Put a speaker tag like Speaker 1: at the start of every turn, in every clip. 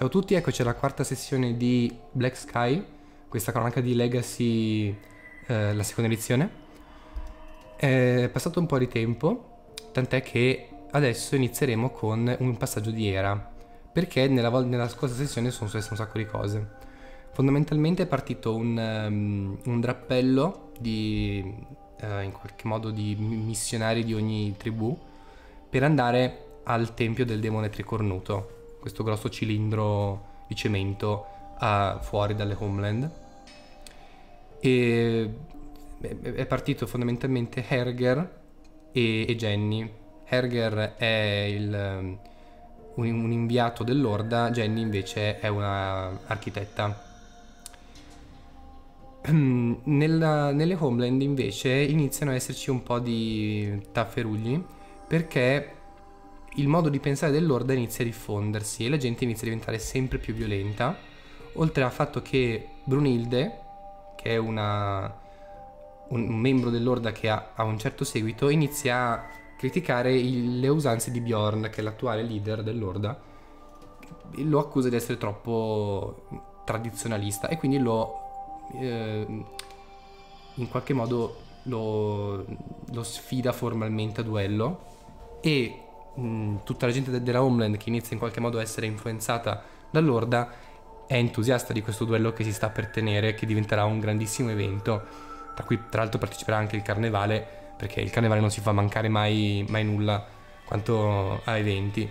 Speaker 1: Ciao a tutti, eccoci alla quarta sessione di Black Sky, questa cronaca di Legacy, eh, la seconda edizione. È passato un po' di tempo, tant'è che adesso inizieremo con un passaggio di era, perché nella, nella scorsa sessione sono successe un sacco di cose. Fondamentalmente è partito un, um, un drappello di, uh, in qualche modo, di missionari di ogni tribù per andare al tempio del demone tricornuto questo grosso cilindro di cemento uh, fuori dalle homeland. E è partito fondamentalmente Herger e, e Jenny. Herger è il, um, un, un, inviato dell'Orda, Jenny invece è una architetta. Nella, nelle homeland invece iniziano ad esserci un po' di tafferugli perché il modo di pensare dell'Orda inizia a diffondersi e la gente inizia a diventare sempre più violenta, oltre al fatto che Brunilde, che è una, un, un, membro dell'Orda che ha, ha, un certo seguito, inizia a criticare il, le usanze di Bjorn, che è l'attuale leader dell'Orda, lo accusa di essere troppo tradizionalista e quindi lo eh, in qualche modo lo, lo sfida formalmente a duello e mm, tutta la gente de- della Homeland che inizia in qualche modo a essere influenzata dall'Orda è entusiasta di questo duello che si sta per tenere, che diventerà un grandissimo evento, tra cui tra l'altro parteciperà anche il carnevale, perché il carnevale non si fa mancare mai, mai nulla quanto a eventi,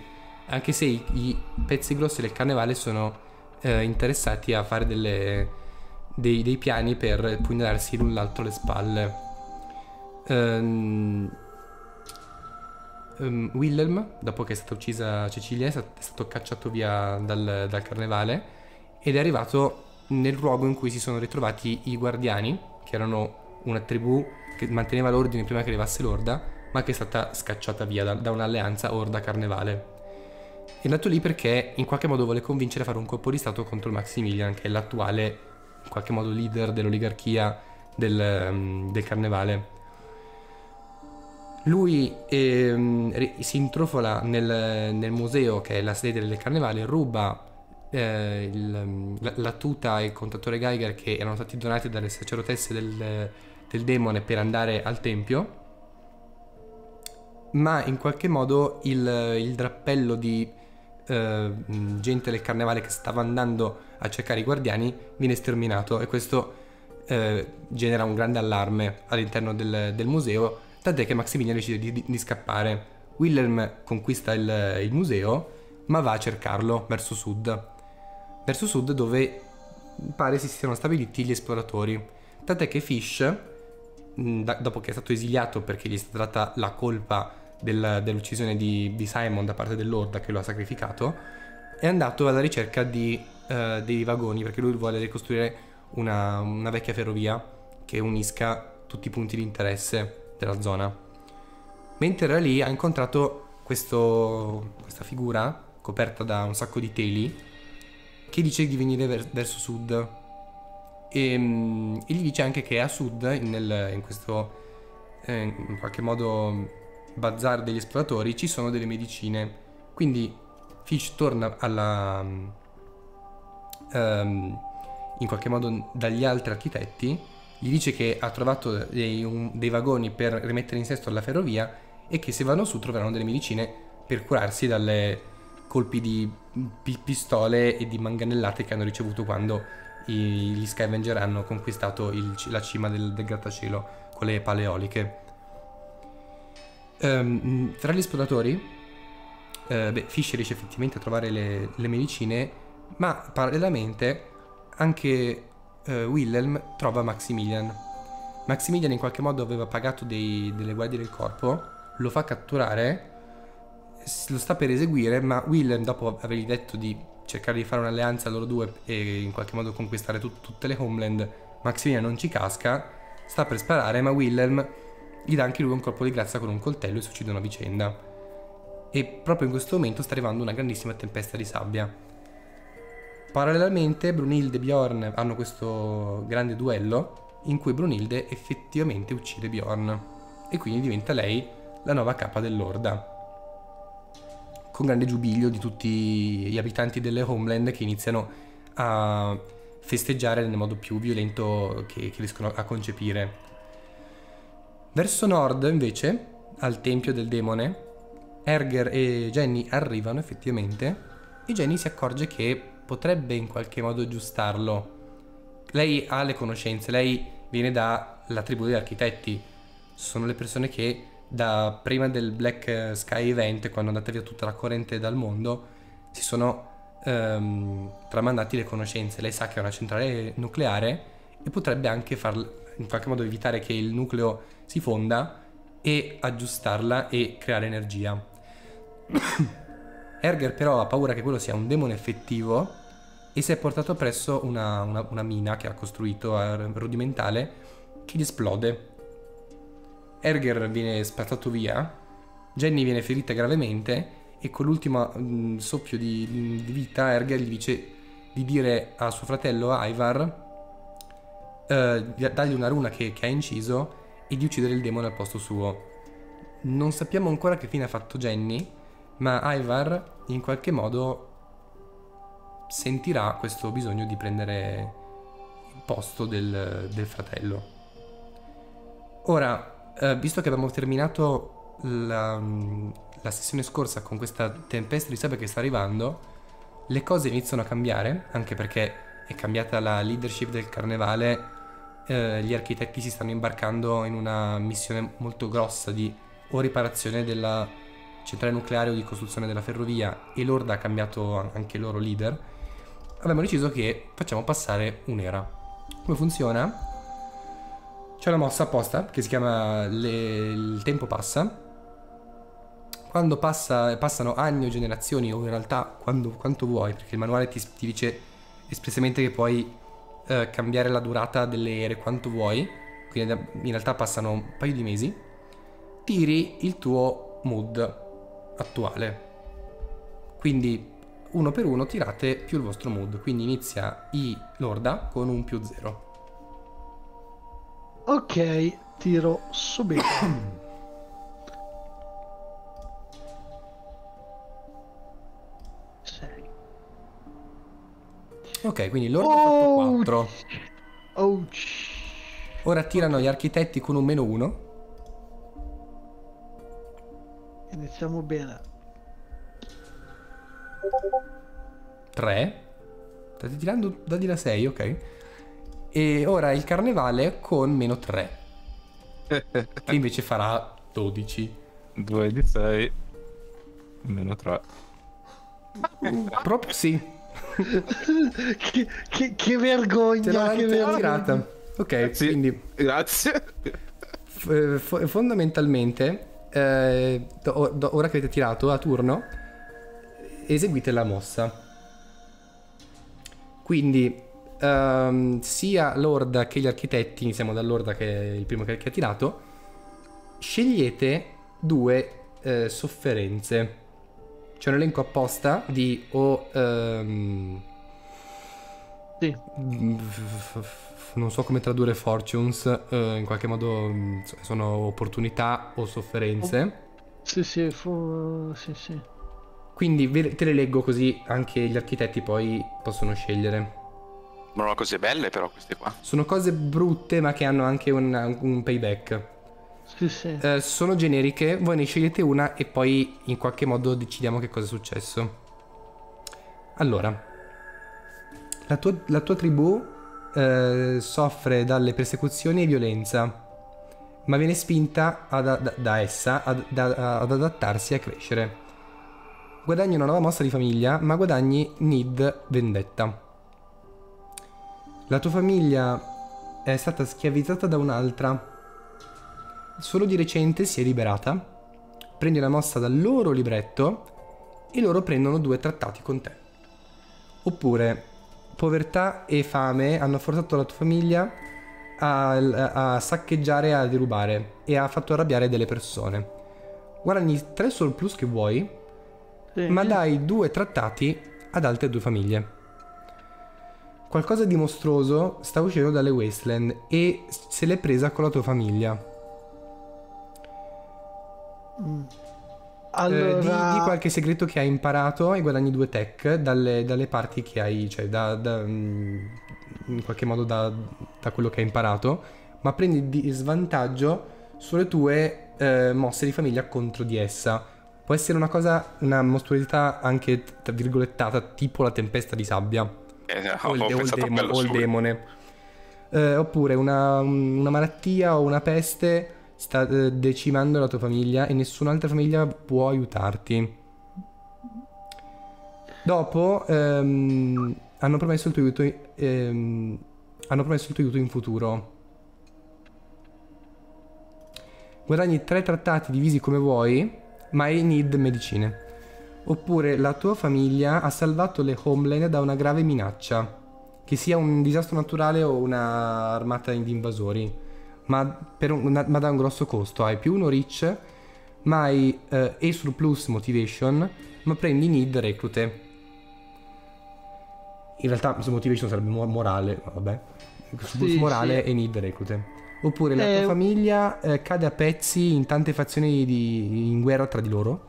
Speaker 1: anche se i, i pezzi grossi del carnevale sono eh, interessati a fare delle, dei, dei, piani per pugnalarsi l'un l'altro le spalle. Ehm, um, Wilhelm, dopo che è stata uccisa Cecilia, è stato cacciato via dal, dal carnevale ed è arrivato nel luogo in cui si sono ritrovati i guardiani, che erano una tribù che manteneva l'ordine prima che arrivasse l'Orda, ma che è stata scacciata via da, da un'alleanza Orda-Carnevale. È andato lì perché in qualche modo vuole convincere a fare un colpo di stato contro Maximilian, che è l'attuale, in qualche modo, leader dell'oligarchia del, um, del Carnevale. Lui eh, si intrufola nel, nel, museo che è la sede del carnevale, ruba eh, il, la, la, tuta e il contatore Geiger che erano stati donati dalle sacerdotesse del, del demone per andare al tempio, ma in qualche modo il, il drappello di eh, gente del carnevale che stava andando a cercare i guardiani viene sterminato e questo eh, genera un grande allarme all'interno del, del museo tant'è che Maximilian decide di, di, scappare. Wilhelm conquista il, il, museo, ma va a cercarlo verso sud. Verso sud dove pare si siano stabiliti gli esploratori. Tant'è che Fish, da, dopo che è stato esiliato perché gli è stata data la colpa del, dell'uccisione di, di, Simon da parte dell'Orda che lo ha sacrificato, è andato alla ricerca di, uh, dei vagoni perché lui vuole ricostruire una, una vecchia ferrovia che unisca tutti i punti di interesse della zona. Mentre era lì ha incontrato questo, questa figura coperta da un sacco di teli che dice di venire ver- verso sud e, ehm, e, gli dice anche che a sud, nel, in questo eh, in qualche modo bazar degli esploratori, ci sono delle medicine. Quindi Fish torna alla... Um, in qualche modo dagli altri architetti gli dice che ha trovato dei, un, dei vagoni per rimettere in sesto la ferrovia e che se vanno su troveranno delle medicine per curarsi dalle colpi di pistole e di manganellate che hanno ricevuto quando i, gli scavenger hanno conquistato il, la cima del, del, grattacielo con le pale eoliche. Um, tra gli esploratori, uh, beh, Fish riesce effettivamente a trovare le, le medicine, ma parallelamente anche uh, Wilhelm trova Maximilian. Maximilian in qualche modo aveva pagato dei, delle guardie del corpo, lo fa catturare, lo sta per eseguire, ma Wilhelm dopo avergli detto di cercare di fare un'alleanza loro due e in qualche modo conquistare tut- tutte le homeland, Maximilian non ci casca, sta per sparare, ma Wilhelm gli dà anche lui un colpo di grazia con un coltello e si uccidono a vicenda. E proprio in questo momento sta arrivando una grandissima tempesta di sabbia Parallelamente Brunilde e Bjorn hanno questo grande duello in cui Brunilde effettivamente uccide Bjorn e quindi diventa lei la nuova capa dell'Orda. con grande giubilio di tutti gli abitanti delle Homeland che iniziano a festeggiare nel modo più violento che, che riescono a concepire. Verso nord, invece, al tempio del demone, Erger e Jenny arrivano effettivamente e Jenny si accorge che potrebbe in qualche modo aggiustarlo. Lei ha le conoscenze, lei viene dalla tribù degli architetti, sono le persone che da prima del Black Sky Event, quando è andata via tutta la corrente dal mondo, si sono ehm, tramandati le conoscenze. Lei sa che è una centrale nucleare e potrebbe anche far, in qualche modo evitare che il nucleo si fonda e aggiustarla e creare energia. Erger però ha paura che quello sia un demone effettivo e si è portato appresso una, una, una mina che ha costruito rudimentale che gli esplode. Erger viene spazzato via, Jenny viene ferita gravemente e con l'ultimo mh, soffio di, di, vita Erger gli dice di dire a suo fratello Ivar eh, dargli una runa che, che ha inciso e di uccidere il demone al posto suo. Non sappiamo ancora che fine ha fatto Jenny, ma Ivar in qualche modo sentirà questo bisogno di prendere il posto del, del fratello. Ora, eh, visto che abbiamo terminato la, la, sessione scorsa con questa tempesta di sabbia che sta arrivando, le cose iniziano a cambiare, anche perché è cambiata la leadership del carnevale, eh, gli architetti si stanno imbarcando in una missione molto grossa di o riparazione della centrale nucleare o di costruzione della ferrovia e l'Orda ha cambiato anche il loro leader, abbiamo deciso che facciamo passare un'era. Come funziona? C'è una mossa apposta che si chiama le... Il tempo passa. Quando passa, passano anni o generazioni, o in realtà quando, quanto vuoi, perché il manuale ti, ti dice espressamente che puoi eh, cambiare la durata delle ere quanto vuoi, quindi in realtà passano un paio di mesi, tiri il tuo mood attuale. Quindi uno per uno tirate più il vostro mood. Quindi inizia I Lorda con un più zero.
Speaker 2: Ok, tiro subito.
Speaker 1: Ok, quindi Lorda oh, ha fatto 4.
Speaker 2: Oh.
Speaker 1: Ora tirano gli architetti con un meno 1.
Speaker 2: Iniziamo bene.
Speaker 1: 3. State tirando dadi da 6, ok. E ora il carnevale con meno 3. che invece farà 12.
Speaker 3: 2 di 6. Meno 3.
Speaker 1: Uh, proprio sì.
Speaker 2: che, che, che, vergogna, che vergogna. tirata.
Speaker 1: Ok, sì, quindi...
Speaker 3: Grazie.
Speaker 1: F- fondamentalmente eh, do, do, ora che avete tirato a turno, eseguite la mossa. Quindi um, sia l'orda che gli architetti, iniziamo dall'orda che è il primo che, ha tirato, scegliete due eh, sofferenze. C'è un elenco apposta di o... Um,
Speaker 2: sì
Speaker 1: non so come tradurre fortunes, eh, in qualche modo mm, sono opportunità o sofferenze. Oh,
Speaker 2: sì, sì, fu... sì, sì.
Speaker 1: Quindi te le leggo così anche gli architetti poi possono scegliere.
Speaker 3: Ma sono cose belle però queste qua.
Speaker 1: Sono cose brutte ma che hanno anche un, un payback.
Speaker 2: Sì, sì.
Speaker 1: Eh, sono generiche, voi ne scegliete una e poi in qualche modo decidiamo che cosa è successo. Allora, la tua, la tua tribù eh, soffre dalle persecuzioni e violenza, ma viene spinta ad, da essa ad, da, ad adattarsi e a crescere. Guadagni una nuova mossa di famiglia, ma guadagni Nid vendetta. La tua famiglia è stata schiavizzata da un'altra. Solo di recente si è liberata. Prendi una mossa dal loro libretto e loro prendono due trattati con te. Oppure povertà e fame hanno forzato la tua famiglia a, a saccheggiare e a derubare e ha fatto arrabbiare delle persone. Guadagni tre surplus che vuoi, sì. ma dai due trattati ad altre due famiglie. Qualcosa di mostruoso sta uscendo dalle Wasteland e se l'è presa con la tua famiglia.
Speaker 2: Mm. Allora...
Speaker 1: Eh, di, di qualche segreto che hai imparato e guadagni due tech dalle, dalle parti che hai, cioè da, da, mm, in qualche modo da, da quello che hai imparato, ma prendi di svantaggio sulle tue eh, mosse di famiglia contro di essa. Può essere una cosa, una mostruosità anche tra virgolettata, tipo la tempesta di sabbia.
Speaker 4: Eh,
Speaker 1: o il, de- o il
Speaker 4: pensato a
Speaker 1: demo-
Speaker 4: quello
Speaker 1: o il demone. Eh, oppure una, una malattia o una peste sta eh, decimando la tua famiglia e nessun'altra famiglia può aiutarti. Dopo ehm, hanno promesso il tuo aiuto. ehm, hanno promesso il tuo aiuto in futuro. Guadagni tre trattati divisi come vuoi, ma hai need medicine. Oppure la tua famiglia ha salvato le homeland da una grave minaccia, che sia un disastro naturale o un'armata di invasori, ma, per un- una- ma da un grosso costo. Hai più uno rich, ma hai eh, e surplus motivation, ma prendi need reclute. In realtà su motivation sarebbe mo- morale, vabbè. Surplus
Speaker 2: Sì,
Speaker 1: morale
Speaker 2: sì.
Speaker 1: e need reclute. Oppure la
Speaker 2: Eh,
Speaker 1: tua famiglia eh, cade a pezzi in tante fazioni di- in guerra tra di loro.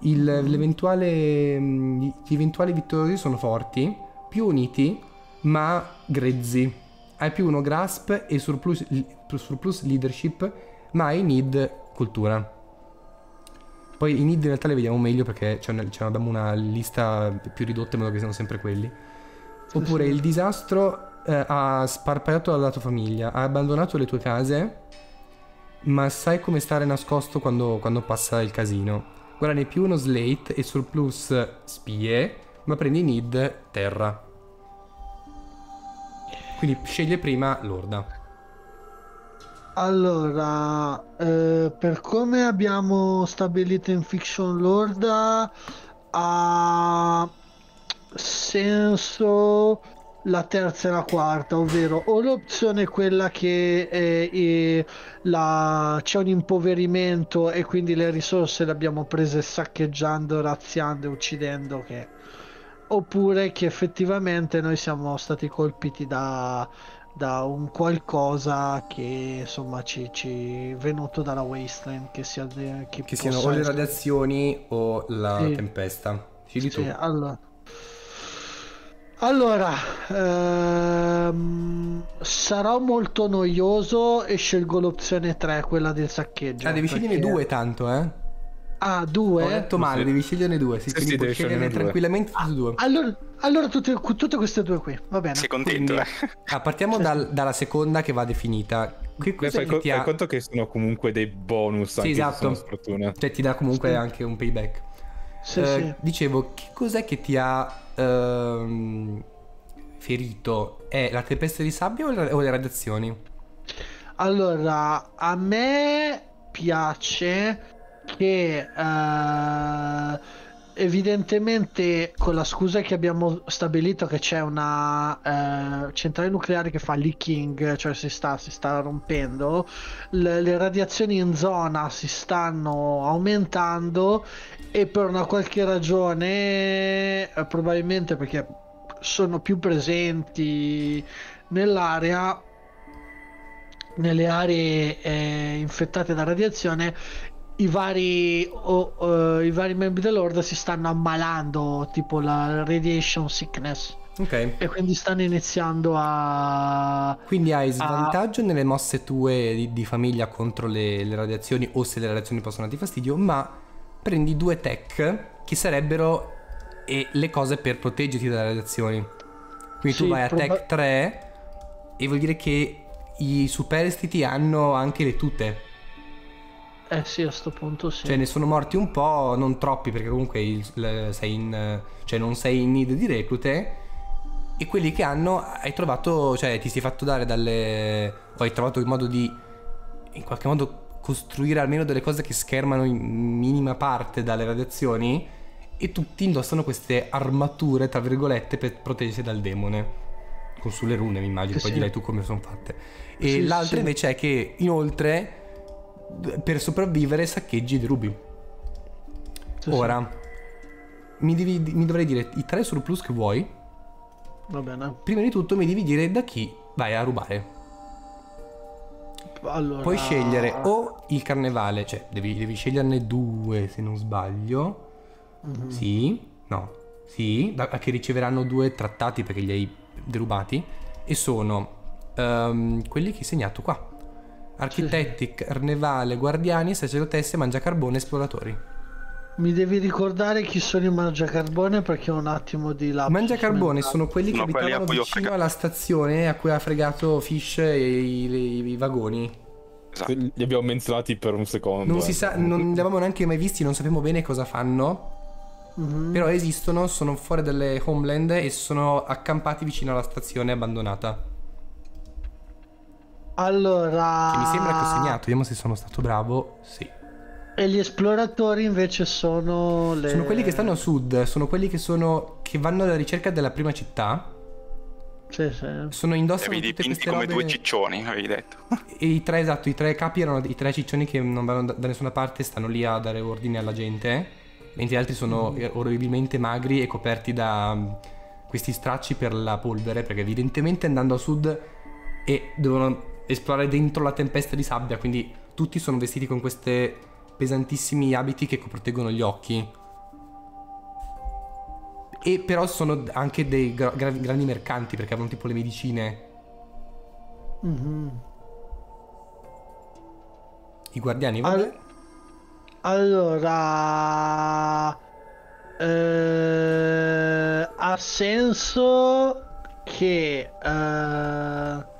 Speaker 1: Il- l'eventuale, mm, gli eventuali vittoriosi sono forti, più uniti, ma grezzi. Hai più uno grasp e surplus, li- surplus leadership, ma hai need cultura. Poi i need in realtà le vediamo meglio perché c'è una- abbiamo una lista più ridotta in modo che siano sempre quelli. Oppure il disastro eh, ha sparpagliato la tua famiglia, ha abbandonato le tue case, ma sai come stare nascosto quando, quando passa il casino. Guadagni più uno slate e surplus spie, ma prendi need terra. Quindi sceglie prima l'orda.
Speaker 2: Allora, eh, per come abbiamo stabilito in Fiction Lord, ha senso la terza e la quarta, ovvero o l'opzione è quella che eh, eh, la- c'è un impoverimento e quindi le risorse le abbiamo prese saccheggiando, razziando e uccidendo, che... oppure che effettivamente noi siamo stati colpiti da da un qualcosa che insomma ci, ci è venuto dalla wasteland che sia che,
Speaker 1: Che siano o le radiazioni o la
Speaker 2: Sì.
Speaker 1: tempesta. Tu.
Speaker 2: Sì, allora allora ehm, sarò molto noioso e scelgo l'opzione 3 quella del saccheggio
Speaker 1: Ah, devi sceglierne
Speaker 2: perché-
Speaker 1: due tanto, eh.
Speaker 2: ah due
Speaker 1: Ho detto male,
Speaker 3: Sì.
Speaker 1: devi sceglierne due. Sì,
Speaker 3: Sì,
Speaker 1: quindi
Speaker 3: sì,
Speaker 1: puoi
Speaker 3: devi
Speaker 1: sceglierne
Speaker 3: sceglierne due.
Speaker 1: tranquillamente tutte e due.
Speaker 2: allora, allora tutte, tutte queste due qui va bene
Speaker 4: Sei contento,
Speaker 1: Quindi-
Speaker 4: eh?
Speaker 1: Ah, partiamo dal- dalla seconda che va definita. Che
Speaker 3: Beh, fai, co-
Speaker 1: ti
Speaker 3: fai
Speaker 1: ha...
Speaker 3: conto che sono comunque dei bonus
Speaker 1: Sì,
Speaker 3: anche se
Speaker 1: esatto.
Speaker 3: sono sfortuna.
Speaker 1: Cioè ti dà comunque
Speaker 2: Sì.
Speaker 1: anche un payback.
Speaker 2: Sì,
Speaker 1: Eh,
Speaker 2: sì.
Speaker 1: Dicevo, che cos'è che ti ha ehm, ferito? È la tempesta di sabbia o le, o le radiazioni?
Speaker 2: Allora, a me piace che eh, evidentemente con la scusa che abbiamo stabilito che c'è una eh, centrale nucleare che fa leaking, cioè si sta, si sta rompendo, le, le radiazioni in zona si stanno aumentando e per una qualche ragione, eh, probabilmente perché sono più presenti nell'area, nelle aree eh, infettate da radiazione, i vari, o- eh, i vari membri dell'Orda si stanno ammalando, tipo la radiation sickness,
Speaker 1: Ok.
Speaker 2: e quindi stanno iniziando a...
Speaker 1: Quindi hai svantaggio nelle mosse tue di, di famiglia contro le, le radiazioni o se le radiazioni possono darti fastidio, ma prendi due tech che sarebbero e le cose per proteggerti dalle radiazioni. Quindi tu
Speaker 2: Sì,
Speaker 1: vai a
Speaker 2: proba-
Speaker 1: tech 3 e vuol dire che i superstiti hanno anche le tute.
Speaker 2: Eh sì, a sto punto sì.
Speaker 1: Cioè ne sono morti un po', non troppi perché comunque il- le- sei in, cioè non sei in need di reclute. E quelli che hanno hai trovato, cioè ti sei fatto dare dalle... o hai trovato il modo di in qualche modo costruire almeno delle cose che schermano in minima parte dalle radiazioni e tutti indossano queste armature, tra virgolette, per proteggersi dal demone. Con sulle rune, mi immagino,
Speaker 2: Sì,
Speaker 1: poi
Speaker 2: sì.
Speaker 1: dirai tu come sono fatte. E
Speaker 2: Sì,
Speaker 1: l'altra invece è che inoltre per sopravvivere saccheggi dei rubi.
Speaker 2: Sì, sì.
Speaker 1: Ora, mi, devi- mi dovrei dire i tre surplus che vuoi.
Speaker 2: Va bene.
Speaker 1: Prima di tutto mi devi dire da chi vai a rubare.
Speaker 2: allora...
Speaker 1: Puoi scegliere o il carnevale, cioè devi, devi sceglierne due se non sbaglio.
Speaker 2: Mhm.
Speaker 1: Sì, no, sì, da- che riceveranno due trattati perché li hai derubati. E sono ehm, quelli che hai segnato qua. Architetti, carnevale, guardiani, sacerdotesse, mangiacarbone, esploratori.
Speaker 2: Mi devi ricordare chi sono i mangiacarbone perché ho un attimo di lapsus
Speaker 1: mangiacarbone sono quelli che
Speaker 3: quelli a
Speaker 1: abitavano
Speaker 3: ho
Speaker 1: vicino alla stazione a cui ha fregato Fish e i, i- i vagoni.
Speaker 3: Esatto.
Speaker 4: Li abbiamo menzionati per un secondo.
Speaker 1: Non
Speaker 4: eh.
Speaker 1: si sa, non li avevamo neanche mai visti, non sappiamo bene cosa fanno.
Speaker 2: Mhm.
Speaker 1: Però esistono, sono fuori dalle homeland e sono accampati vicino alla stazione abbandonata.
Speaker 2: Allora...
Speaker 1: Che mi sembra che ho segnato, vediamo se sono stato bravo. Sì.
Speaker 2: E gli esploratori invece sono le...
Speaker 1: Sono quelli che stanno a sud, sono quelli che sono. che vanno alla ricerca della prima città.
Speaker 2: Sì, sì.
Speaker 1: Sono tutte
Speaker 3: dipinti
Speaker 1: queste
Speaker 3: come
Speaker 1: robe.
Speaker 3: due ciccioni, avevi detto.
Speaker 1: E i tre, esatto, i tre capi erano i tre ciccioni che non vanno da, da nessuna parte, stanno lì a dare ordine alla gente. Mentre gli altri sono eh, orribilmente magri e coperti da mm, questi stracci per la polvere. Perché evidentemente andando a sud e devono esplorare dentro la tempesta di sabbia. Quindi tutti sono vestiti con questi pesantissimi abiti che proteggono gli occhi. E però sono anche dei gra- gra- grandi mercanti perché hanno tipo le medicine.
Speaker 2: Mhm.
Speaker 1: I guardiani, vabbè.
Speaker 2: Al- Allora... eh, ha senso che... eh,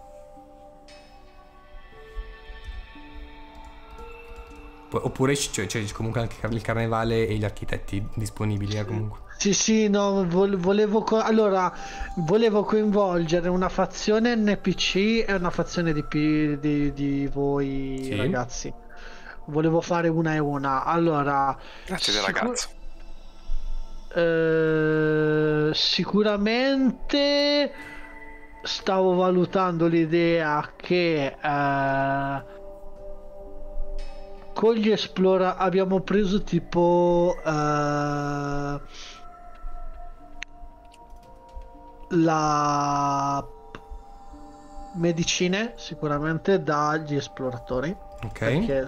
Speaker 1: Oppure c- c'è, c'è comunque anche il carnevale e gli architetti disponibili eh, comunque.
Speaker 2: Sì, sì, no, vol- volevo, co- allora, volevo coinvolgere una fazione NPC e una fazione di, P- di, di voi
Speaker 1: Sì.
Speaker 2: ragazzi. Volevo fare una e una. Allora,
Speaker 3: Grazie
Speaker 2: Sicur-
Speaker 3: ragazzo.
Speaker 2: eh, sicuramente stavo valutando l'idea che eh, con gli esplora abbiamo preso tipo eh, la medicine sicuramente dagli esploratori
Speaker 1: Ok.
Speaker 2: perché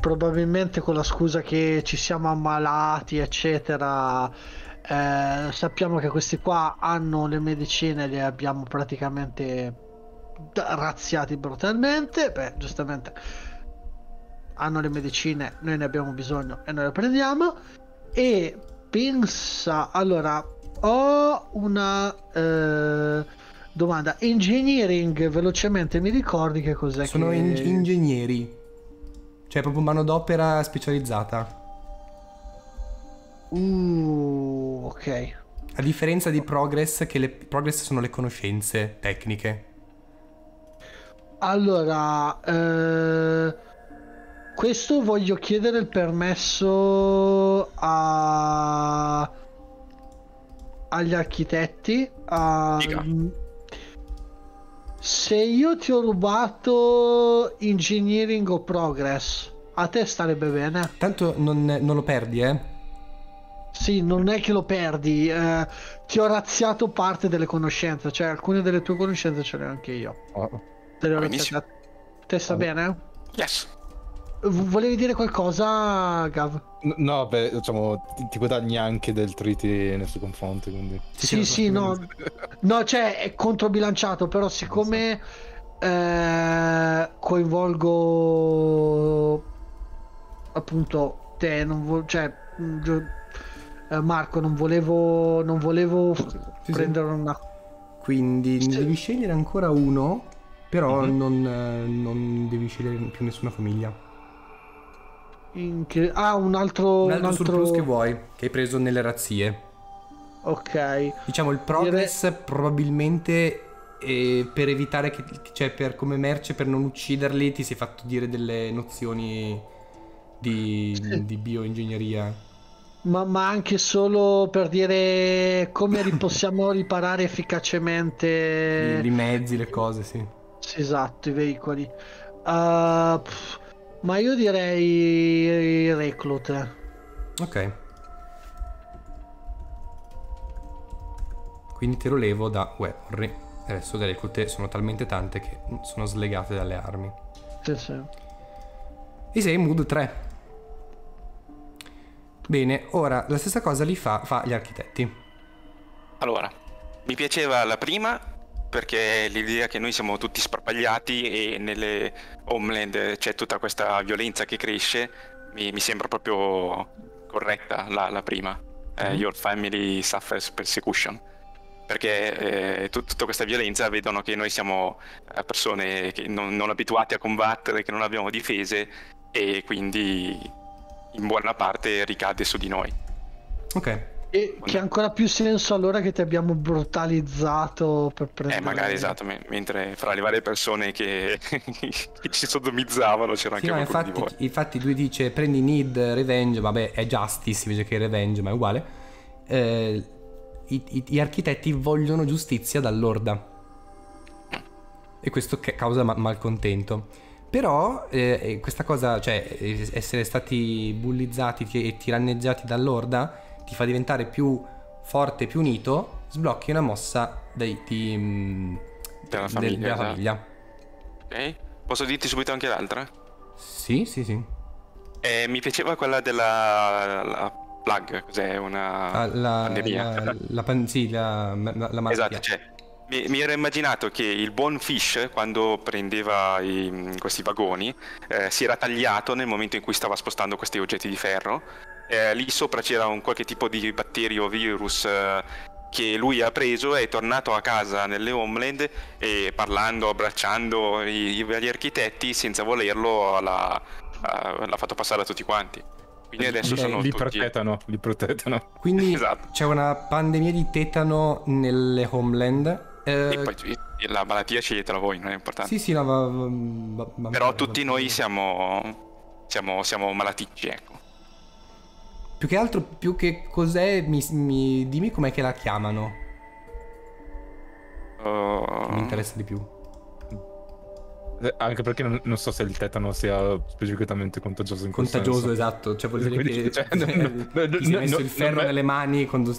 Speaker 2: probabilmente con la scusa che ci siamo ammalati eccetera eh, sappiamo che questi qua hanno le medicine le abbiamo praticamente razziati brutalmente beh giustamente hanno le medicine noi ne abbiamo bisogno e noi le prendiamo e pensa allora ho una eh, domanda engineering velocemente mi ricordi che cos'è
Speaker 1: Sono
Speaker 2: che...
Speaker 1: ing- ingegneri. Cioè proprio manodopera specializzata.
Speaker 2: Uh, ok.
Speaker 1: A differenza di Progress, che le Progress sono le conoscenze tecniche.
Speaker 2: Allora, eh, questo voglio chiedere il permesso a, agli architetti. a-
Speaker 3: Dica.
Speaker 2: se io ti ho rubato engineering o progress, a te starebbe bene.
Speaker 1: Tanto non, non lo perdi, eh.
Speaker 2: Sì, non è che lo perdi, eh, ti ho razziato parte delle conoscenze, cioè alcune delle tue conoscenze ce le ho anche io.
Speaker 4: Ah,
Speaker 2: Te le ho razziate. Te sta
Speaker 4: Ah.
Speaker 2: bene?
Speaker 3: Yes.
Speaker 2: Volevi dire qualcosa, Gav?
Speaker 4: No, beh, diciamo, ti, ti guadagni anche del triti nei suoi confronti, quindi...
Speaker 2: Sì, sì, no. No, cioè è controbilanciato, però siccome eh, coinvolgo appunto te, non vo- cioè gio- eh, Marco, non volevo, non volevo
Speaker 1: sì.
Speaker 2: prendere una...
Speaker 1: Quindi
Speaker 2: Sì.
Speaker 1: devi scegliere ancora uno, però
Speaker 4: Mhm.
Speaker 1: non, eh, non devi scegliere più nessuna famiglia.
Speaker 2: In che- Ah, un altro...
Speaker 1: Un altro surplus che vuoi, che hai preso nelle razzie.
Speaker 2: Ok.
Speaker 1: Diciamo il progress probabilmente eh, per evitare che, cioè per come merce, per non ucciderli, ti sei fatto dire delle nozioni di,
Speaker 2: Sì.
Speaker 1: di bioingegneria.
Speaker 2: Ma, ma anche solo per dire come possiamo riparare efficacemente...
Speaker 1: I, mezzi, le cose, sì.
Speaker 2: Sì, esatto, i veicoli. Uh, pff, ma io direi reclute.
Speaker 1: Ok. Quindi te lo levo da weaponry. Adesso le reclute sono talmente tante che sono slegate dalle armi.
Speaker 2: Sì, sì.
Speaker 1: E sei in mood 3. Bene, ora la stessa cosa li fa, fa gli architetti.
Speaker 5: Allora, mi piaceva la prima perché l'idea che noi siamo tutti sparpagliati e nelle homeland c'è tutta questa violenza che cresce, mi, mi sembra proprio corretta la, la prima. Eh,
Speaker 1: Mhm.
Speaker 5: your family suffers persecution. Perché eh, tut- tutta questa violenza vedono che noi siamo eh, persone che non, non abituate a combattere, che non abbiamo difese e quindi in buona parte ricade su di noi.
Speaker 1: Ok.
Speaker 2: E che ha ancora più senso allora che ti abbiamo brutalizzato per prendere...
Speaker 5: Eh, magari esatto, me- mentre fra le varie persone che, che ci sodomizzavano c'era
Speaker 1: Sì,
Speaker 5: anche
Speaker 1: no,
Speaker 5: qualcuno di
Speaker 1: infatti,
Speaker 5: voi.
Speaker 1: infatti lui dice prendi need, revenge, vabbè è justice invece che revenge, ma è uguale. Eh, i, i- gli architetti vogliono giustizia dall'orda. E questo che causa ma- malcontento. Però eh, eh, questa cosa, cioè eh, essere stati bullizzati ti- e tiranneggiati dall'orda ti fa diventare più forte, più unito, sblocchi una mossa dei- di,
Speaker 5: Della
Speaker 1: del-
Speaker 5: famiglia,
Speaker 1: della
Speaker 5: esatto.
Speaker 1: famiglia.
Speaker 5: Ok? Posso dirti subito anche l'altra?
Speaker 1: Sì, sì, sì.
Speaker 5: Eh, mi piaceva quella della la plug, cos'è? Una
Speaker 1: Ah, la,
Speaker 5: pandemia.
Speaker 1: la, la, pan- sì, la, la, la malattia.
Speaker 5: Esatto, cioè, mi, mi ero immaginato che il buon Fish, quando prendeva i- questi vagoni, eh, si era tagliato nel momento in cui stava spostando questi oggetti di ferro. Eh, lì sopra c'era un qualche tipo di batterio o virus eh, che lui ha preso, è tornato a casa nelle homeland e parlando, abbracciando i, i vari architetti, senza volerlo, l'ha, eh, l'ha fatto passare a tutti quanti. Quindi adesso sono
Speaker 4: li
Speaker 5: tutti...
Speaker 4: protettano, li protettano.
Speaker 1: Quindi
Speaker 5: Esatto.
Speaker 1: c'è una pandemia di tetano nelle homeland. Eh,
Speaker 5: E poi la malattia sceglietela voi, non è importante.
Speaker 1: sì, sì, no, va, va- va-
Speaker 5: Però tutti noi siamo, siamo, siamo malaticci, ecco.
Speaker 1: Più che altro, più che cos'è, mi, mi- dimmi com'è che la chiamano.
Speaker 5: Uh,
Speaker 1: Mi interessa di più.
Speaker 4: Eh, Anche perché non, non so se il tetano sia specificatamente contagioso in
Speaker 1: Contagioso,
Speaker 4: senso.
Speaker 1: esatto. Cioè, vuol dire
Speaker 4: Quindi,
Speaker 1: che
Speaker 4: cioè,
Speaker 1: eh,
Speaker 4: no, no,
Speaker 1: ti sei
Speaker 4: no,
Speaker 1: messo
Speaker 4: no,
Speaker 1: il ferro
Speaker 4: no,
Speaker 1: nelle mani quando.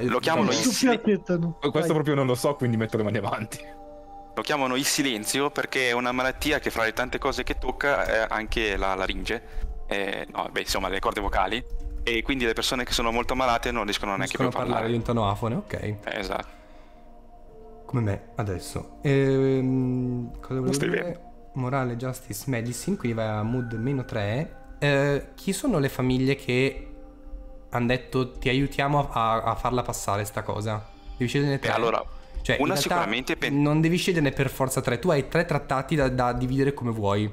Speaker 5: Lo chiamano il-
Speaker 2: piattetano.
Speaker 4: Questo
Speaker 2: Vai.
Speaker 4: proprio non lo so, quindi metto le mani avanti.
Speaker 5: Lo chiamano il silenzio perché è una malattia che fra le tante cose che tocca è anche la laringe, eh, no, beh, insomma le corde vocali, e quindi le persone che sono molto malate non riescono neanche più a
Speaker 1: a parlare,
Speaker 5: parlare.
Speaker 1: diventano afone, ok.
Speaker 5: Eh, esatto.
Speaker 1: Come me adesso. Ehm, cosa volevo dire?
Speaker 5: bene.
Speaker 1: Morale, justice, medicine, quindi vai a mood meno 3. Eh, chi sono le famiglie che hanno detto ti aiutiamo a, a farla passare sta cosa? Devi sceglierne
Speaker 5: Beh,
Speaker 1: tre.
Speaker 5: allora,
Speaker 1: Cioè,
Speaker 5: una sicuramente pen-
Speaker 1: Non devi sceglierne per forza tre. Tu hai tre trattati da, da dividere come vuoi.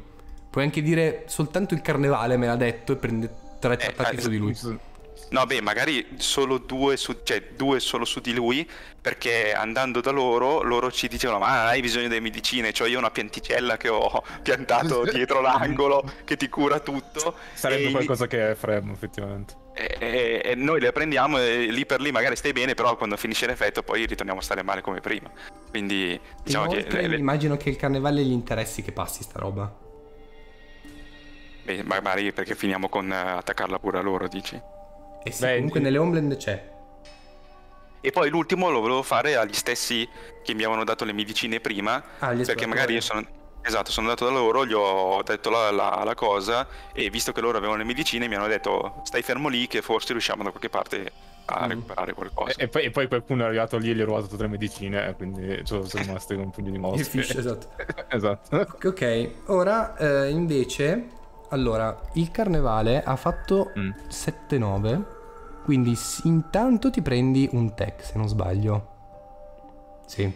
Speaker 1: Puoi anche dire soltanto il carnevale me l'ha detto e prende tre trattati
Speaker 5: eh,
Speaker 1: su di lui.
Speaker 5: No, beh, magari solo due su, cioè due solo su di lui, perché andando da loro, loro ci dicevano, ma hai bisogno delle medicine, cioè io ho una pianticella che ho piantato dietro l'angolo, che ti cura tutto.
Speaker 4: Sarebbe
Speaker 5: e,
Speaker 4: qualcosa che è fermo, effettivamente.
Speaker 5: e- e- e noi le prendiamo e lì per lì magari stai bene, però quando finisce l'effetto poi ritorniamo a stare male come prima. Quindi diciamo che... Le-
Speaker 1: immagino che il carnevale gli interessi che passi sta roba.
Speaker 5: Beh, magari perché finiamo con eh, attaccarla pure a loro, dici?
Speaker 1: E sì,
Speaker 4: Beh,
Speaker 1: comunque
Speaker 4: il-
Speaker 1: nelle homeland c'è.
Speaker 5: E poi l'ultimo lo volevo fare agli stessi che mi avevano dato le medicine prima,
Speaker 1: Ah,
Speaker 5: perché magari io sono... Esatto, sono andato da loro, gli ho detto la, la- la cosa e visto che loro avevano le medicine mi hanno detto stai fermo lì che forse riusciamo da qualche parte a
Speaker 1: Mm.
Speaker 5: recuperare qualcosa.
Speaker 4: E, e poi, e poi qualcuno è arrivato lì e gli ha rubato tutte le medicine, e quindi sono rimasti con un pugno di
Speaker 1: fish, esatto.
Speaker 4: esatto.
Speaker 1: Ok, ora eh, invece, allora, il carnevale ha fatto
Speaker 4: Mm.
Speaker 1: 7-9, quindi intanto ti prendi un tech, se non sbaglio. Sì.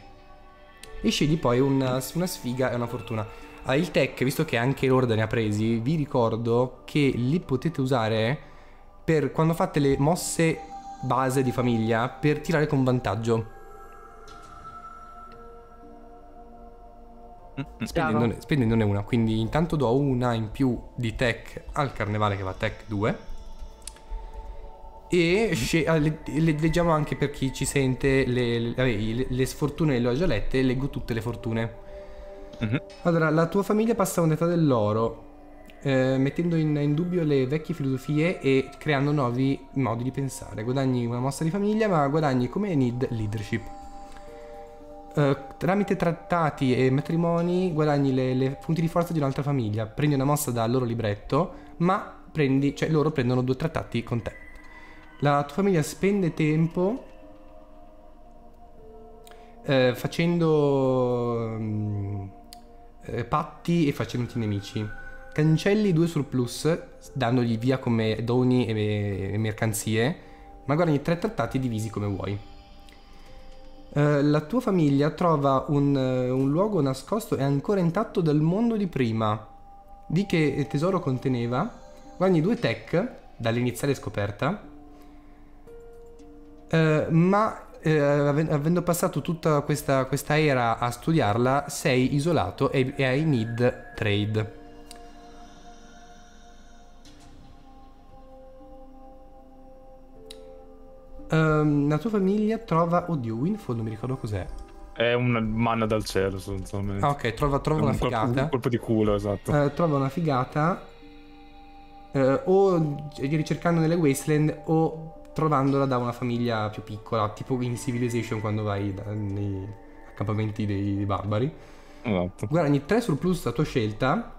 Speaker 1: E scegli poi una, una sfiga e una fortuna. Ah, il tech, visto che anche l'Orda ne ha presi, vi ricordo che li potete usare per quando fate le mosse base di famiglia per tirare con vantaggio. Spendendone, spendendone una. Quindi intanto do una in più di tech al carnevale che va tech 2. E sce- ah, le- le- leggiamo anche per chi ci sente le, le- le- le sfortune le ho già lette, leggo tutte le fortune.
Speaker 4: Mhm.
Speaker 1: Allora, la tua famiglia passa un'età dell'oro, eh, mettendo in, in dubbio le vecchie filosofie e creando nuovi modi di pensare. Guadagni una mossa di famiglia, ma guadagni come need leadership. Eh, tramite trattati e matrimoni guadagni le, le punti di forza di un'altra famiglia. Prendi una mossa dal loro libretto, ma prendi, cioè loro prendono due trattati con te. La tua famiglia spende tempo eh, facendo eh, patti e facendoti nemici. Cancelli due surplus, dandogli via come doni e, e mercanzie, ma guadagni tre trattati divisi come vuoi. Eh, la tua famiglia trova un, eh, un luogo nascosto e ancora intatto del mondo di prima. Di che tesoro conteneva? Guadagni due tech dall'iniziale scoperta, eh, ma eh, ave- avendo passato tutta questa, questa era a studiarla, sei isolato e, e hai need trade. Ehm, la tua famiglia trova. Oddio, Windfall non mi ricordo cos'è.
Speaker 4: È un manna dal cielo, sostanzialmente.
Speaker 1: Ah, ok, trova, trova una
Speaker 4: un colpo,
Speaker 1: figata.
Speaker 4: un colpo di culo, esatto.
Speaker 1: Eh, trova una figata. eh, o ricercando nelle wasteland o trovandola da una famiglia più piccola, tipo in Civilization quando vai da- nei accampamenti dei, dei barbari.
Speaker 4: esatto.
Speaker 1: Guadagni 3 surplus a tua scelta,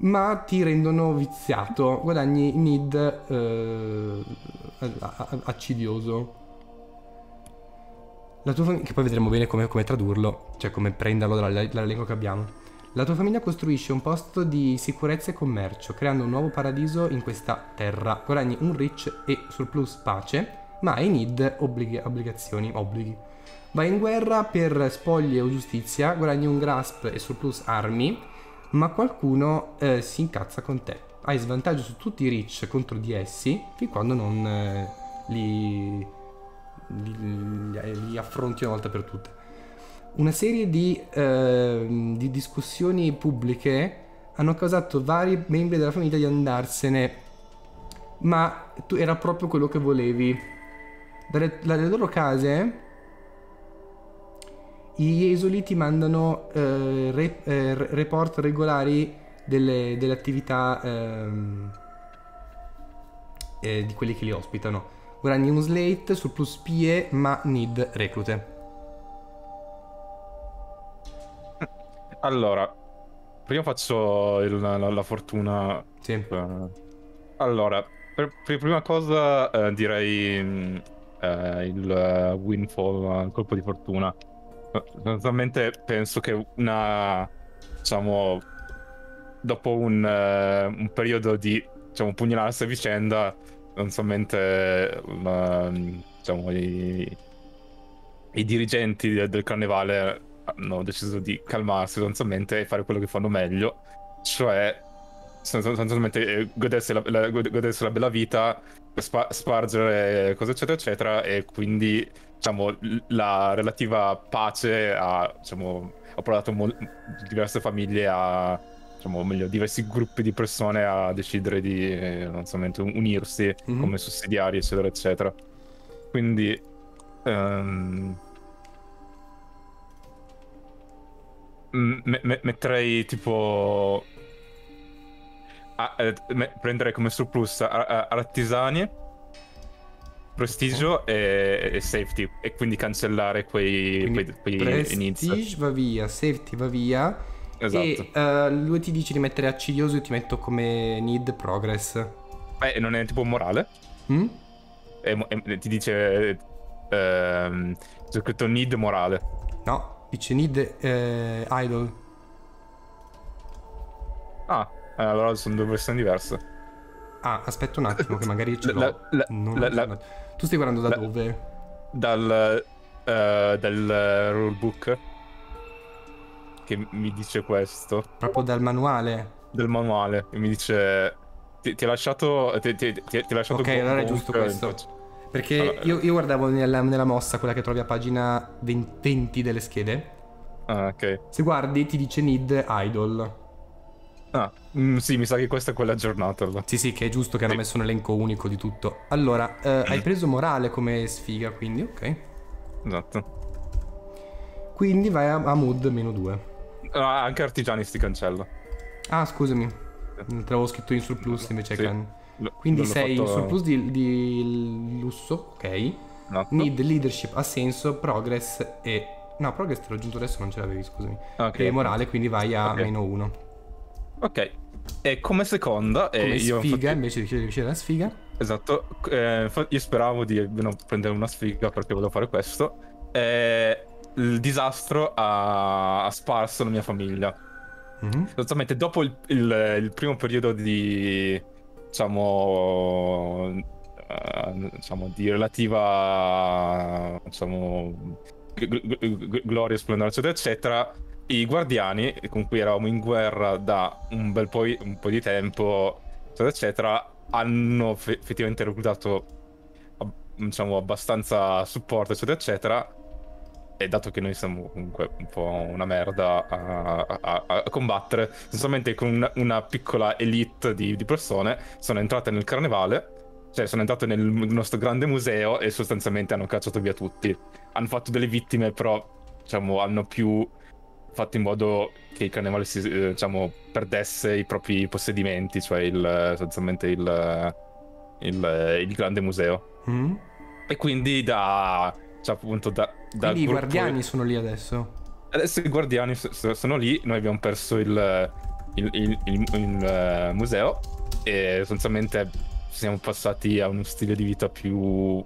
Speaker 1: ma ti rendono viziato. Guadagni need eh, accidioso. La tua famiglia, che poi vedremo bene come, come tradurlo, cioè come prenderlo dalla, dalla lingua che abbiamo. La tua famiglia costruisce un posto di sicurezza e commercio, creando un nuovo paradiso in questa terra. Guadagni un rich e surplus pace, ma hai need obblighi- obbligazioni, obblighi. Vai in guerra per spoglie o giustizia, guadagni un grasp e surplus armi, ma qualcuno eh, si incazza con te. Hai svantaggio su tutti i rich contro di essi, fin quando non eh, li, li- li affronti una volta per tutte. Una serie di, ehm, di discussioni pubbliche hanno causato vari membri della famiglia di andarsene, ma tu era proprio quello che volevi. Dalle, dalle loro case gli esuli ti mandano eh, re- eh, re- report regolari delle, delle attività ehm, eh, di quelli che li ospitano. Guadagni un slate, surplus spie, ma need reclute.
Speaker 4: Allora, prima faccio il- la, la fortuna.
Speaker 1: Sì.
Speaker 4: eh, allora, per, per prima cosa eh, direi mh, eh, il windfall, il colpo di fortuna. Sostanzialmente penso che una, diciamo, dopo un, eh, un periodo di, diciamo, pugnalarsi a vicenda, sostanzialmente, la- diciamo, i, i dirigenti del, del carnevale hanno deciso di calmarsi sostanzialmente e fare quello che fanno meglio, cioè sostanzialmente eh, godersi la, la- gode- godersi la bella vita, spa- spargere cose eccetera eccetera e quindi diciamo la relativa pace ha, diciamo, ha portato mol- diverse famiglie a diciamo meglio diversi gruppi di persone a decidere di eh, unirsi
Speaker 1: Mhm.
Speaker 4: come sussidiari eccetera eccetera quindi Mm, me- me- metterei tipo a- eh, me- prendere come surplus a- a- artigiani prestigio e, e safety e quindi cancellare quei,
Speaker 1: Quindi
Speaker 4: quei, quei
Speaker 1: Prestige va via, safety va via.
Speaker 4: esatto
Speaker 1: E eh, lui ti dice di mettere accidioso e ti metto come need progress.
Speaker 4: Eh, non è tipo morale
Speaker 1: Mm?
Speaker 4: Mo- è- ti dice ehm, c'è scritto need morale
Speaker 1: No, dice need eh, idol.
Speaker 4: ah allora sono due versioni diverse
Speaker 1: Ah, aspetta un attimo che magari ce l'ho.
Speaker 4: La- la-
Speaker 1: Non
Speaker 4: la-.
Speaker 1: Tu stai guardando da
Speaker 4: la-
Speaker 1: dove?
Speaker 4: dal, eh, dal rulebook che mi dice questo
Speaker 1: Proprio dal manuale.
Speaker 4: del manuale e mi dice ti, ti ha lasciato ti, ti- ti- ti lasciato
Speaker 1: Ok, allora è giusto questo. Perché
Speaker 4: Allora,
Speaker 1: io, io guardavo nella, nella mossa, quella che trovi a pagina 20, 20 delle schede.
Speaker 4: ah ok
Speaker 1: Se guardi ti dice need idol.
Speaker 4: Ah mm, sì mi sa che questa è quella aggiornata allora.
Speaker 1: Sì, sì, che è giusto che hanno messo un elenco unico di tutto. Allora, eh, hai preso morale come sfiga, quindi ok.
Speaker 4: esatto
Speaker 1: Quindi vai a, a mood meno 2.
Speaker 4: Ah, anche artigiani sti cancella
Speaker 1: Ah, scusami. Te l'avevo scritto in surplus invece
Speaker 4: Sì.
Speaker 1: che...
Speaker 4: L-
Speaker 1: Quindi sei in
Speaker 4: fatto-
Speaker 1: surplus di, di lusso, ok.
Speaker 4: esatto.
Speaker 1: Need leadership ha senso, progress e No, progress te l'ho aggiunto adesso, non ce l'avevi, scusami.
Speaker 4: Ok.
Speaker 1: E morale, quindi vai a
Speaker 4: Ok.
Speaker 1: meno 1.
Speaker 4: Ok. E come seconda, e
Speaker 1: Come
Speaker 4: io
Speaker 1: sfiga,
Speaker 4: infatti-
Speaker 1: invece di ricevere la sfiga.
Speaker 4: Esatto, eh, io speravo di almeno prendere una sfiga perché volevo fare questo. Eh, il disastro ha, ha sparso la mia famiglia.
Speaker 1: Mhm.
Speaker 4: Sostanzialmente dopo il, il- il primo periodo di, diciamo, eh, diciamo di relativa, diciamo, g- g- g- gloria, splendore, eccetera, eccetera, i guardiani con cui eravamo in guerra da un bel po', un po' di tempo, eccetera, eccetera, hanno fe- effettivamente reclutato, ab- diciamo, abbastanza supporto, eccetera, eccetera. E dato che noi siamo comunque un po' una merda a, a- a combattere, sostanzialmente con una, una piccola elite di, di persone sono entrate nel carnevale, cioè sono entrate nel nostro grande museo e sostanzialmente hanno cacciato via tutti. Hanno fatto delle vittime, però diciamo hanno più fatto in modo che il carnevale si, eh, diciamo, perdesse i propri possedimenti, cioè il, sostanzialmente il, il, il grande museo.
Speaker 1: Mhm.
Speaker 4: E quindi da, cioè appunto da, da
Speaker 1: Quindi i guardiani sono lì adesso.
Speaker 4: Adesso i guardiani sono lì, noi abbiamo perso il, il- il- il- il, eh, museo e sostanzialmente siamo passati a uno stile di vita più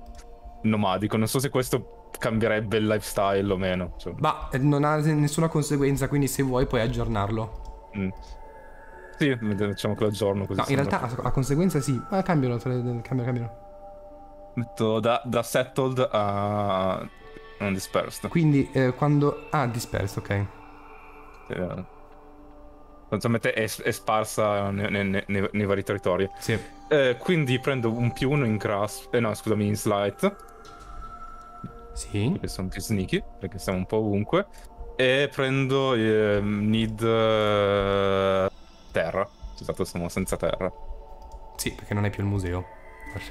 Speaker 4: nomadico. Non so se questo cambierebbe il lifestyle o meno. cioè.
Speaker 1: Ma non ha nessuna conseguenza, quindi se vuoi puoi aggiornarlo.
Speaker 4: Mm. Sì, facciamo che lo aggiorno così.
Speaker 1: No, in realtà a, a conseguenza sì. Ma cambiano, cambiano, cambiano.
Speaker 4: Metto da, da settled a undispersed.
Speaker 1: Quindi eh, quando... Ah, disperso, ok.
Speaker 4: Eh, Sostanzialmente è, è sparsa ne- ne- ne- nei, nei vari territori.
Speaker 1: Sì.
Speaker 4: Eh, quindi prendo un più uno in grasp. Eh no, scusami, in slight.
Speaker 1: Sì.
Speaker 4: Perché sono più sneaky. Perché siamo un po' ovunque. E prendo ehm, need eh, terra. Scusate, siamo senza terra.
Speaker 1: Sì, perché non è più il museo.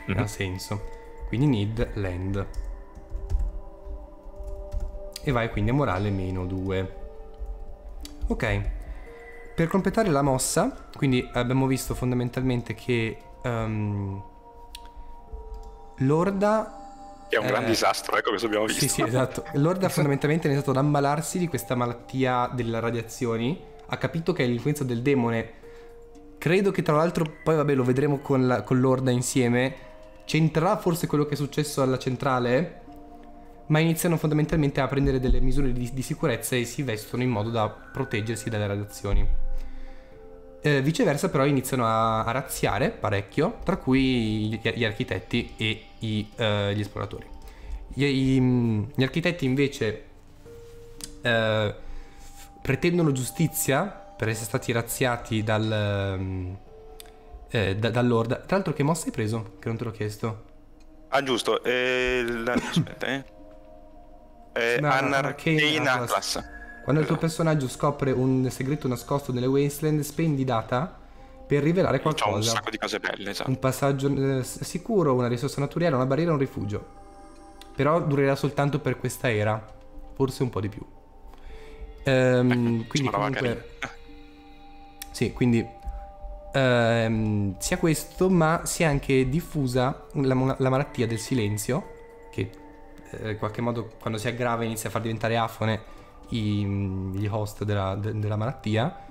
Speaker 1: Ha
Speaker 4: Mhm.
Speaker 1: senso. Quindi need land. E vai quindi a morale meno 2. Ok. Per completare la mossa, quindi abbiamo visto fondamentalmente che ehm, l'orda
Speaker 5: È un gran
Speaker 1: Eh,
Speaker 5: disastro, ecco cosa abbiamo visto.
Speaker 1: Sì, sì, esatto. L'Orda fondamentalmente è iniziato ad ammalarsi di questa malattia delle radiazioni. Ha capito che è l'influenza del demone. Credo che tra l'altro, poi vabbè, lo vedremo con, la- con l'Orda insieme. C'entrerà forse quello che è successo alla centrale. Ma iniziano fondamentalmente a prendere delle misure di, di sicurezza e si vestono in modo da proteggersi dalle radiazioni. Eh, viceversa, però, iniziano a, a razziare parecchio, tra cui gli, gli architetti e i, eh, gli esploratori. Gli, i- gli architetti invece eh, pretendono giustizia per essere stati razziati dal, ehm, eh, da- dall'Orda. Tra l'altro, che mossa hai preso? Che non te l'ho chiesto.
Speaker 5: Ah, giusto. Eh, la- aspetta, eh. Eh,
Speaker 1: Arcane
Speaker 5: Atlas.
Speaker 1: Atlas. Quando il tuo personaggio scopre un segreto nascosto nelle Wasteland, spendi data per rivelare
Speaker 5: C'ha un
Speaker 1: qualcosa.
Speaker 5: sacco di cose belle, esatto.
Speaker 1: Un passaggio eh, sicuro, una risorsa naturale, una barriera, un rifugio. Però durerà soltanto per questa era, forse un po' di più. Ehm, quindi
Speaker 5: Sembrava
Speaker 1: comunque... Sì, quindi ehm, sia questo, ma si è anche diffusa la, la malattia del silenzio, che eh, in qualche modo quando si aggrava inizia a far diventare afone i- gli host della, de- della malattia.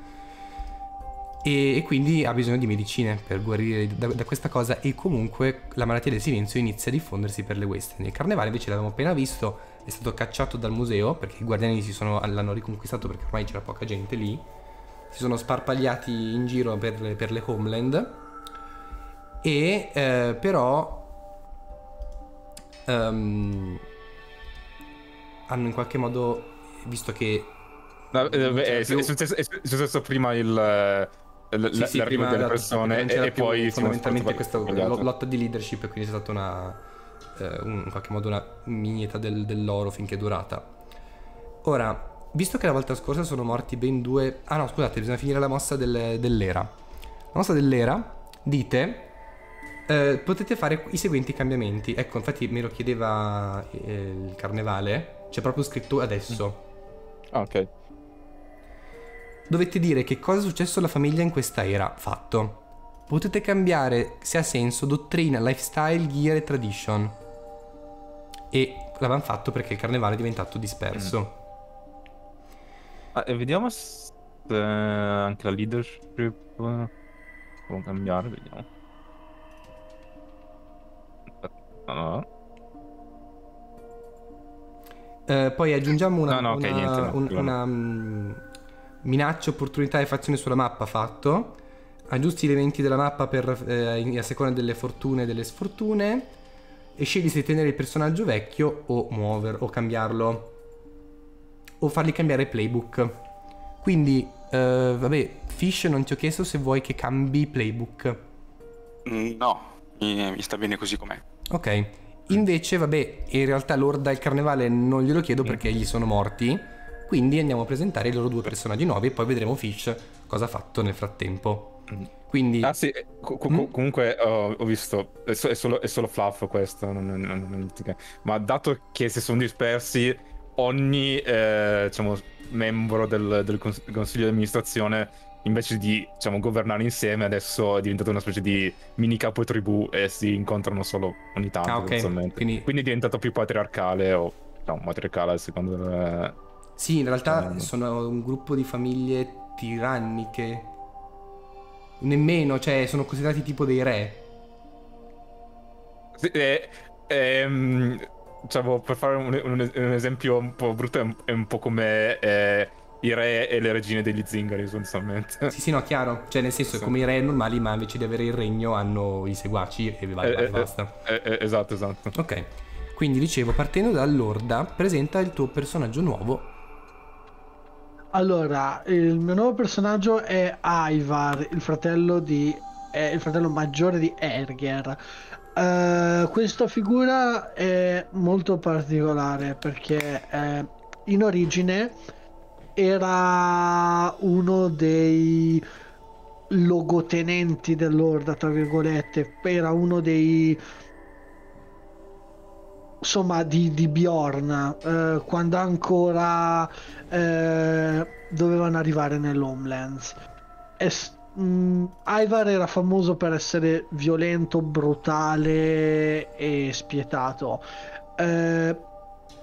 Speaker 1: E, e quindi ha bisogno di medicine per guarire da, da questa cosa e comunque la malattia del silenzio inizia a diffondersi per le Western. Il carnevale invece l'abbiamo appena visto, è stato cacciato dal museo perché i guardiani si sono, l'hanno riconquistato perché ormai c'era poca gente lì si sono sparpagliati in giro per le, per le homeland e eh, però ehm, hanno in qualche modo visto che
Speaker 4: No, eh,
Speaker 1: c'era
Speaker 4: è,
Speaker 1: più-
Speaker 4: è successo, è successo prima il, eh, l-
Speaker 1: sì, sì,
Speaker 4: delle
Speaker 1: da-
Speaker 4: persone e, e poi
Speaker 1: fondamentalmente questa lotta di leadership quindi c'è stata una eh, un- in qualche modo una migneta del- dell'oro finché è durata. Ora visto che la volta scorsa sono morti ben due ah no scusate bisogna finire la mossa del- dell'era. La mossa dell'era dite eh, potete fare i seguenti cambiamenti. Ecco infatti me lo chiedeva eh, il carnevale c'è proprio scritto adesso
Speaker 4: Ah, ok.
Speaker 1: Dovete dire che cosa è successo alla famiglia in questa era. Fatto. Potete cambiare, se ha senso, dottrina, lifestyle, gear e tradition. E l'avevamo fatto perché il carnevale è diventato disperso.
Speaker 4: Ah, e vediamo se anche la leadership può cambiare, vediamo. No, no.
Speaker 1: Eh, poi aggiungiamo una,
Speaker 4: No, no,
Speaker 1: una-
Speaker 4: niente, no,
Speaker 1: un- una, mm, minaccia, opportunità e fazione sulla mappa fatto. Aggiusti gli eventi della mappa per, eh, a seconda delle fortune e delle sfortune. E scegli se tenere il personaggio vecchio o muover o cambiarlo. O fargli cambiare playbook. Quindi, eh, vabbè, Fish non ti ho chiesto se vuoi che cambi playbook.
Speaker 5: Mm, No, mi, mi sta bene così com'è.
Speaker 1: Ok. Invece, vabbè, in realtà l'Orda e il Carnevale non glielo chiedo perché gli sono morti. Quindi andiamo a presentare i loro due personaggi nuovi e poi vedremo Fish cosa ha fatto nel frattempo.
Speaker 4: Mm.
Speaker 1: Quindi,
Speaker 4: Ah sì, eh, co- co-
Speaker 1: Mm?
Speaker 4: comunque ho, ho visto, è, so- è solo, è solo fluff questo, non, non- non- ma dato che si sono dispersi, ogni eh, diciamo, membro del, del cons- consiglio di amministrazione, invece di diciamo, governare insieme, adesso è diventato una specie di mini capo tribù e si incontrano solo ogni tanto.
Speaker 1: Ah, ok.
Speaker 4: sostanzialmente.
Speaker 1: Quindi-
Speaker 4: Quindi... è diventato più patriarcale o no, matriarcale secondo il...
Speaker 1: sì, in realtà
Speaker 4: Eh.
Speaker 1: sono un gruppo di famiglie tiranniche. Nemmeno, cioè, sono considerati tipo dei re.
Speaker 4: Sì, è- ehm, diciamo, per fare un, un- un esempio un po' brutto, è un, è un po' come eh, i re e le regine degli zingari, sostanzialmente.
Speaker 1: Sì, sì, no, chiaro. Cioè, nel senso, è
Speaker 4: Sì.
Speaker 1: come i re normali, ma invece di avere il regno hanno i seguaci e vai,
Speaker 4: Eh,
Speaker 1: vai,
Speaker 4: eh,
Speaker 1: basta.
Speaker 4: eh, eh, esatto, esatto.
Speaker 1: Ok. Quindi dicevo, partendo dall'Orda, presenta il tuo personaggio nuovo.
Speaker 2: Allora, il mio nuovo personaggio è Ivar, il fratello di è il fratello maggiore di Erger. Eh, questa figura è molto particolare perché in origine era uno dei logotenenti dell'Orda, tra virgolette, era uno dei insomma di, di Bjorn eh, quando ancora eh, dovevano arrivare nell'Homelands. E s- mh, Ivar era famoso per essere violento, brutale e spietato, eh,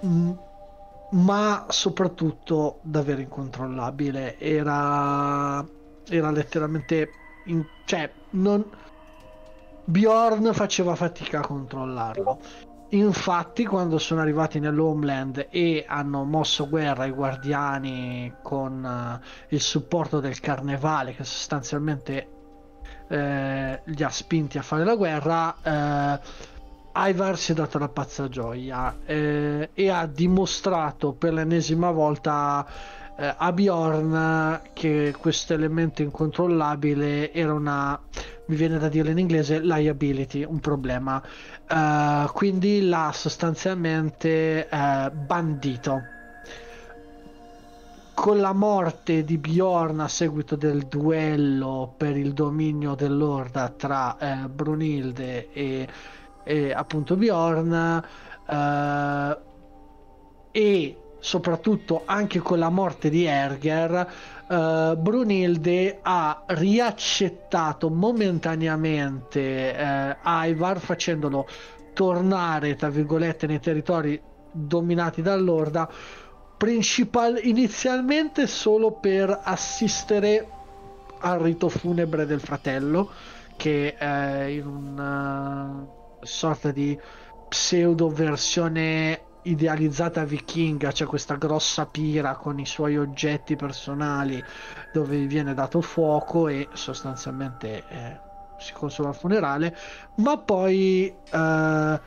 Speaker 2: mh, ma soprattutto davvero incontrollabile. Era, era letteralmente, in- cioè, non, Bjorn faceva fatica a controllarlo. Infatti, quando sono arrivati nell'Homeland e hanno mosso guerra ai guardiani con eh, il supporto del carnevale, che sostanzialmente eh, li ha spinti a fare la guerra, eh, Ivar si è dato la pazza gioia eh, e ha dimostrato per l'ennesima volta eh, a Bjorn che questo elemento incontrollabile era una mi viene da dire in inglese liability, un problema. Eh, quindi l'ha sostanzialmente eh, bandito. Con la morte di Bjorn a seguito del duello per il dominio dell'Orda tra eh, Brunilde e, e appunto Bjorn eh, e soprattutto anche con la morte di Erger eh, Brunilde ha riaccettato momentaneamente eh, Ivar facendolo tornare tra virgolette nei territori dominati dall'Orda principal inizialmente solo per assistere al rito funebre del fratello che è in una sorta di pseudo versione idealizzata vichinga, c'è questa grossa pira con i suoi oggetti personali dove viene dato fuoco e sostanzialmente eh, si consola il funerale, ma poi eh,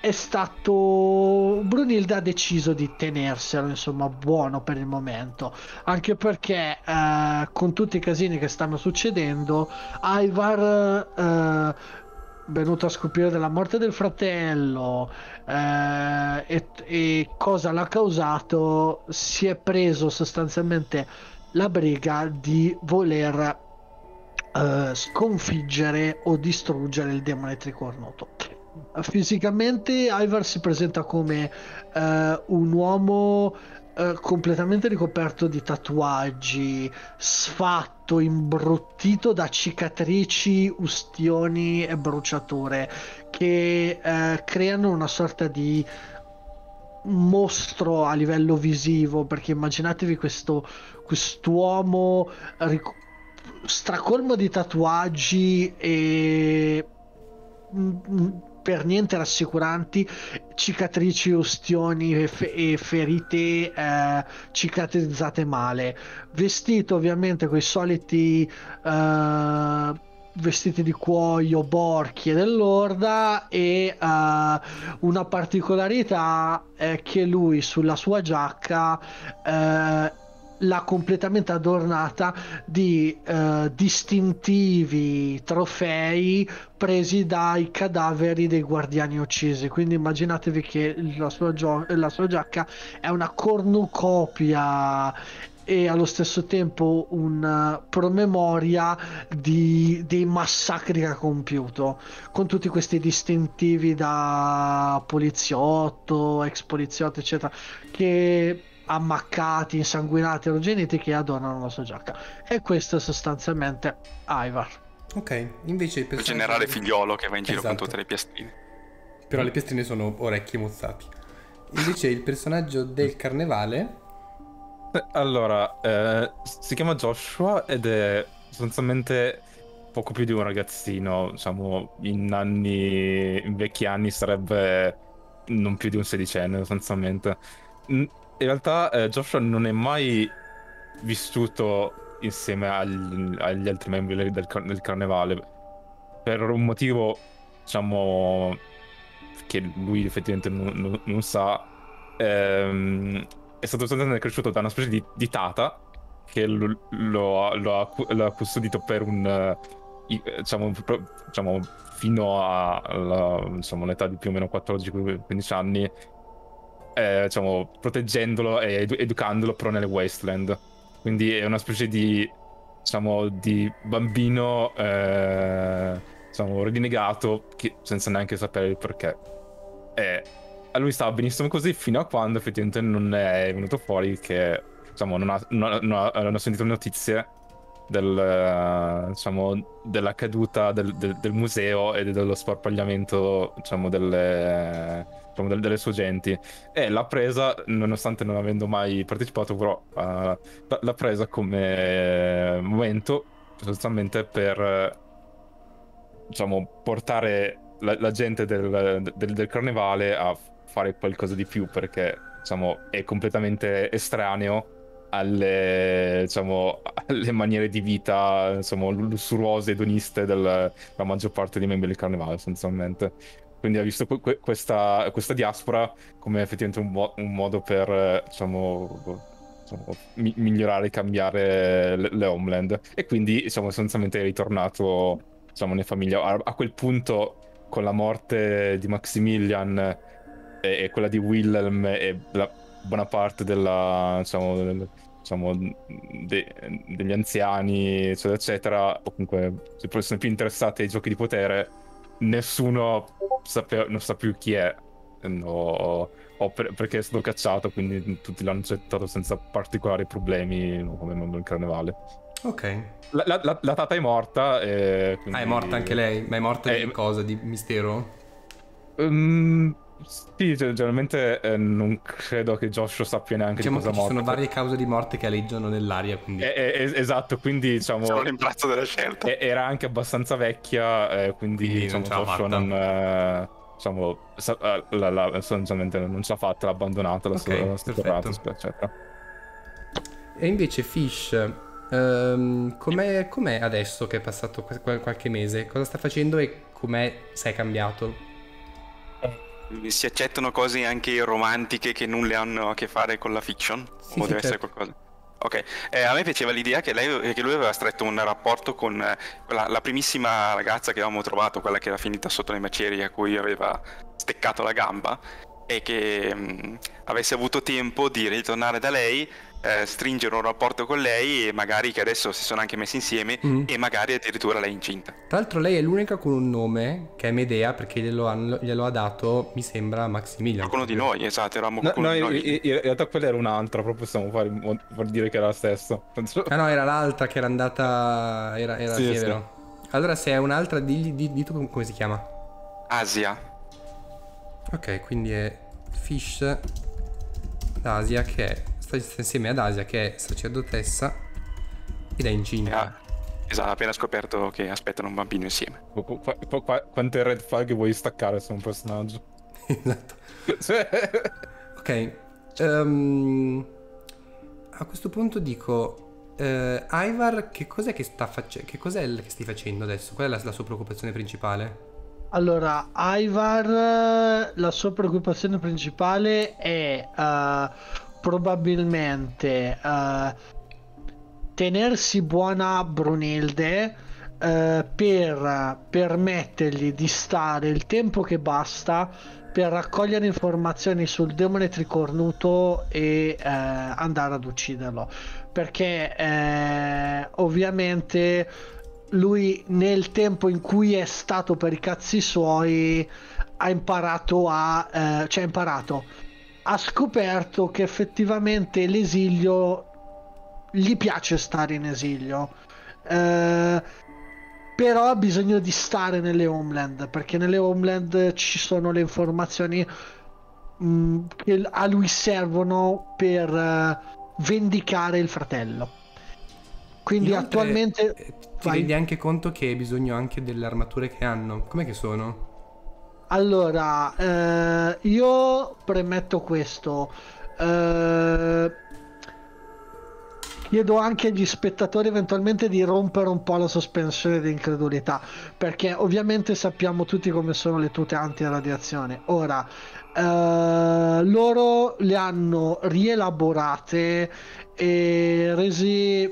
Speaker 2: è stato Brunilde ha deciso di tenerselo insomma buono per il momento. Anche perché eh, con tutti i casini che stanno succedendo Ivar eh, venuto a scoprire della morte del fratello eh, e, e cosa l'ha causato si è preso sostanzialmente la briga di voler eh, sconfiggere o distruggere il demone tricornuto fisicamente Ivar si presenta come eh, un uomo eh, completamente ricoperto di tatuaggi, sfatto, imbruttito da cicatrici, ustioni e bruciature che eh, creano una sorta di mostro a livello visivo, perché immaginatevi questo quest'uomo ric- stracolmo di tatuaggi e mm, mm, per niente rassicuranti, cicatrici, ustioni e, fe- e ferite eh, cicatrizzate male. Vestito ovviamente con i soliti eh, vestiti di cuoio, borchie dell'orda e uh, una particolarità è che lui sulla sua giacca uh, l'ha completamente adornata di uh, distintivi trofei presi dai cadaveri dei guardiani uccisi. Quindi immaginatevi che la sua, gio- la sua giacca è una cornucopia e allo stesso tempo un promemoria di, dei massacri che ha compiuto con tutti questi distintivi da poliziotto, ex poliziotto eccetera che ammaccati, insanguinati, arrugginiti che adornano la sua giacca. E questo è sostanzialmente Ivar.
Speaker 1: Ok, invece il
Speaker 5: Il generale figliolo che va in giro
Speaker 1: Esatto.
Speaker 5: con tutte le piastrine.
Speaker 1: Però le piastrine sono orecchie mozzati. Invece il personaggio del carnevale...
Speaker 4: Eh, Allora, eh, si chiama Joshua ed è sostanzialmente poco più di un ragazzino, diciamo, in anni, in vecchi anni sarebbe non più di un sedicenne, sostanzialmente. In realtà eh, Joshua non è mai vissuto insieme agli, agli altri membri del, del car- del carnevale, per un motivo, diciamo, che lui effettivamente non, non- non sa. ehm, è stato sostanzialmente cresciuto da una specie di, di tata che lo, lo ha, lo ha lo ha custodito per un diciamo, pro- diciamo, fino all'età di più o meno 14-15 anni eh, diciamo, proteggendolo e edu- educandolo però nelle wasteland. Quindi è una specie di diciamo di bambino eh, diciamo rinnegato che, senza neanche sapere il perché. E a lui stava benissimo così fino a quando effettivamente non è venuto fuori che diciamo non ha, non ha- non ha- non ha sentito notizie del, diciamo, della caduta del, del- del museo e dello sparpagliamento diciamo, delle, diciamo, del- delle sue genti. E l'ha presa nonostante non avendo mai partecipato però eh, l'ha- presa come momento sostanzialmente per eh, diciamo portare la, la gente del, del- del carnevale a fare qualcosa di più perché diciamo è completamente estraneo alle, diciamo, alle maniere di vita insomma, lussuose e edoniste della maggior parte dei membri del carnevale essenzialmente quindi ha visto que- que- questa, questa diaspora come effettivamente un, mo- un modo per eh, diciamo, diciamo, mi- migliorare e cambiare le, le homeland. E quindi diciamo, essenzialmente è ritornato diciamo, in famiglia. A, a quel punto con la morte di Maximilian e, e quella di Wilhelm e la buona parte della, diciamo, del- diciamo, de- degli anziani, eccetera, eccetera, o comunque se poi sono più interessati ai giochi di potere, nessuno sape- non sa più chi è. No, o per- perché è stato cacciato, quindi tutti l'hanno accettato senza particolari problemi come membro del carnevale.
Speaker 1: Ok.
Speaker 4: La, la- la- la tata è morta. E quindi...
Speaker 1: Ah, è morta anche lei? Ma è morta di
Speaker 4: Eh,
Speaker 1: cosa? Di mistero?
Speaker 4: Mm, sì, ge- generalmente eh, non credo che Joshua sappia neanche
Speaker 1: Diciamo
Speaker 4: di cosa
Speaker 1: ci
Speaker 4: è
Speaker 1: sono varie cause di morte che aleggiano nell'aria, quindi...
Speaker 4: Eh, eh, esatto, quindi diciamo
Speaker 5: Sono l'imbarazzo della scelta.
Speaker 4: era anche abbastanza vecchia, eh, quindi,
Speaker 1: Quindi non
Speaker 4: diciamo,
Speaker 1: ce l'ha
Speaker 4: Joshua
Speaker 1: fatta.
Speaker 4: non, eh, diciamo, sa- eh, la, la- sostanzialmente non ce l'ha fatta, l'ha abbandonata, l'ha
Speaker 1: Ok,
Speaker 4: sta- l'ha sterrata,
Speaker 1: perfetto.
Speaker 4: eccetera.
Speaker 1: E invece Fish, ehm, com'è, com'è adesso che è passato qual- qual- qualche mese? Cosa sta facendo e com'è sei cambiato?
Speaker 5: Si accettano cose anche romantiche che nulla hanno a che fare con la fiction?
Speaker 1: Sì,
Speaker 5: o
Speaker 1: sì,
Speaker 5: deve essere
Speaker 1: certo.
Speaker 5: qualcosa? Ok, Eh, a me piaceva l'idea che, lei, che lui aveva stretto un rapporto con eh, quella- la primissima ragazza che avevamo trovato, quella che era finita sotto le macerie, a cui aveva steccato la gamba, e che mh, avesse avuto tempo di ritornare da lei, eh, stringere un rapporto con lei e magari che adesso si sono anche messi insieme
Speaker 1: Mm.
Speaker 5: e magari addirittura lei incinta.
Speaker 1: Tra l'altro lei è l'unica con un nome che è Medea perché glielo, hanno- glielo ha dato, mi sembra, Maximilian.
Speaker 5: Qualcuno di noi, esatto, eravamo
Speaker 4: No,
Speaker 5: qualcuno
Speaker 4: no,
Speaker 5: noi.
Speaker 4: in- realtà quella era un'altra, proprio stiamo fare per dire che era la stessa.
Speaker 1: Ah no, era l'altra che era andata... Era, era
Speaker 4: Sì,
Speaker 1: sì, è
Speaker 4: sì.
Speaker 1: vero. Allora se è un'altra, digli, di, di tu come si chiama.
Speaker 5: Asia.
Speaker 1: Ok, quindi è Fish d'Asia che è, sta insieme ad Asia che è sacerdotessa ed è incinta.
Speaker 5: Ah, esatto, ha appena scoperto che aspettano un bambino insieme.
Speaker 4: Qu- qu- qu- qu- Quante red flag vuoi staccare su un personaggio?
Speaker 1: esatto. Ok. ehm, a questo punto dico, eh, Ivar, che cos'è che sta facendo? Che cos'è che stai facendo adesso? Qual è la, la sua preoccupazione principale?
Speaker 2: Allora, Ivar, la sua preoccupazione principale è eh, probabilmente eh, tenersi buona Brunilde eh, per permettergli di stare il tempo che basta per raccogliere informazioni sul demone tricornuto e eh, andare ad ucciderlo. Perché eh, ovviamente lui nel tempo in cui è stato per i cazzi suoi ha imparato a eh, cioè ha imparato ha scoperto che effettivamente l'esilio gli piace stare in esilio. Eh, però ha bisogno di stare nelle homeland perché nelle homeland ci sono le informazioni mh, che a lui servono per eh, vendicare il fratello quindi
Speaker 1: Inoltre,
Speaker 2: attualmente
Speaker 1: eh, ti
Speaker 2: vai.
Speaker 1: rendi anche conto che hai bisogno anche delle armature che hanno. Com'è che sono?
Speaker 2: Allora, eh, io premetto questo. Eh, chiedo anche agli spettatori eventualmente di rompere un po' la sospensione di incredulità, perché ovviamente sappiamo tutti come sono le tute antiradiazione. Ora, eh, loro le hanno rielaborate e resi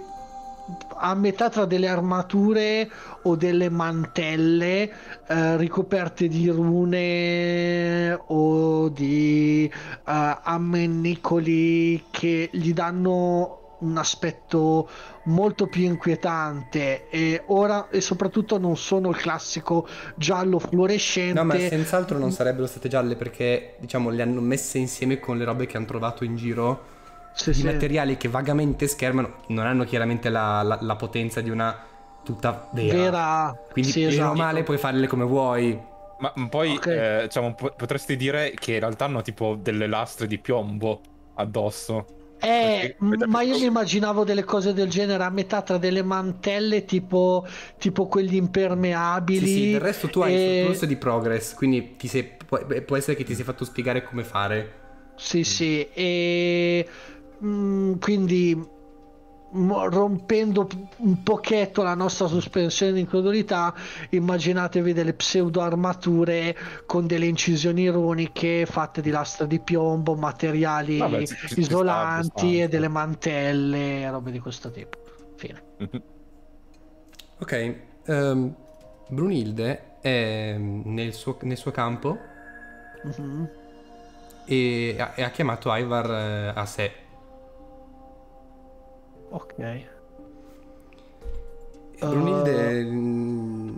Speaker 2: a metà tra delle armature o delle mantelle eh, ricoperte di rune o di eh, ammennicoli che gli danno un aspetto molto più inquietante. E ora e soprattutto non sono il classico giallo fluorescente.
Speaker 1: No, ma senz'altro non sarebbero state gialle perché, diciamo, le hanno messe insieme con le robe che hanno trovato in giro
Speaker 2: Sì,
Speaker 1: di
Speaker 2: sì.
Speaker 1: materiali che vagamente schermano, non hanno chiaramente la, la- la potenza di una tuta vera.
Speaker 2: vera
Speaker 1: Quindi
Speaker 2: sì,
Speaker 1: bene o
Speaker 2: esatto.
Speaker 1: male puoi farle come vuoi.
Speaker 4: ma poi
Speaker 2: Ok.
Speaker 4: eh, diciamo, po- potresti dire che in realtà hanno tipo delle lastre di piombo addosso.
Speaker 2: Eh,
Speaker 4: Perché-
Speaker 2: ma io mi immaginavo delle cose del genere a metà tra delle mantelle tipo, tipo quegli impermeabili.
Speaker 1: Sì, sì, del resto tu hai
Speaker 2: e-
Speaker 1: il corso di progress, quindi ti sei, può, può essere che ti sei fatto spiegare come fare.
Speaker 2: Sì, sì, e mm, quindi rompendo un pochetto la nostra sospensione di incredulità, immaginatevi delle pseudo armature con delle incisioni ironiche fatte di lastre di piombo, materiali
Speaker 4: Vabbè, ci- ci- ci sta
Speaker 2: isolanti
Speaker 4: abbastanza.
Speaker 2: e delle mantelle, robe di questo tipo. Fine.
Speaker 1: Ok, ehm, Brunilde è nel suo, nel suo campo
Speaker 2: Mhm.
Speaker 1: e ha, e ha chiamato Ivar eh, a sé.
Speaker 2: Ok.
Speaker 1: E
Speaker 2: Uh.
Speaker 1: Brunilde, mm,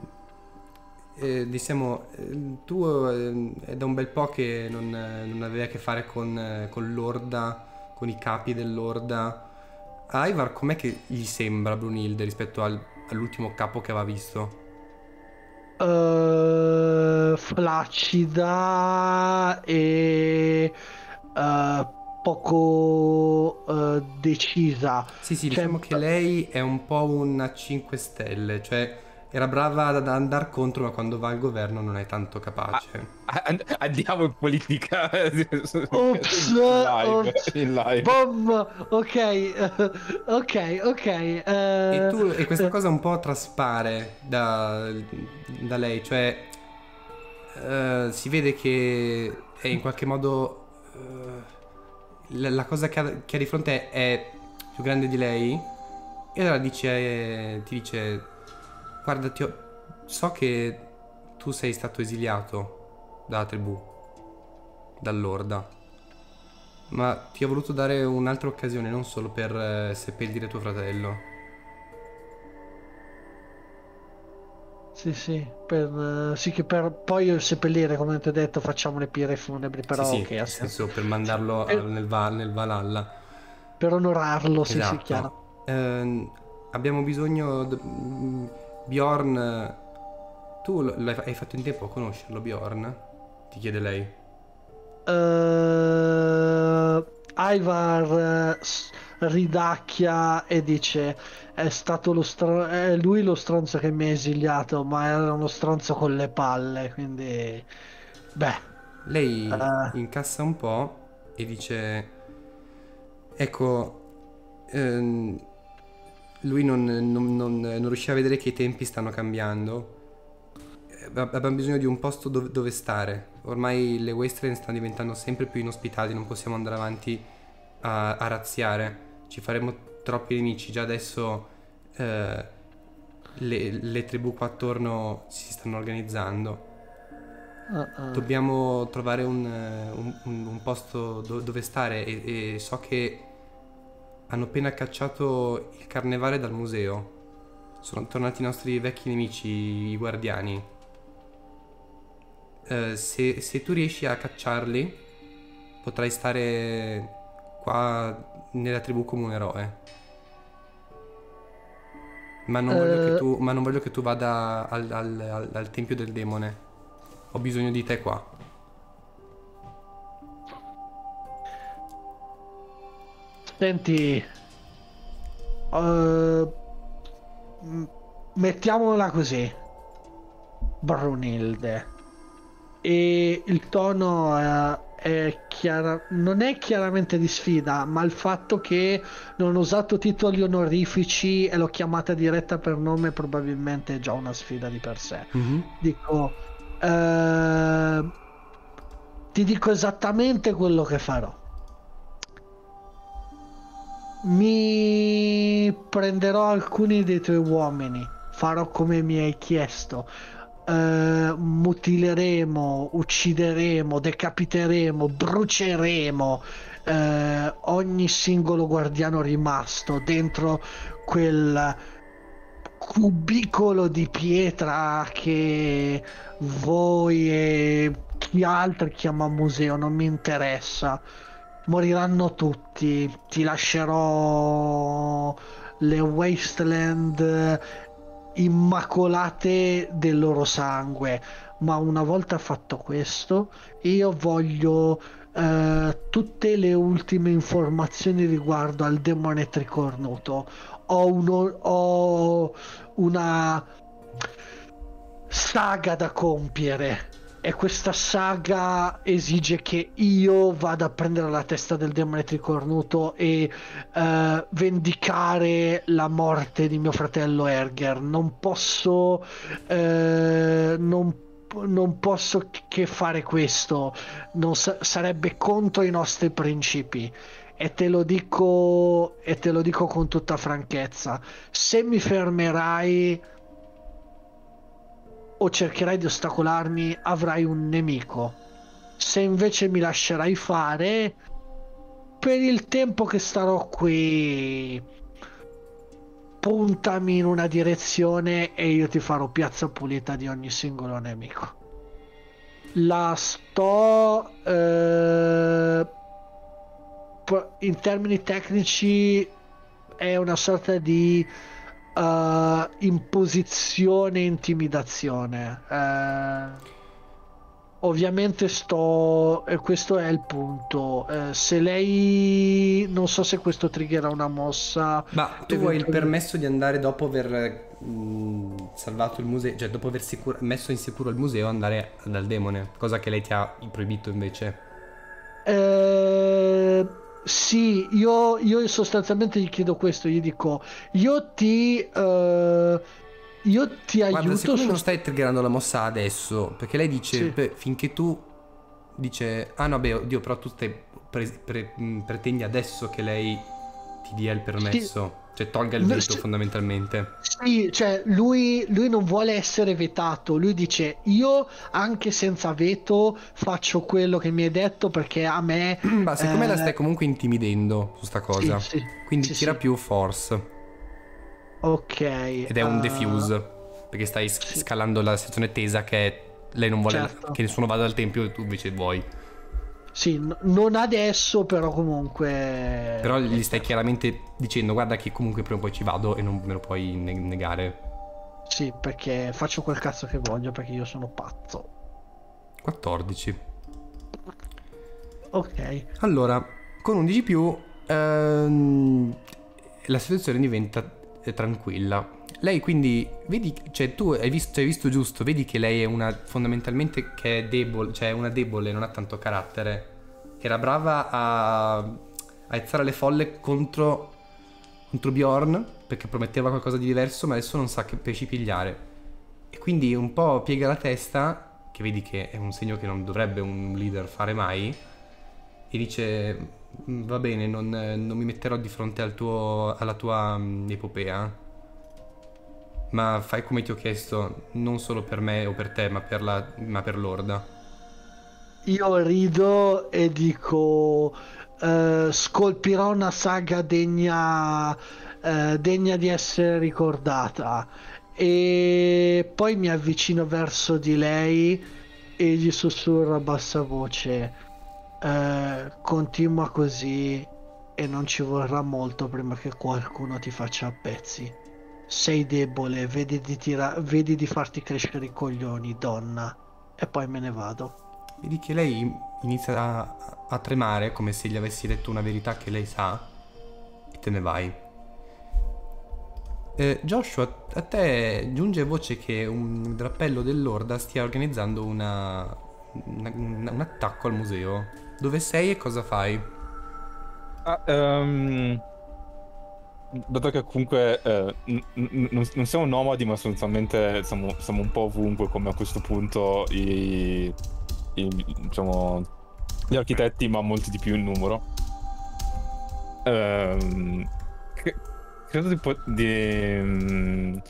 Speaker 1: eh, diciamo, eh, tu eh, è da un bel po' che non, eh, non aveva a che fare con, eh, con l'Orda, con i capi dell'Orda. A Ivar com'è che gli sembra Brunilde rispetto al- all'ultimo capo che aveva visto?
Speaker 2: Eh, flaccida e eh, poco eh, decisa.
Speaker 1: Sì, sì,
Speaker 2: Cioè,
Speaker 1: diciamo che lei è un po' una 5 stelle, cioè era brava ad andare contro, ma quando va al governo non è tanto capace.
Speaker 4: And- andiamo in politica.
Speaker 2: Ops,
Speaker 4: in live.
Speaker 2: ops.
Speaker 4: in live.
Speaker 2: Bom, ok, ok, ok. eh,
Speaker 1: E, tu, e questa cosa un po' traspare da, da lei, cioè eh, si vede che è in qualche modo eh, la, la cosa che ha, che ha di fronte è più grande di lei e allora dice, ti dice guarda ti ho- so che tu sei stato esiliato dalla tribù, dall'orda. Ma ti ho voluto dare un'altra occasione, non solo per eh, seppellire tuo fratello.
Speaker 2: Sì, sì, per, eh, sì che per poi seppellire, come ti ho detto, facciamo le pire funebri, però
Speaker 1: sì, sì,
Speaker 2: ok, ha
Speaker 1: nel
Speaker 2: senso.
Speaker 1: per mandarlo
Speaker 2: Eh.
Speaker 1: al- nel, Val- nel Valhalla.
Speaker 2: per onorarlo, sì, sì,
Speaker 1: Esatto.
Speaker 2: chiaro.
Speaker 1: Ehm, abbiamo bisogno. d- mm, Bjorn. Tu hai fatto in tempo a conoscerlo, Bjorn? Ti chiede lei.
Speaker 2: eh, Ivar eh, ridacchia e dice è stato lo stro- è lui lo stronzo che mi ha esiliato, ma era uno stronzo con le palle, quindi beh,
Speaker 1: Lei
Speaker 2: Ah.
Speaker 1: incassa un po' e dice: Ecco, ehm, lui non, non- non- non riusciva a vedere che i tempi stanno cambiando. Abbiamo bisogno di un posto dove, dove stare. Ormai le wasteland stanno diventando sempre più inospitali, non possiamo andare avanti a, a razziare. Ci faremo troppi nemici. Già adesso eh, le, le tribù qua attorno si stanno organizzando.
Speaker 2: uh-uh.
Speaker 1: Dobbiamo trovare un, eh, un- un- un posto do- dove stare e, e so che hanno appena cacciato il carnevale dal museo. Sono tornati i nostri vecchi nemici, i guardiani. Eh, se, se tu riesci a cacciarli, potrai stare qua nella tribù come un eroe. Ma non, voglio, che
Speaker 2: Eh.
Speaker 1: tu, ma non voglio che tu vada al, al- al- al tempio del demone. Ho bisogno di te qua.
Speaker 2: Senti, m- mettiamola così, Brunilde. E il tono eh, è chiara- non è chiaramente di sfida, ma il fatto che non ho usato titoli onorifici e l'ho chiamata diretta per nome probabilmente è già una sfida di per sé. Dico, eh, ti dico esattamente quello che farò. Mi prenderò alcuni dei tuoi uomini, farò come mi hai chiesto. Eh, mutileremo, uccideremo, decapiteremo, bruceremo eh, ogni singolo guardiano rimasto dentro quel cubicolo di pietra che voi e chi altro chiama museo, non mi interessa. Moriranno tutti, ti lascerò le wasteland immacolate del loro sangue, ma una volta fatto questo, io voglio eh, tutte le ultime informazioni riguardo al demone tricornuto. Ho, uno, ho una saga da compiere e questa saga esige che io vada a prendere la testa del demone tricornuto e eh, vendicare la morte di mio fratello Erger. Non posso eh, non, non posso che fare questo. Sa- sarebbe contro i nostri principi. E te lo dico e te lo dico con tutta franchezza. Se mi fermerai o cercherai di ostacolarmi, avrai un nemico. Se invece mi lascerai fare, per il tempo che starò qui, puntami in una direzione e io ti farò piazza pulita di ogni singolo nemico. La sto eh, in termini tecnici è una sorta di eh, imposizione e intimidazione. Eh, ovviamente sto e questo è il punto. Eh, se lei non so se questo triggerà una mossa.
Speaker 1: Ma tu vuoi il permesso di andare dopo aver mh, salvato il museo, cioè dopo aver sicur- messo in sicuro il museo, andare dal demone, cosa che lei ti ha proibito invece.
Speaker 2: Eh, sì, io, io sostanzialmente gli chiedo questo, gli dico, io ti, eh, io ti
Speaker 1: Guarda,
Speaker 2: aiuto
Speaker 1: secondo
Speaker 2: su-
Speaker 1: non stai triggerando la mossa adesso, perché lei dice,
Speaker 2: Sì.
Speaker 1: "Beh, finché tu dice, ah no beh, oddio, però tu stai pre- pre- pretendi adesso che lei ti dia il permesso, cioè tolga il veto
Speaker 2: sì.
Speaker 1: fondamentalmente.
Speaker 2: Sì, cioè lui, lui non vuole essere vetato, lui dice io anche senza veto faccio quello che mi hai detto perché a me...
Speaker 1: Ma secondo me la
Speaker 2: eh,
Speaker 1: stai comunque intimidendo su sta cosa.
Speaker 2: sì, sì,
Speaker 1: Quindi
Speaker 2: sì,
Speaker 1: tira più force.
Speaker 2: Ok.
Speaker 1: Ed è un
Speaker 2: eh,
Speaker 1: defuse. Perché stai scalando la sezione tesa che lei non vuole
Speaker 2: Certo.
Speaker 1: che nessuno vada al tempio e tu invece vuoi.
Speaker 2: Sì, n- non adesso, però comunque...
Speaker 1: Però gli stai chiaramente dicendo guarda che comunque prima o poi ci vado e non me lo puoi ne- negare.
Speaker 2: Sì, perché faccio quel cazzo che voglio perché io sono pazzo.
Speaker 1: 14.
Speaker 2: Ok.
Speaker 1: Allora, con 11 più ehm, la situazione diventa eh, tranquilla. Lei quindi, vedi, cioè tu hai visto, hai visto giusto, vedi che lei è una fondamentalmente che è debole, cioè una debole, non ha tanto carattere. Era brava a, aizzare le folle contro, contro Bjorn perché prometteva qualcosa di diverso, ma adesso non sa che pesci pigliare. E quindi un po' piega la testa, che vedi che è un segno che non dovrebbe un leader fare mai, e dice "Mm, va bene, non, non mi metterò di fronte al tuo, alla tua mm, epopea, ma fai come ti ho chiesto, non solo per me o per te, ma per, la, ma per Lorda.
Speaker 2: Io rido e dico: eh, scolpirò una saga degna, eh, degna di essere ricordata. E poi mi avvicino verso di lei e gli sussurro a bassa voce: eh, continua così e non ci vorrà molto prima che qualcuno ti faccia a pezzi. Sei debole, vedi di, tira- vedi di farti crescere i coglioni, donna. E poi me ne vado.
Speaker 1: Vedi che lei inizia a, a tremare come se gli avessi detto una verità che lei sa e te ne vai. Eh, Joshua, a te giunge voce che un drappello dell'Orda stia organizzando una, una- un un attacco al museo. Dove sei e cosa fai?
Speaker 4: Ah, ehm, dato che comunque eh, n- n- non, siamo nomadi, ma sostanzialmente siamo, siamo un po' ovunque, come a questo punto i, i- diciamo, gli architetti, ma molti di più in numero. Ehm, cre- credo di, po- di,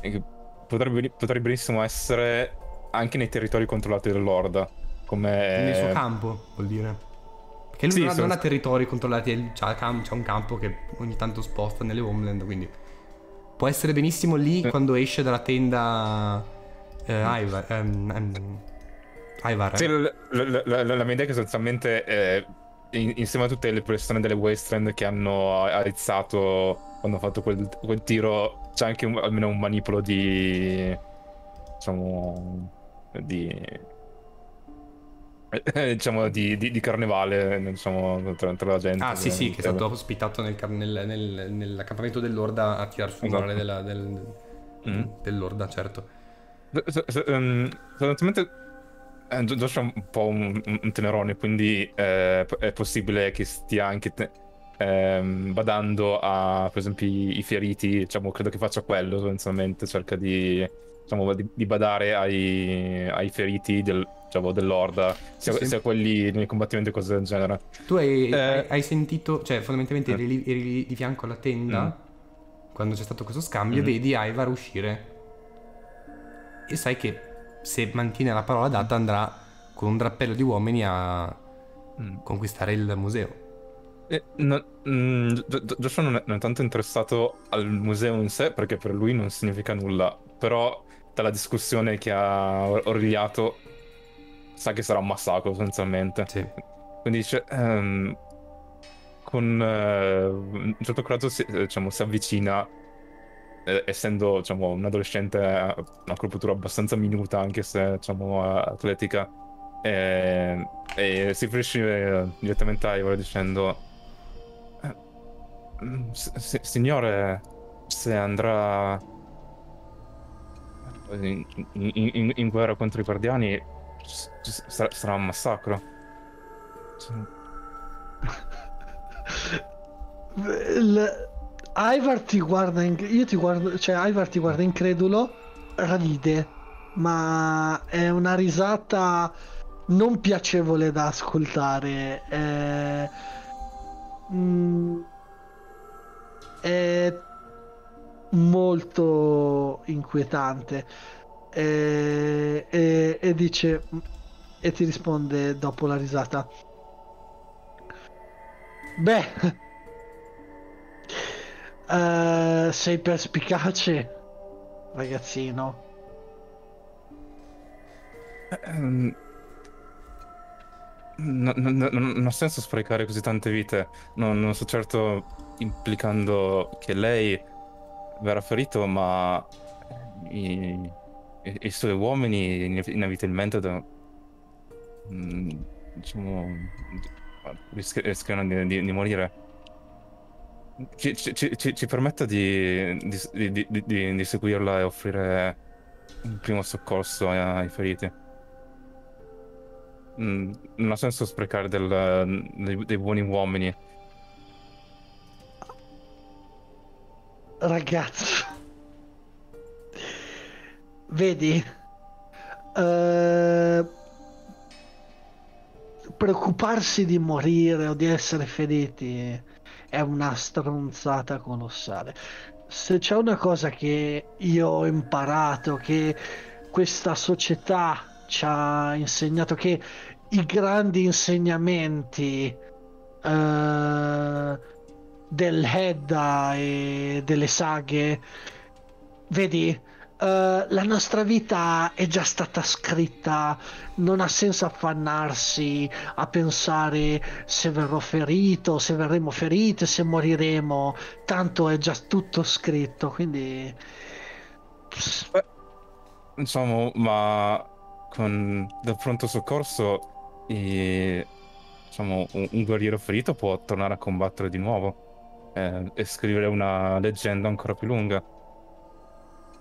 Speaker 4: che potrebbe, potrebbe benissimo essere anche nei territori controllati dall'Orda. Come
Speaker 1: Nel suo campo, vuol dire. Perché lui
Speaker 4: Sì,
Speaker 1: non, ha, non ha territori controllati, c'ha, c'ha un campo che ogni tanto sposta nelle homeland, quindi può essere benissimo lì
Speaker 4: Eh.
Speaker 1: quando esce dalla tenda eh, Ivar. ehm, ehm, Ivar, eh.
Speaker 4: Sì, la, la- la- la- mia idea è che sostanzialmente eh, in- insieme a tutte le persone delle Wasteland che hanno arizzato quando ha fatto quel, quel tiro c'è anche un- almeno un manipolo di diciamo di diciamo di, di- di carnevale diciamo tra, tra la gente
Speaker 1: Ah sì sì, che è stato ospitato nel, nel- nel- nell'accampamento dell'Orda a tirar sul
Speaker 4: Esatto.
Speaker 1: della- del-
Speaker 4: Mm.
Speaker 1: dell'Orda, certo.
Speaker 4: Ehm, Sostanzialmente eh, Josh è un po' un, un- tenerone, quindi eh, è possibile che stia anche te- ehm, badando a, per esempio, i, i feriti. Diciamo, credo che faccia quello, sostanzialmente, cerca di, diciamo, di, di badare ai, ai feriti del, diciamo, dell'Orda, sia,
Speaker 1: sì.
Speaker 4: sia quelli nei combattimenti e cose del genere.
Speaker 1: Tu hai,
Speaker 4: Eh.
Speaker 1: hai- sentito, cioè fondamentalmente
Speaker 4: Eh.
Speaker 1: eri, lì- eri lì di fianco alla tenda
Speaker 4: Mm.
Speaker 1: quando c'è stato questo scambio,
Speaker 4: Mhm.
Speaker 1: vedi Ivar uscire e sai che se mantiene la parola data andrà con un drappello di uomini a conquistare il museo.
Speaker 4: Eh, no- mm, Joshua non è, non è tanto interessato al museo in sé perché per lui non significa nulla, però dalla discussione che ha or- origliato sa che sarà un massacro sostanzialmente.
Speaker 1: Sì.
Speaker 4: Quindi dice, ehm, con eh, un certo grado si, eh, diciamo, si avvicina, eh, essendo diciamo, un adolescente, ha una corporatura abbastanza minuta anche se diciamo, atletica, e, e si riferisce eh, direttamente a Ivor dicendo "Eh, mm, signore se andrà in, in- in- guerra contro i guardiani sarà, sarà un massacro.
Speaker 2: Il- Ivar ti guarda in... io ti guardo cioè Ivar ti guarda incredulo ride ma è una risata non piacevole da ascoltare è, mm, è molto inquietante. E, e- e dice e ti risponde dopo la risata. Beh eh, sei perspicace ragazzino.
Speaker 4: Ehm, no- no- no- non ha senso sprecare così tante vite. Non sto certo implicando che lei verrà ferito, ma i, i- i suoi uomini inev- inevitabilmente devono- mm, diciamo, rischi- rischiano di, di- di morire. Ci, ci- ci- ci- permetta di, di- seguirla e offrire un primo soccorso ai, ai feriti. Mm, non ha senso sprecare del- dei, dei buoni uomini.
Speaker 2: Ragazzo, vedi, eh, preoccuparsi di morire o di essere feriti è una stronzata colossale. Se c'è una cosa che io ho imparato, che questa società ci ha insegnato, che i grandi insegnamenti eh, del Hedda e delle saghe, vedi, eh, la nostra vita è già stata scritta, non ha senso affannarsi a pensare se verrò ferito, se verremo feriti, se moriremo, tanto è già tutto scritto, quindi...
Speaker 4: Insomma, ma con del pronto soccorso i- diciamo, un, un guerriero ferito può tornare a combattere di nuovo eh, e scrivere una leggenda ancora più lunga.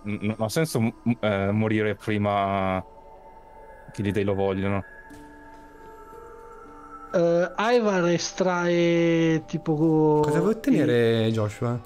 Speaker 4: N- non ha senso m- eh, morire prima che gli dei lo vogliono.
Speaker 2: Eh, Ivar estrae tipo...
Speaker 1: Cosa vuoi ottenere, Joshua?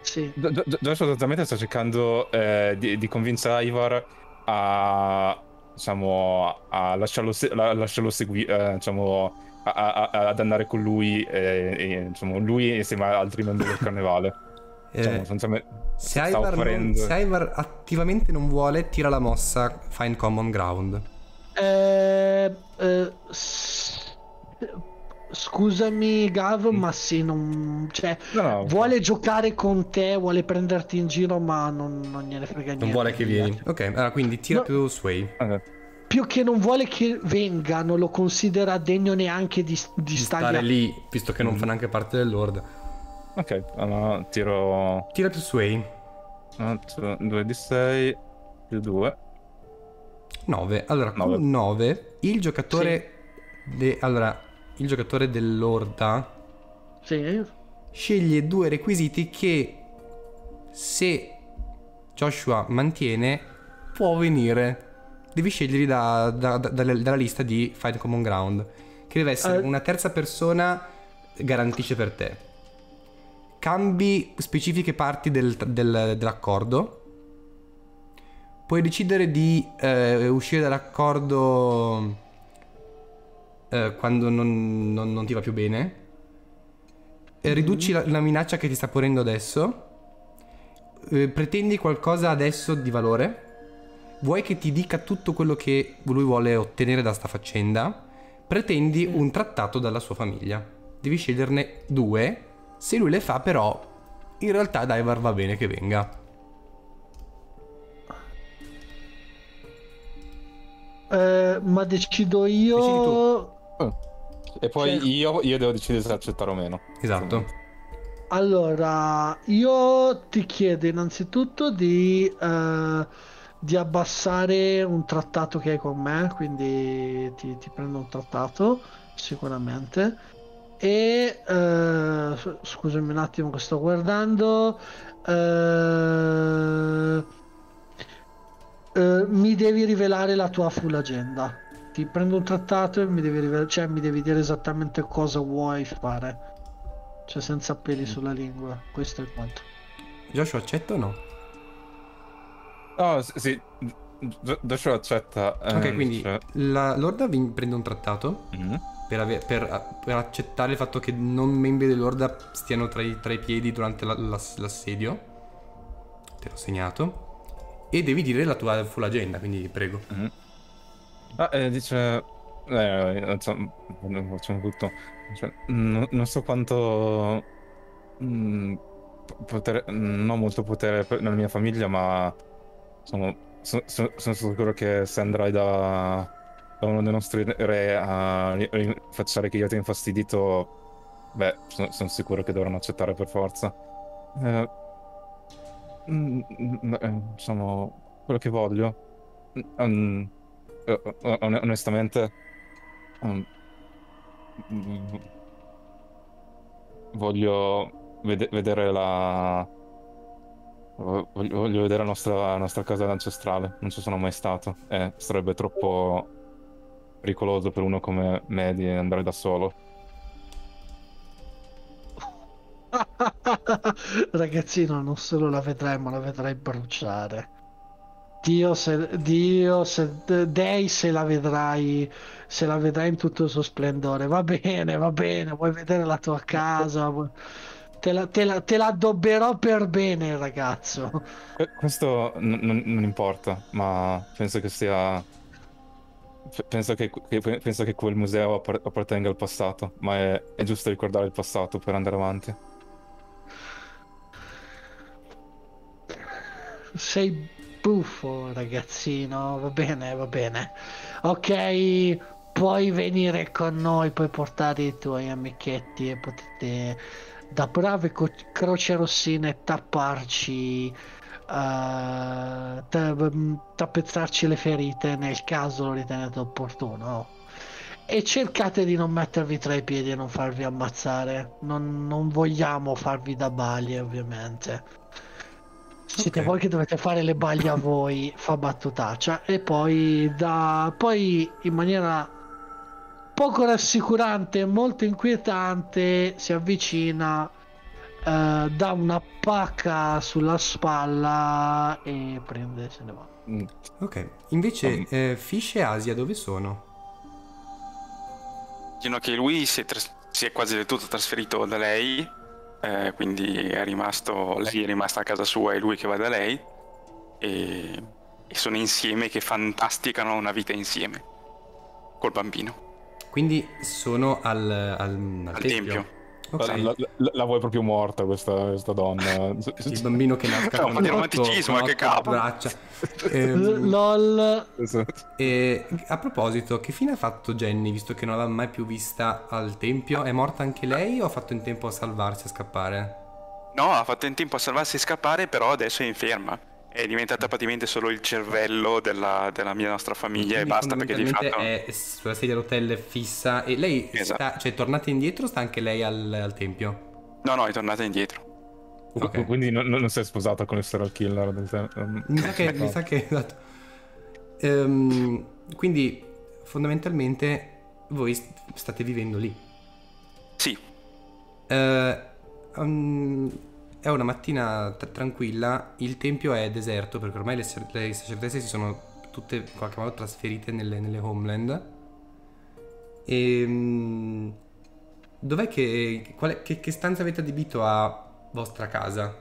Speaker 2: Sì.
Speaker 4: Joshua esattamente sta cercando eh, di, di convincere Ivar a, diciamo, a lasciarlo, se- la- lasciarlo seguire, diciamo, a- a- a- ad andare con lui, e, e, diciamo, lui insieme a altri membri del carnevale.
Speaker 1: Eh,
Speaker 4: Diciamo, sostanzialmente
Speaker 1: se, Ivar non- se Ivar attivamente non vuole, tira la mossa Find Common Ground.
Speaker 2: Eh, eh, s- scusami Gav,
Speaker 4: Mm.
Speaker 2: ma sì, non... Cioè,
Speaker 4: No, no,
Speaker 2: vuole giocare con te, vuole prenderti in giro, ma non, non gliene frega niente.
Speaker 1: Non vuole che vieni. Ok, allora quindi tira
Speaker 2: No.
Speaker 1: più Sway.
Speaker 4: Ok.
Speaker 2: Più che non vuole che venga, non lo considera degno neanche di, di
Speaker 1: Di stare lì, visto che non
Speaker 4: Mm.
Speaker 1: fa neanche parte dell'Ord.
Speaker 4: Ok, allora tiro
Speaker 1: Tira più Sway.
Speaker 4: 2 di 6 più 2.
Speaker 1: 9. Allora,
Speaker 4: Nove.
Speaker 1: con 9, il giocatore... de- allora, il giocatore dell'Orda
Speaker 2: Sì.
Speaker 1: sceglie due requisiti che se Joshua mantiene può venire. Devi sceglierli da- da- da- dalla lista di Fight Common Ground. Che deve essere
Speaker 2: Eh.
Speaker 1: una terza persona garantisce per te. Cambi specifiche parti del- del- dell'accordo. Puoi decidere di eh, uscire dall'accordo eh, quando non, non- non ti va più bene. E riduci la, la minaccia che ti sta ponendo adesso. Eh, pretendi qualcosa adesso di valore. Vuoi che ti dica tutto quello che lui vuole ottenere da sta faccenda. Pretendi un trattato dalla sua famiglia. Devi sceglierne due. Se lui le fa, però, in realtà ad Ivar va bene che venga.
Speaker 2: Eh, ma decido io...
Speaker 1: Tu.
Speaker 4: E poi
Speaker 2: Cioè-
Speaker 4: io, io devo decidere se accettare o meno.
Speaker 1: Esatto.
Speaker 2: Allora, io ti chiedo innanzitutto di, eh, di abbassare un trattato che hai con me, quindi ti, ti prendo un trattato, sicuramente. E eh, scusami un attimo che sto guardando. eh, eh, mi devi rivelare la tua full agenda. Ti prendo un trattato e mi devi, rivel- cioè, mi devi dire esattamente cosa vuoi fare. Cioè senza peli sulla lingua, questo è quanto.
Speaker 1: Joshua accetta o no?
Speaker 4: Oh, sì, sì. Jo- Joshua accetta. eh,
Speaker 1: Ok, quindi
Speaker 4: cioè-
Speaker 1: la Lorda vi prende un trattato
Speaker 4: Mhm.
Speaker 1: per, ave- per- per accettare il fatto che non membri dell'Orda stiano tra i, tra i piedi durante la- l'ass- l'assedio. Te l'ho segnato. E devi dire la tua full agenda, quindi prego.
Speaker 4: Mhm. Ah, eh, dice... Eh, non facciamo tutto. Cioè, non, non so quanto... mm, potere, non ho molto potere nella mia famiglia, ma... Sono, so- so- sono sicuro che se andrai da, da uno dei nostri re a ri- rinfacciare che io ti ho infastidito, beh, sono, sono sicuro che dovranno accettare per forza. Eh, insomma, quello che voglio. On- onestamente, um, voglio vede- vedere la... Voglio, voglio vedere la nostra, la nostra casa ancestrale. Non ci sono mai stato. Eh, sarebbe troppo pericoloso per uno come me di andare da solo.
Speaker 2: Ragazzino, non solo la vedrai, ma la vedrai bruciare. Dio se, Dio se, dei se la vedrai, se la vedrai in tutto il suo splendore. Va bene, va bene, vuoi vedere la tua casa? Te la, te la, te la addobberò per bene ragazzo.
Speaker 4: Questo n- n- non importa, ma penso che sia... Penso che, che, penso che quel museo appartenga al passato, ma è, è giusto ricordare il passato per andare avanti.
Speaker 2: Sei buffo, ragazzino. Va bene, va bene. Ok, puoi venire con noi, puoi portare i tuoi amichetti e potete, da brave co- croce rossine, tapparci. Uh, tappezzarci le ferite nel caso lo ritenete opportuno e cercate di non mettervi tra i piedi e non farvi ammazzare non, non vogliamo farvi da baglie ovviamente siete okay. voi che dovete fare le baglie a voi, fa battutaccia. E poi, da, poi in maniera poco rassicurante e molto inquietante si avvicina, eh, dà una pacca sulla spalla e prende se ne va.
Speaker 1: Mm. Ok, invece eh, Fish e Asia dove sono?
Speaker 5: Dicono che lui si è, tras- si è quasi del tutto trasferito da lei eh, quindi è rimasto, lei è rimasta a casa sua e lui che va da lei e, e sono insieme che fantasticano una vita insieme col bambino.
Speaker 1: Quindi sono al, al, al,
Speaker 5: al tempio. tempio.
Speaker 4: Okay. La, la, la, vuoi proprio morta questa, questa donna?
Speaker 1: Il bambino che nasca
Speaker 5: con un romanticismo, che capo.
Speaker 1: Braccia.
Speaker 2: Ehm, LOL.
Speaker 1: E a proposito, che fine ha fatto Jenny, visto che non l'aveva mai più vista al tempio? È morta anche lei o ha fatto in tempo a salvarsi, a scappare?
Speaker 5: No, ha fatto in tempo a salvarsi e scappare, però adesso è inferma è diventata praticamente solo il cervello della, della mia nostra famiglia Quindi e basta perché di fatto
Speaker 1: è sulla sedia a rotelle fissa e lei esatto. sta, cioè è tornata indietro o sta anche lei al, al tempio?
Speaker 5: No, no, è tornata indietro.
Speaker 4: Okay. Quindi non, non sei sposata con il serial killer del
Speaker 1: te- mi, sa che, mi sa che esatto. Um, quindi fondamentalmente voi state vivendo lì.
Speaker 5: Sì.
Speaker 1: Uh, um, è una mattina t- tranquilla, il tempio è deserto perché ormai le, le sacerdotesse si sono tutte in qualche modo trasferite nelle, nelle homeland. E ehm, dov'è che, è, che, che stanza avete adibito a vostra casa?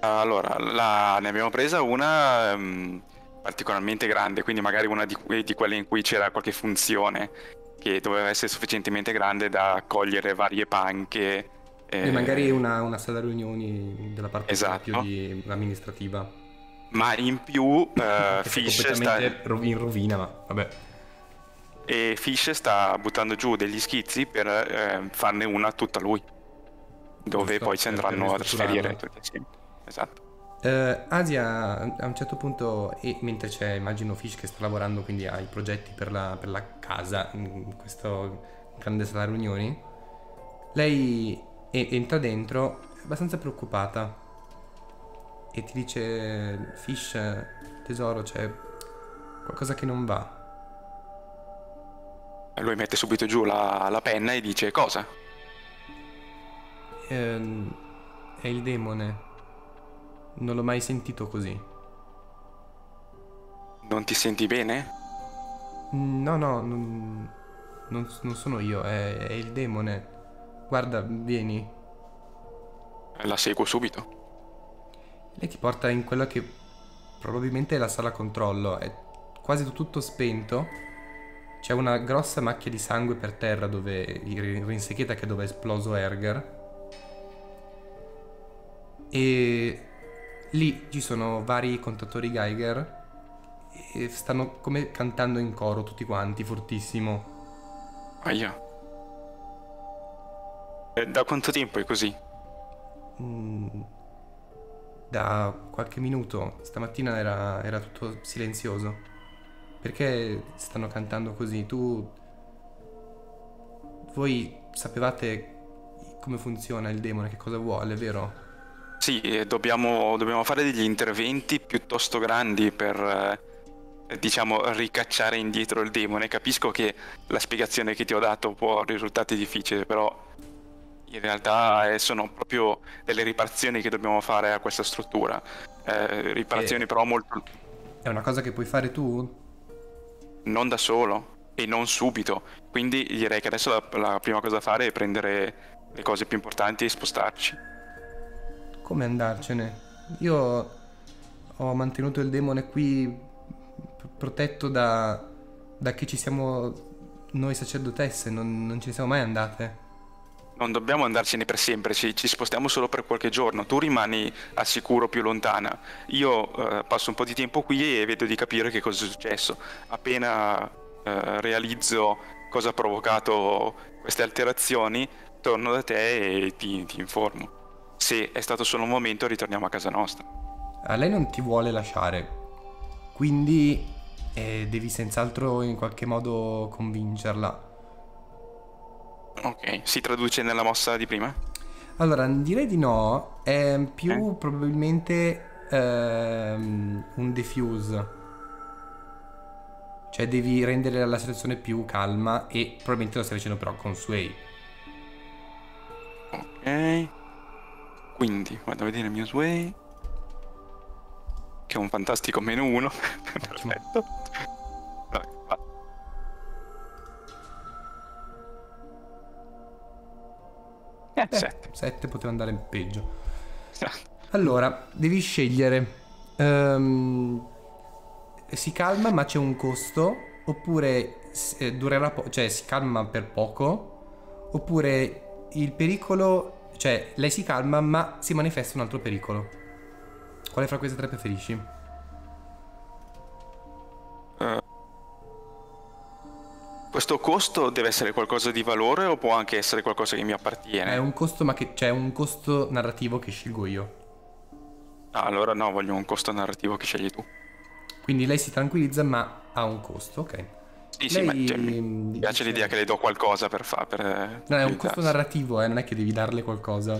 Speaker 5: Allora, la, ne abbiamo presa una um, particolarmente grande, quindi magari una di, di, quelle in cui c'era qualche funzione che doveva essere sufficientemente grande da accogliere varie panche
Speaker 1: e magari una, una sala riunioni della parte
Speaker 5: esatto.
Speaker 1: più di amministrativa.
Speaker 5: Ma in più uh, Fish sta...
Speaker 1: in rovina, ma vabbè.
Speaker 5: E Fish sta buttando giù degli schizzi per eh, farne una tutta lui. Dove Giusto, poi si andranno a trasferire tutti insieme. Esatto.
Speaker 1: Uh, Asia a un certo punto, e mentre c'è immagino Fish che sta lavorando quindi ai progetti per la, per la casa in questo grande sala riunioni, lei e entra dentro abbastanza preoccupata. E ti dice Fish tesoro c'è qualcosa che non va.
Speaker 5: E lui mette subito giù la, la penna e dice cosa?
Speaker 1: Ehm, è il demone. Non l'ho mai sentito così.
Speaker 5: Non ti senti bene?
Speaker 1: no no non, non, non sono io è, è il demone Guarda, vieni.
Speaker 5: La seguo subito.
Speaker 1: Lei ti porta in quella che probabilmente è la sala controllo. È quasi tutto spento. C'è una grossa macchia di sangue per terra dove rinsecchieta che dove è esploso Erger. E lì ci sono vari contatori Geiger e stanno come cantando in coro tutti quanti, fortissimo.
Speaker 5: Aia. Da quanto tempo è così?
Speaker 1: Mm, da qualche minuto. Stamattina era, era, tutto silenzioso. Perché stanno cantando così? Tu voi sapevate come funziona il demone, che cosa vuole, vero?
Speaker 5: Sì, eh, dobbiamo, dobbiamo fare degli interventi piuttosto grandi per, eh, diciamo, ricacciare indietro il demone. Capisco che la spiegazione che ti ho dato può risultare difficile, però in realtà eh, sono proprio delle riparazioni che dobbiamo fare a questa struttura. Eh, riparazioni
Speaker 1: E-
Speaker 5: però molto...
Speaker 1: È una cosa che puoi fare tu?
Speaker 5: non da solo e non subito. Quindi direi che adesso la, la prima cosa da fare è prendere le cose più importanti e spostarci.
Speaker 1: Come andarcene? Io ho mantenuto il demone qui protetto da, da che ci siamo noi sacerdotesse, non, non ci siamo mai andate.
Speaker 5: Non dobbiamo andarcene per sempre, ci, ci spostiamo solo per qualche giorno. Tu rimani al sicuro più lontana. Io eh, passo un po' di tempo qui e vedo di capire che cosa è successo. Appena eh, realizzo cosa ha provocato queste alterazioni, torno da te e ti, ti informo. Se è stato solo un momento, ritorniamo a casa nostra.
Speaker 1: A lei non ti vuole lasciare, quindi eh, devi senz'altro in qualche modo convincerla.
Speaker 5: Ok, si traduce nella mossa di prima?
Speaker 1: Allora, direi di no, è più
Speaker 5: Eh?
Speaker 1: probabilmente ehm, un diffuse. Cioè devi rendere la situazione più calma e probabilmente lo stai facendo però con Sway.
Speaker 5: Ok. Quindi vado a vedere il mio sway. Che è un fantastico meno uno. Perfetto. Eh. 7.
Speaker 1: 7 poteva andare peggio. Esatto. Allora, devi scegliere. Um, si calma ma c'è un costo, oppure eh, durerà po- cioè si calma per poco, oppure il pericolo, cioè lei si calma ma si manifesta un altro pericolo. Quale fra queste tre preferisci? Uh.
Speaker 5: Questo costo deve essere qualcosa di valore o può anche essere qualcosa che mi appartiene?
Speaker 1: È un costo ma che c'è un costo narrativo che scelgo io.
Speaker 5: Ah, allora no, voglio un costo narrativo che scegli tu.
Speaker 1: Quindi lei si tranquillizza ma ha un costo, ok.
Speaker 5: Sì, sì, ma
Speaker 1: Lei,
Speaker 5: cioè, mi mi piace
Speaker 1: dice-
Speaker 5: l'idea che le do qualcosa per fare. Per,
Speaker 1: No, è un costo narrativo, eh, non è che devi darle qualcosa.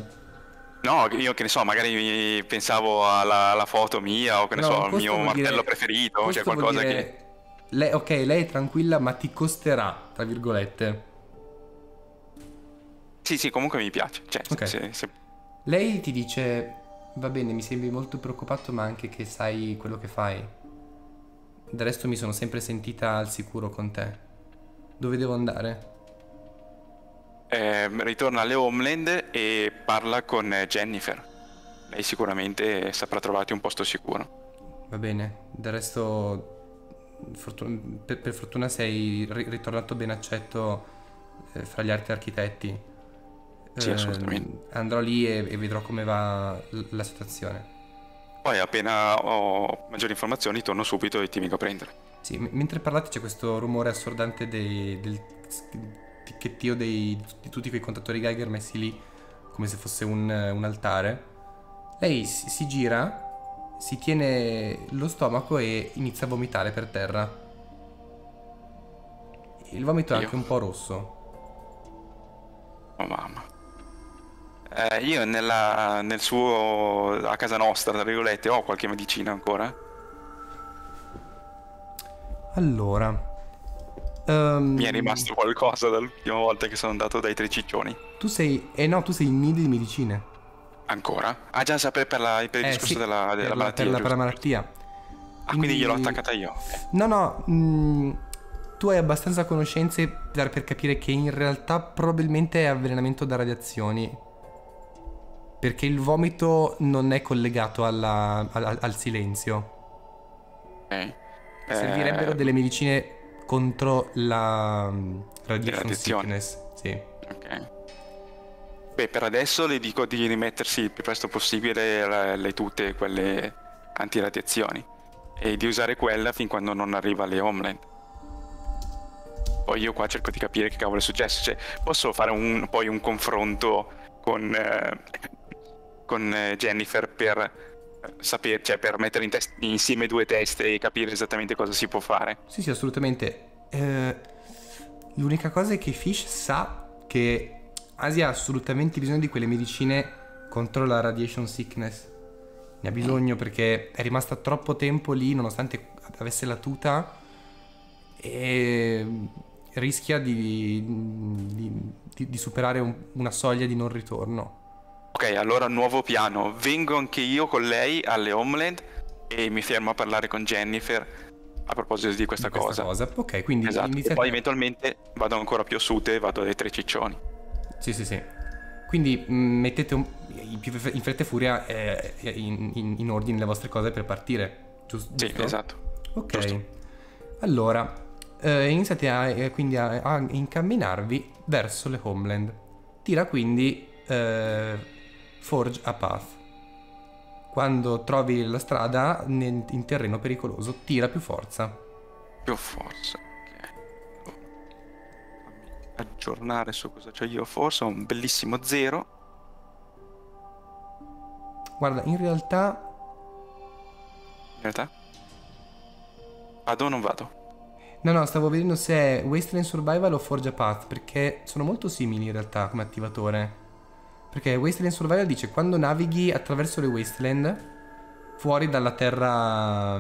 Speaker 5: No, io che ne so, magari pensavo alla, alla foto mia o che ne
Speaker 1: No,
Speaker 5: so, al mio martello
Speaker 1: dire-
Speaker 5: preferito,
Speaker 1: Questo
Speaker 5: cioè qualcosa
Speaker 1: dire-
Speaker 5: che...
Speaker 1: Lei, ok, lei è tranquilla, ma ti costerà, tra virgolette.
Speaker 5: Sì, sì, comunque mi piace. Cioè,
Speaker 1: Ok.
Speaker 5: se- se-
Speaker 1: Lei ti dice: Va bene, mi sembri molto preoccupato, ma anche che sai quello che fai. Del resto mi sono sempre sentita al sicuro con te. Dove devo andare?
Speaker 5: eh, ritorna alle Homeland e parla con Jennifer. Lei sicuramente saprà trovarti un posto sicuro.
Speaker 1: Va bene, del resto, fortun- per, per fortuna sei ri- ritornato ben accetto eh, fra gli altri architetti.
Speaker 5: Sì,
Speaker 1: Eh,
Speaker 5: assolutamente.
Speaker 1: Andrò lì e, e vedrò come va l- la situazione.
Speaker 5: Poi appena ho maggiori informazioni torno subito e ti vengo a prendere.
Speaker 1: Sì, m- mentre parlate c'è questo rumore assordante dei- del ticchettio dei- di tutti quei contatori Geiger messi lì come se fosse un, un altare. Lei si, si gira, si tiene lo stomaco e inizia a vomitare per terra. Il vomito è
Speaker 5: Io?
Speaker 1: anche un po' rosso.
Speaker 5: Oh mamma. Eh, io nella, nel suo... a casa nostra, tra virgolette, ho qualche medicina ancora.
Speaker 1: Allora. ehm,
Speaker 5: Mi è rimasto qualcosa dall'ultima volta che sono andato dai tre ciccioni.
Speaker 1: Tu sei. Eh no, tu sei in need di medicine.
Speaker 5: Ancora? Ah già, sapere per, la, per il
Speaker 1: Eh,
Speaker 5: discorso
Speaker 1: sì,
Speaker 5: della,
Speaker 1: per
Speaker 5: della
Speaker 1: la-
Speaker 5: malattia.
Speaker 1: Per la, per la malattia.
Speaker 5: Ah, quindi gliel'ho attaccata io.
Speaker 1: No, no, mm, tu hai abbastanza conoscenze per, per capire che in realtà probabilmente è avvelenamento da radiazioni. Perché il vomito non è collegato alla- al, al silenzio.
Speaker 5: Ok.
Speaker 1: Servirebbero
Speaker 5: Eh,
Speaker 1: delle medicine contro la mm, radiation sickness. Sì.
Speaker 5: Beh, per adesso le dico di rimettersi il più presto possibile le, le tute, quelle antiradiazioni, e di usare quella fin quando non arriva alle Homeland. Poi io qua cerco di capire che cavolo è successo, cioè posso fare un, poi un confronto con, eh, con eh, Jennifer per eh, sapere, cioè per mettere in test- insieme due teste e capire esattamente cosa si può fare.
Speaker 1: Sì, sì, assolutamente. Eh, l'unica cosa è che Fish sa che Asia ha assolutamente bisogno di quelle medicine contro la radiation sickness. Ne ha bisogno perché è rimasta troppo tempo lì nonostante avesse la tuta e rischia di, di, di- di superare un- una soglia di non ritorno.
Speaker 5: Ok, allora nuovo piano. Vengo anche io con lei alle Homeland e mi fermo a parlare con Jennifer a proposito di questa,
Speaker 1: di questa
Speaker 5: cosa.
Speaker 1: cosa. Ok, quindi
Speaker 5: Esatto. E poi eventualmente vado ancora più a sud e vado dai tre ciccioni.
Speaker 1: Sì, sì, sì. Quindi mh, mettete un- in fretta e furia eh, in, in- in ordine le vostre cose per partire. Gius-
Speaker 5: Sì,
Speaker 1: giusto?
Speaker 5: esatto.
Speaker 1: Ok.
Speaker 5: Giusto.
Speaker 1: Allora, eh, iniziate a, eh, quindi a, a incamminarvi verso le Homeland. Tira quindi eh, Forge a Path. Quando trovi la strada nel- in terreno pericoloso, tira più forza.
Speaker 5: Più forza. Aggiornare su cosa c'ho io. Forse un bellissimo zero.
Speaker 1: Guarda, in realtà
Speaker 5: In realtà. Vado o non vado?
Speaker 1: No, no, stavo vedendo se è Wasteland Survival o Forge a Path, perché sono molto simili in realtà come attivatore. Perché Wasteland Survival dice quando navighi attraverso le Wasteland, fuori dalla terra,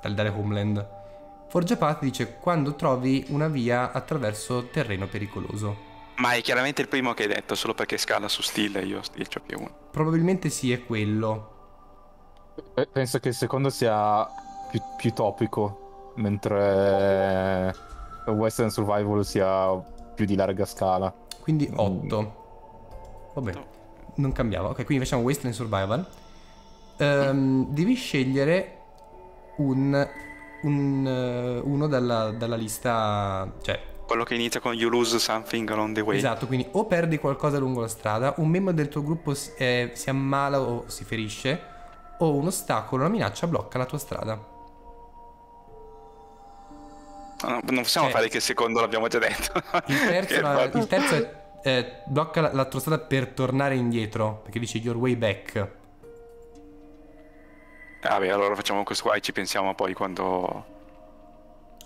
Speaker 1: dal- dalle Homeland. Forge a Path dice quando trovi una via attraverso terreno pericoloso.
Speaker 5: Ma è chiaramente il primo che hai detto, solo perché scala su stile io stile c'ho più uno.
Speaker 1: Probabilmente sì, è quello.
Speaker 4: Penso che il secondo sia più, più topico, mentre Western Survival sia più di larga scala.
Speaker 1: Quindi 8. Vabbè, non cambiava. Ok, quindi facciamo Wasteland Survival. Ehm, devi scegliere un, un, eh, uno dalla, dalla lista. Cioè,
Speaker 5: Quello che inizia con You lose something along the way.
Speaker 1: esatto, quindi o perdi qualcosa lungo la strada, un membro del tuo gruppo si, eh, si ammala o si ferisce, o un ostacolo, una minaccia blocca la tua strada.
Speaker 5: No, no, non possiamo
Speaker 1: Cioè-
Speaker 5: fare che il secondo l'abbiamo già detto.
Speaker 1: Il terzo, la- il terzo è, eh, blocca la, la tua strada per tornare indietro, perché dice your way back.
Speaker 5: Vabbè, allora facciamo questo qua e ci pensiamo poi quando...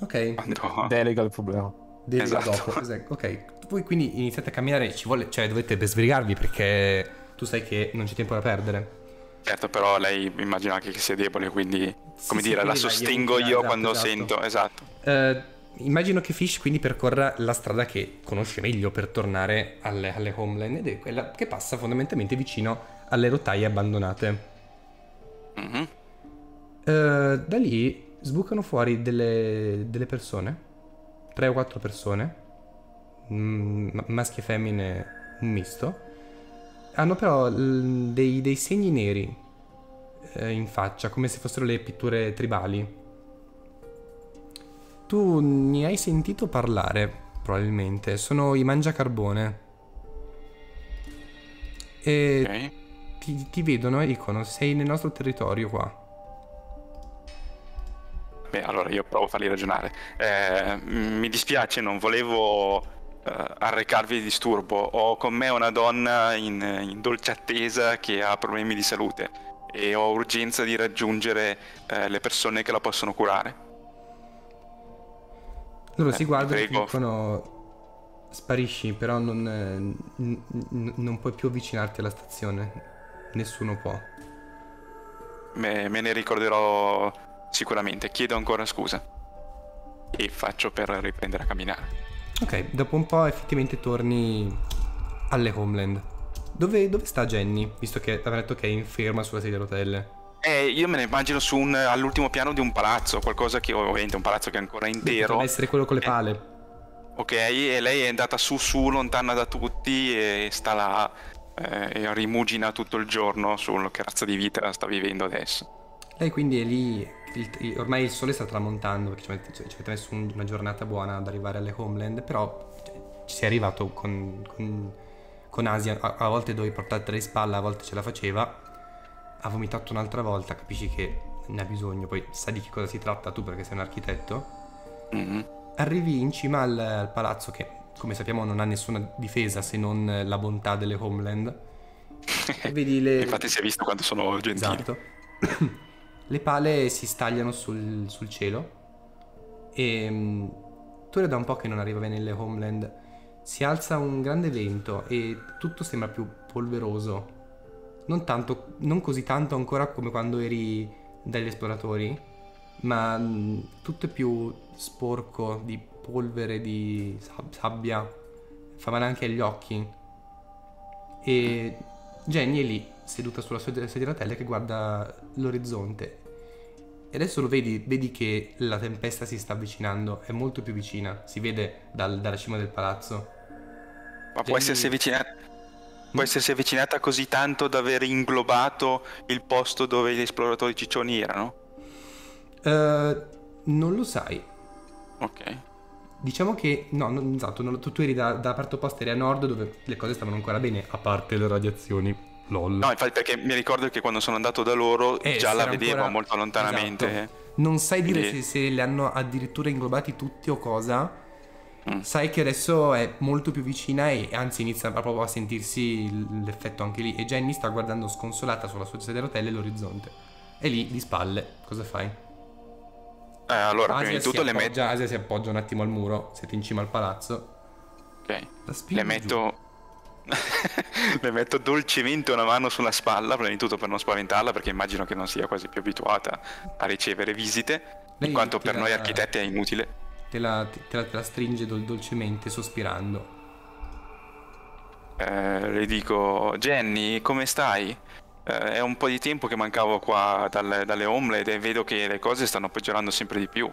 Speaker 1: Ok.
Speaker 5: quando...
Speaker 4: Delega il problema.
Speaker 1: Delega
Speaker 5: Esatto.
Speaker 1: dopo, esatto. Ok, voi quindi iniziate a camminare, ci vuole, cioè dovete sbrigarvi perché tu sai che non c'è tempo da perdere.
Speaker 5: Certo, però lei immagino anche che sia debole, quindi...
Speaker 1: Sì,
Speaker 5: Come
Speaker 1: sì,
Speaker 5: dire, la
Speaker 1: quindi
Speaker 5: sostengo io
Speaker 1: esatto,
Speaker 5: quando
Speaker 1: esatto.
Speaker 5: sento... Esatto.
Speaker 1: Eh, immagino che Fish quindi percorra la strada che conosce meglio per tornare alle, alle homeland ed è quella che passa fondamentalmente vicino alle rotaie abbandonate.
Speaker 5: Mhm.
Speaker 1: Eh, da lì sbucano fuori delle, delle persone, tre o quattro persone, mm, ma- maschi e femmine, un misto. Hanno però l- dei, dei segni neri eh, in faccia, come se fossero le pitture tribali. Tu ne hai sentito parlare, probabilmente. Sono i mangiacarbone. E
Speaker 5: Ok.
Speaker 1: ti, ti vedono e dicono: Sei nel nostro territorio qua.
Speaker 5: Beh, allora io provo a farli ragionare. Eh, mi dispiace, non volevo eh, arrecarvi il disturbo. Ho con me una donna in, in dolce attesa che ha problemi di salute e ho urgenza di raggiungere eh, le persone che la possono curare.
Speaker 1: Loro
Speaker 5: Eh,
Speaker 1: si guardano e dicono: Sparisci, però non, eh, n- non puoi più avvicinarti alla stazione. Nessuno può.
Speaker 5: Me, me ne ricorderò sicuramente. Chiedo ancora scusa. E faccio per riprendere a camminare.
Speaker 1: Ok, dopo un po' effettivamente torni alle Homeland. Dove, dove sta Jenny? Visto che aveva detto che è inferma sulla sedia a rotelle.
Speaker 5: Eh, io me ne immagino su un, all'ultimo piano di un palazzo, qualcosa che ovviamente è un palazzo che è ancora intero.
Speaker 1: Potrebbe essere quello con le
Speaker 5: Eh.
Speaker 1: pale.
Speaker 5: Ok, e lei è andata su su, lontana da tutti e sta là eh, e rimugina tutto il giorno sul che razza di vita sta vivendo adesso.
Speaker 1: Lei quindi è lì. Il- il- ormai il sole sta tramontando perché ci avete, ci avete messo un- una giornata buona ad arrivare alle Homeland. Però cioè, ci sei arrivato con, con, con Asia. A, a volte dovevi portartela in spalla, a volte ce la faceva. Ha vomitato un'altra volta, capisci che ne ha bisogno. Poi sai di che cosa si tratta tu perché sei un architetto.
Speaker 5: Mhm.
Speaker 1: Arrivi in cima al, al palazzo che, come sappiamo, non ha nessuna difesa se non la bontà delle Homeland. Le...
Speaker 5: Infatti si è visto quanto sono gentili.
Speaker 1: Esatto. Le pale si stagliano sul, sul cielo e mm, tu era da un po' che non arrivavi nelle Homeland. si alza un grande vento e tutto sembra più polveroso. Non, tanto, non così tanto ancora come quando eri dagli esploratori, ma mh, tutto è più sporco di polvere, di sab- sabbia. Fa male anche agli occhi. E Jenny è lì, seduta sulla sua sedia a rotelle che guarda l'orizzonte. E adesso lo vedi, vedi che la tempesta si sta avvicinando, è molto più vicina, si vede dal- dalla cima del palazzo.
Speaker 5: Ma può essersi avvicinata. Può essersi avvicinata così tanto da aver inglobato il posto dove gli esploratori ciccioni erano?
Speaker 1: Eh, non lo sai.
Speaker 5: Ok.
Speaker 1: Diciamo che, no, non- esatto, non- tu, tu eri da, da parte opposta, eri a nord dove le cose stavano ancora bene, a parte le radiazioni. LOL.
Speaker 5: No, infatti perché mi ricordo che quando sono andato da loro
Speaker 1: Eh,
Speaker 5: già la vedevo
Speaker 1: ancora-
Speaker 5: molto lontanamente.
Speaker 1: Esatto. Non sai dire
Speaker 5: Quindi-
Speaker 1: se, se li hanno addirittura inglobati tutti o cosa.
Speaker 5: Mm.
Speaker 1: Sai che adesso è molto più vicina e anzi inizia proprio a sentirsi l'effetto anche lì. E Jenny sta guardando sconsolata sulla sua sedia a rotelle l'orizzonte. E lì di spalle, cosa fai?
Speaker 5: Eh, allora, prima
Speaker 1: Asia
Speaker 5: di tutto le metto...
Speaker 1: appoggia, Asia si appoggia un attimo al muro, siete in cima al palazzo.
Speaker 5: ok. Le metto... le metto dolcemente una mano sulla spalla, prima di tutto per non spaventarla, perché immagino che non sia quasi più abituata a ricevere visite,
Speaker 1: Lei
Speaker 5: in quanto per
Speaker 1: dà-
Speaker 5: noi architetti è inutile.
Speaker 1: Te la, te la- te la stringe dol- dolcemente, sospirando.
Speaker 5: Eh, le dico, Jenny, come stai? Eh, è un po' di tempo che mancavo qua dalle, dalle Homeland e vedo che le cose stanno peggiorando sempre di più.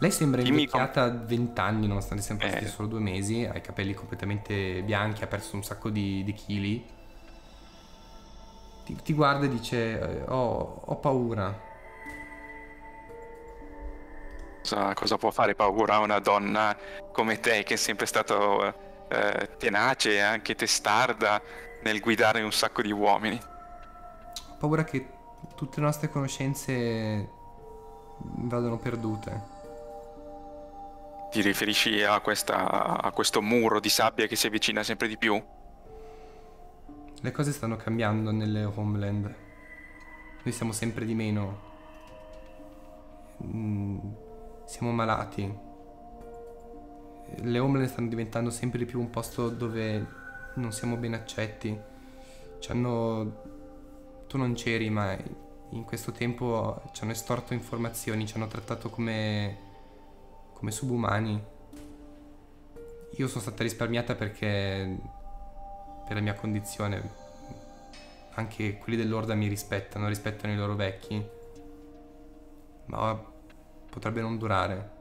Speaker 1: Lei sembra
Speaker 5: Dimmi
Speaker 1: invecchiata a 20 anni, nonostante siano passati
Speaker 5: Eh.
Speaker 1: solo due mesi. Ha i capelli completamente bianchi, ha perso un sacco di, di chili. Ti, ti guarda e dice: ho, ho paura.
Speaker 5: Cosa, cosa può fare paura a una donna come te che è sempre stata eh, tenace e anche testarda nel guidare un sacco di uomini?
Speaker 1: Ho paura che tutte le nostre conoscenze vadano perdute.
Speaker 5: Ti riferisci a, questa, a questo muro di sabbia che si avvicina sempre di più?
Speaker 1: Le cose stanno cambiando nelle homeland. Noi siamo sempre di meno. Mm, siamo malati. Le homeland stanno diventando sempre di più un posto dove non siamo ben accetti. Ci hanno. Tu non c'eri, ma in questo tempo ci hanno estorto informazioni, ci hanno trattato come. Come subumani. Io sono stata risparmiata perché per la mia condizione. Anche quelli dell'Orda mi rispettano, rispettano i loro vecchi. Ma potrebbe non durare.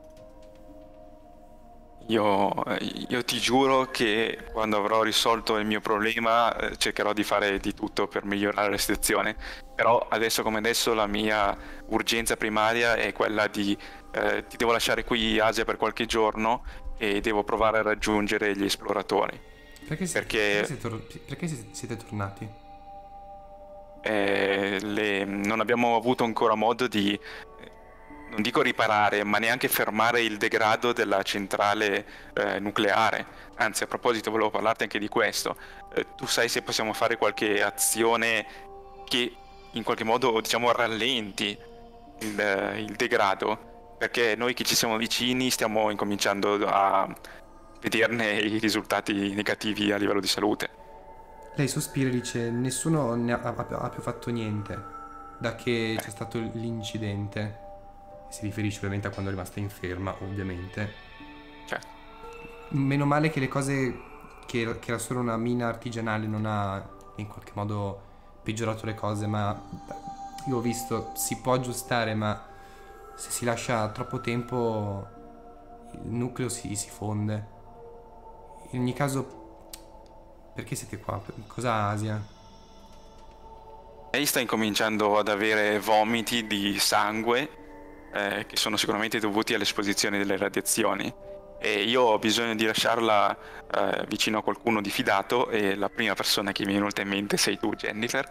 Speaker 5: Io, io ti giuro che quando avrò risolto il mio problema eh, cercherò di fare di tutto per migliorare la situazione. Però adesso come adesso la mia urgenza primaria è quella di eh, ti devo lasciare qui Asia per qualche giorno e devo provare a raggiungere gli esploratori.
Speaker 1: Perché, si-
Speaker 5: Perché-
Speaker 1: perché siete, tor- perché si- siete tornati?
Speaker 5: Eh, le- non abbiamo avuto ancora modo di, eh, non dico riparare, ma neanche fermare il degrado della centrale eh, nucleare. Anzi, a proposito, volevo parlarti anche di questo. Eh, tu sai se possiamo fare qualche azione che in qualche modo, diciamo, rallenti il, eh, il degrado? Perché noi che ci siamo vicini stiamo incominciando a vederne i risultati negativi a livello di salute.
Speaker 1: Lei sospira e dice: Nessuno ne ha, ha- ha più fatto niente da che c'è stato l'incidente. Si riferisce ovviamente a quando è rimasta inferma, ovviamente.
Speaker 5: Cioè,
Speaker 1: Meno male che le cose che, che era solo una mina artigianale non ha in qualche modo peggiorato le cose, ma io ho visto, si può aggiustare, ma se si lascia troppo tempo il nucleo si, si fonde. In ogni caso, perché siete qua? Cosa Asia?
Speaker 5: Lei sta incominciando ad avere vomiti di sangue eh, che sono sicuramente dovuti all'esposizione delle radiazioni. E io ho bisogno di lasciarla eh, vicino a qualcuno di fidato e la prima persona che mi è venuta in mente sei tu Jennifer.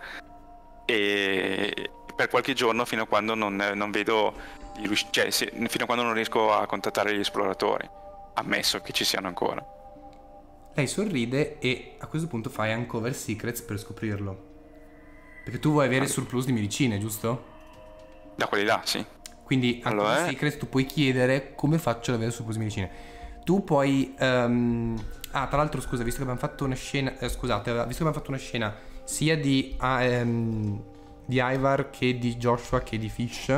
Speaker 5: E per qualche giorno fino a quando non, non vedo cioè se- fino a quando non riesco a contattare gli esploratori. Ammesso che ci siano ancora.
Speaker 1: Lei sorride e a questo punto fai Uncover Secrets per scoprirlo. Perché tu vuoi avere surplus di medicine, giusto?
Speaker 5: da quelli là sì
Speaker 1: Quindi
Speaker 5: Allora, eh.
Speaker 1: Secrets tu puoi chiedere come faccio ad avere surplus di medicine. tu puoi... ehm, Ah, tra l'altro, scusa, visto che abbiamo fatto una scena... eh, scusate, visto che abbiamo fatto una scena sia di, ehm, di Ivar che di Joshua che di Fish,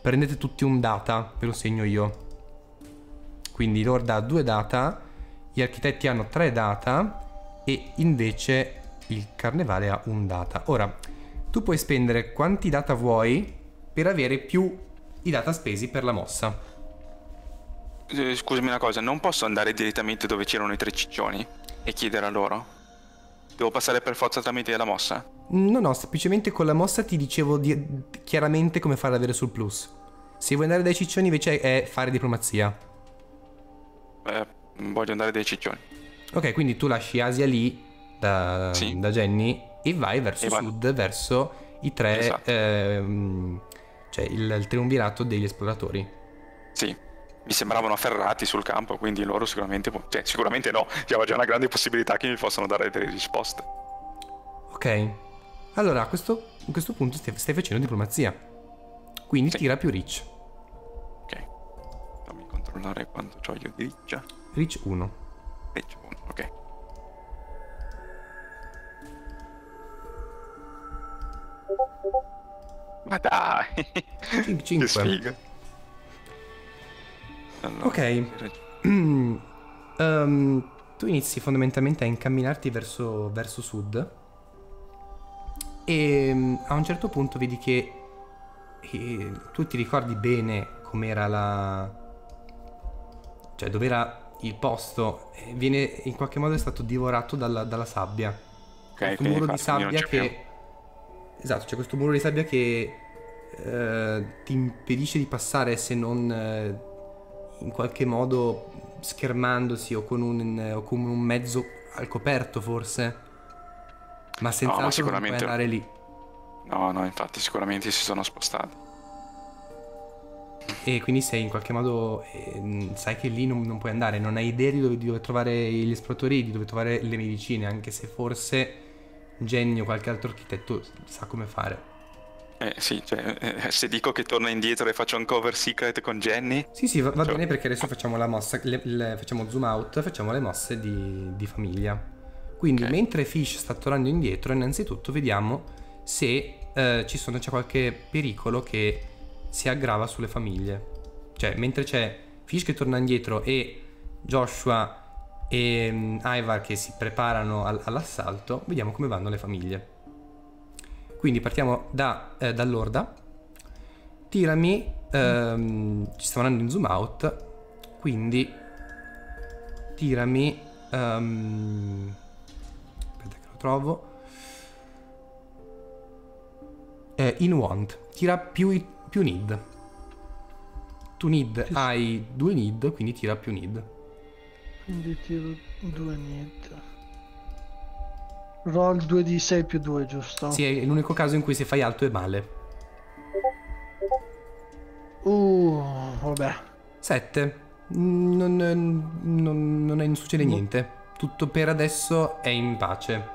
Speaker 1: prendete tutti un data, ve lo segno io. Quindi Lord ha due data, gli architetti hanno tre data e invece il carnevale ha un data. Ora, tu puoi spendere quanti data vuoi per avere più i data spesi per la mossa.
Speaker 5: Eh, Scusami una cosa, non posso andare direttamente dove c'erano i tre ciccioni e chiedere a loro? Devo passare per forza tramite la mossa?
Speaker 1: No, no, semplicemente con la mossa ti dicevo di- chiaramente come fare ad avere surplus. Se vuoi andare dai ciccioni invece è fare diplomazia.
Speaker 5: Eh, voglio andare dai ciccioni.
Speaker 1: Ok, quindi tu lasci Asia lì da,
Speaker 5: Sì.
Speaker 1: da Jenny e vai verso
Speaker 5: E vai.
Speaker 1: sud, verso i tre,
Speaker 5: Esatto.
Speaker 1: ehm, cioè il, il triumvirato degli esploratori.
Speaker 5: Sì, mi sembravano afferrati sul campo, quindi loro sicuramente, cioè sicuramente no, c'era già una grande possibilità che mi possano dare delle risposte.
Speaker 1: Ok, allora a questo, a questo punto stai, stai facendo diplomazia. Quindi
Speaker 5: Sì.
Speaker 1: tira più rich.
Speaker 5: Ok, fammi controllare quanto ho io di riccia.
Speaker 1: Rich 1.
Speaker 5: Riccia uno, ok. Ma dai!
Speaker 1: Cin-
Speaker 5: che
Speaker 1: cinque.
Speaker 5: sfiga. Allora,
Speaker 1: Ok. Ehm, tu inizi fondamentalmente a incamminarti verso, verso sud e mm, a un certo punto vedi che eh, tu ti ricordi bene com'era la... cioè dove era il posto, viene in qualche modo è stato divorato dalla, dalla sabbia.
Speaker 5: Ok, quindi
Speaker 1: muro di sabbia
Speaker 5: c'è più.
Speaker 1: Esatto, c'è questo muro di sabbia che eh, ti impedisce di passare se non eh, in qualche modo schermandosi o con un, o con un mezzo al coperto forse. Ma senz'altro non puoi
Speaker 5: sicuramente.
Speaker 1: andare lì.
Speaker 5: No, no, infatti sicuramente si sono spostati.
Speaker 1: E quindi sei in qualche modo... eh, sai che lì non, non puoi andare, non hai idea di dove, di dove trovare gli esploratori, di dove trovare le medicine, anche se forse Jenny o qualche altro architetto sa come fare.
Speaker 5: Eh sì, cioè, eh, se dico che torno indietro e faccio un cover secret con Jenny,
Speaker 1: Sì, sì, va, va
Speaker 5: Cioè-
Speaker 1: bene perché adesso facciamo la mossa, le- le- facciamo zoom out, facciamo le mosse di, di famiglia. Quindi
Speaker 5: Ok.
Speaker 1: mentre Fish sta tornando indietro, innanzitutto vediamo se eh, ci sono, c'è qualche pericolo che si aggrava sulle famiglie. Cioè, mentre c'è Fish che torna indietro e Joshua e mm, Ivar che si preparano al- all'assalto, vediamo come vanno le famiglie. Quindi partiamo da, eh, dall'orda. Tirami, ehm, ci stiamo andando in zoom out, quindi tirami, ehm, aspetta che lo trovo, Eh, in want, tira più, più need. Tu need hai due need, quindi tira più need.
Speaker 2: Quindi tiro 2 need. Roll 2 di 6 più 2, giusto?
Speaker 1: Sì, è l'unico caso in cui se fai alto è male.
Speaker 2: Uh, vabbè.
Speaker 1: 7. Non, non, non, non succede
Speaker 2: No.
Speaker 1: niente. Tutto per adesso è in pace.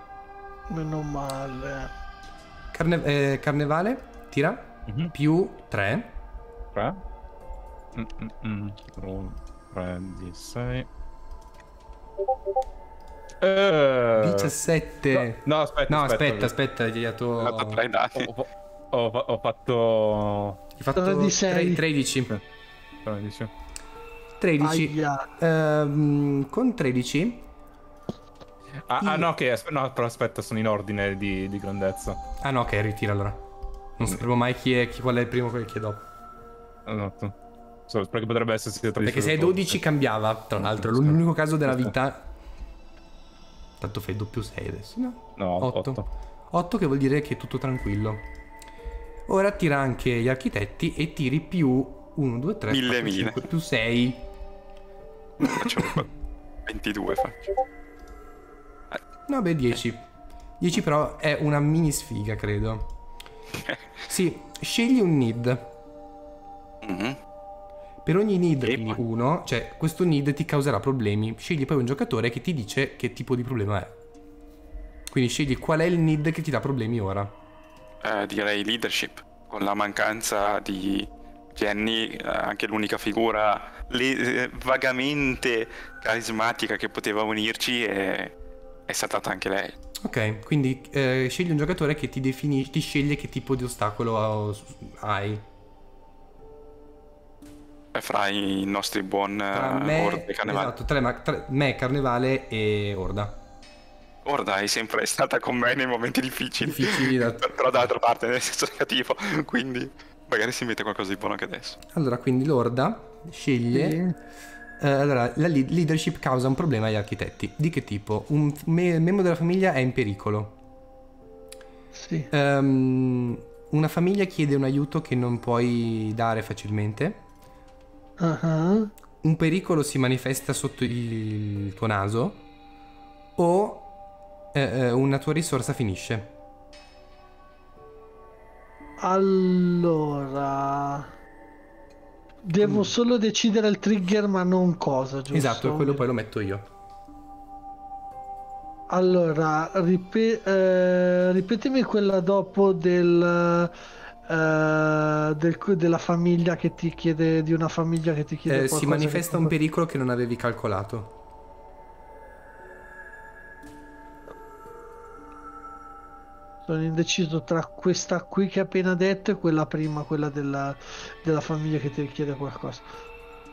Speaker 2: Meno male.
Speaker 1: Carne- eh, carnevale, tira.
Speaker 4: Mhm.
Speaker 1: Più 3.
Speaker 4: 3. Mm, 3 di 6. Eh,
Speaker 1: 17.
Speaker 4: No, no, aspetta.
Speaker 1: No, aspetta, aspetta, hai dato...
Speaker 5: ho dato dati.
Speaker 4: Ho, ho- ho- fatto.
Speaker 1: Hai fatto
Speaker 2: Tre di sei.
Speaker 1: tre- 13.
Speaker 4: come dici?
Speaker 1: 13.
Speaker 2: Aia.
Speaker 1: Ehm, con 13
Speaker 4: Ah,
Speaker 1: Sì.
Speaker 4: ah, no, che no, però aspetta, sono in ordine di, di grandezza.
Speaker 1: Ah no, ok, ritira allora. Non sapevo mai chi è, chi, qual è il primo e chi è dopo.
Speaker 4: Esatto. So, perché potrebbe essersi tra
Speaker 1: Perché se hai 12 cambiava, tra l'altro, l'unico caso della vita... Tanto fai doppio 6 adesso, no?
Speaker 4: No,
Speaker 1: 8.
Speaker 4: 8.
Speaker 1: 8 che vuol dire che è tutto tranquillo. Ora tira anche gli architetti e tiri più 1, 2, 3,
Speaker 5: Mille
Speaker 1: 4,
Speaker 5: mine.
Speaker 1: 5, più 6.
Speaker 5: Faccio 22 faccio.
Speaker 1: No, beh, 10. 10 però è una mini sfiga, credo. Sì, scegli un need.
Speaker 5: Mhm.
Speaker 1: Per ogni need,
Speaker 5: E
Speaker 1: quindi
Speaker 5: poi?
Speaker 1: uno, cioè questo need ti causerà problemi. Scegli poi un giocatore che ti dice che tipo di problema è. Quindi scegli qual è il need che ti dà problemi ora.
Speaker 5: Eh, direi leadership, con la mancanza di Jenny, eh, anche l'unica figura le- eh, vagamente carismatica che poteva unirci, è, è stata anche lei.
Speaker 1: Ok, quindi eh, scegli un giocatore che ti, defini- ti sceglie che tipo di ostacolo hai.
Speaker 5: E fra i nostri buon
Speaker 1: Tra
Speaker 5: eh,
Speaker 1: me,
Speaker 5: Orde Carnevale.
Speaker 1: esatto, tra, ma- tra me, Carnevale e Orda.
Speaker 5: Orda è sempre stata con me nei momenti difficili.
Speaker 1: Difficili da-
Speaker 5: Però dall'altra parte nel senso negativo, quindi magari si mette qualcosa di buono anche adesso.
Speaker 1: Allora, quindi l'Orda sceglie... eh, allora, la lead- leadership causa un problema agli architetti. Di che tipo? Un me- membro della famiglia è in pericolo.
Speaker 2: Sì.
Speaker 1: Ehm, una famiglia chiede un aiuto che non puoi dare facilmente.
Speaker 2: Ah,
Speaker 1: Un pericolo si manifesta sotto il tuo naso. O eh, eh, una tua risorsa finisce.
Speaker 2: Allora... Devo solo decidere il trigger ma non cosa, giusto?
Speaker 1: Esatto, quello poi lo metto io.
Speaker 2: Allora, ripe- eh, ripetimi quella dopo del, eh, del- della famiglia che ti chiede, di una famiglia che ti chiede
Speaker 1: Eh, si manifesta un pericolo che non avevi calcolato.
Speaker 2: Sono indeciso tra questa qui che ho appena detto e quella prima, quella della, della famiglia che ti chiede qualcosa.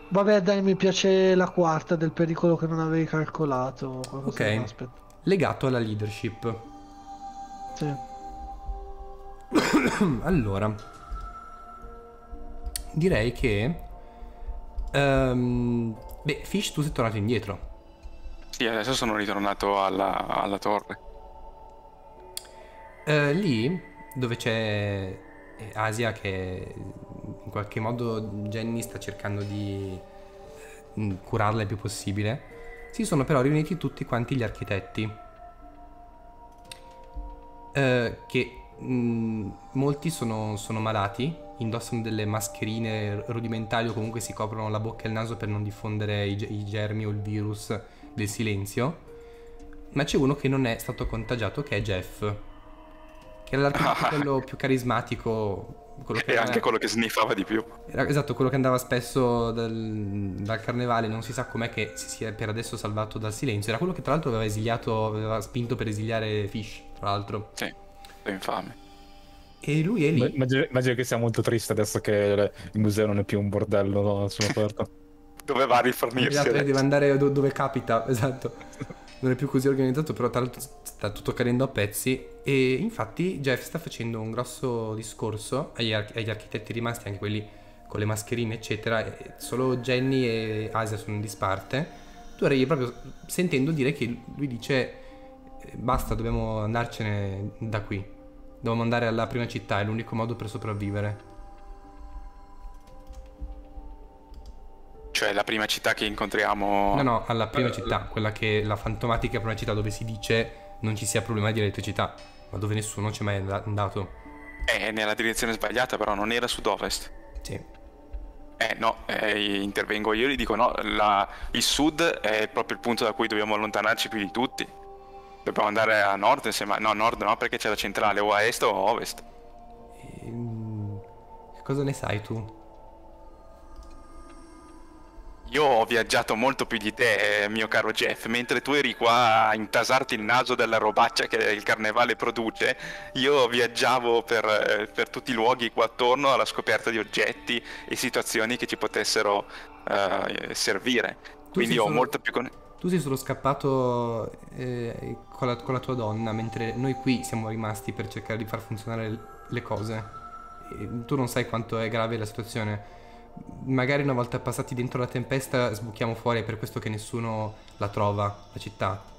Speaker 2: Vabbè, dai, mi piace la quarta del pericolo che non avevi calcolato.
Speaker 1: Ok. Legato alla leadership.
Speaker 2: Sì.
Speaker 1: Allora, direi che... ehm, beh, Fish, tu sei tornato indietro.
Speaker 5: Sì, adesso sono ritornato alla, alla torre.
Speaker 1: Eh, lì, dove c'è eh, Asia che in qualche modo Jenny sta cercando di eh, curarla il più possibile, si sono però riuniti tutti quanti gli architetti. Eh, che mh, molti sono, sono malati, indossano delle mascherine rudimentali o comunque si coprono la bocca e il naso per non diffondere i, i germi o il virus del silenzio. Ma c'è uno che non è stato contagiato, che è Jeff. Che era l'architetto quello più carismatico. Quello
Speaker 5: E
Speaker 1: era-
Speaker 5: anche quello che sniffava di più.
Speaker 1: era- esatto, quello che andava spesso dal, dal carnevale, non si sa com'è che si sia per adesso salvato dal silenzio. Era quello che tra l'altro aveva esiliato, aveva spinto per esiliare Fish, tra l'altro.
Speaker 5: Sì, è infame.
Speaker 1: E lui è lì.
Speaker 3: Immagino, immagino che sia molto triste adesso che il museo non è più un bordello sull'aperto.
Speaker 5: Doveva rifornirsi.
Speaker 1: Esatto, deve andare do- dove capita, esatto. Non è più così organizzato, però tra l'altro sta tutto cadendo a pezzi. E infatti Jeff sta facendo un grosso discorso agli, arch- agli architetti rimasti, anche quelli con le mascherine, eccetera. solo Jenny e Asia sono in disparte. Tu eri proprio sentendo dire che lui dice: "Eh, Basta, dobbiamo andarcene da qui. Dobbiamo andare alla prima città, è l'unico modo per sopravvivere.
Speaker 5: Cioè la prima città che incontriamo...
Speaker 1: No, no, alla prima città, quella che la fantomatica prima città dove si dice non ci sia problema di elettricità, ma dove nessuno c'è mai and- andato.
Speaker 5: È nella direzione sbagliata, però non era sud-ovest.
Speaker 1: Sì.
Speaker 5: Eh no, eh, intervengo io e gli dico no, la- il sud è proprio il punto da cui dobbiamo allontanarci più di tutti. Dobbiamo andare a nord, ma- no, a nord no, perché c'è la centrale, o a est o a ovest.
Speaker 1: Ehm, Che cosa ne sai tu?
Speaker 5: Io ho viaggiato molto più di te, eh, mio caro Jeff, mentre tu eri qua a intasarti il naso della robaccia che il carnevale produce, io viaggiavo per, eh, per tutti i luoghi qua attorno alla scoperta di oggetti e situazioni che ci potessero eh, servire. Quindi
Speaker 1: sei
Speaker 5: ho
Speaker 1: solo-
Speaker 5: molto più... con-
Speaker 1: Tu sei solo scappato eh, con, la, con la tua donna, mentre noi qui siamo rimasti per cercare di far funzionare le cose. E tu non sai quanto è grave la situazione. Magari una volta passati dentro la tempesta sbuchiamo fuori, è per questo che nessuno la trova, la città.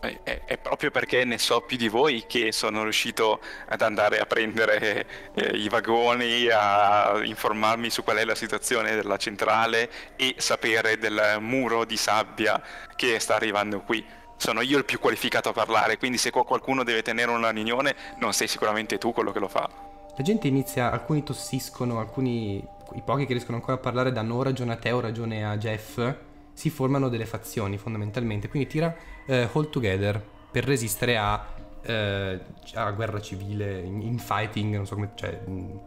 Speaker 5: È, è- è proprio perché ne so più di voi che sono riuscito ad andare a prendere eh, i vagoni, a informarmi su qual è la situazione della centrale e sapere del muro di sabbia che sta arrivando qui. Sono io il più qualificato a parlare, quindi se qua qualcuno deve tenere una riunione, non sei sicuramente tu quello che lo fa.
Speaker 1: La gente inizia, alcuni tossiscono, alcuni, i pochi che riescono ancora a parlare danno ragione a te o ragione a Jeff, si formano delle fazioni fondamentalmente, quindi tira eh, Hold Together per resistere a, eh, a guerra civile, in, in fighting, non so come, cioè, mh,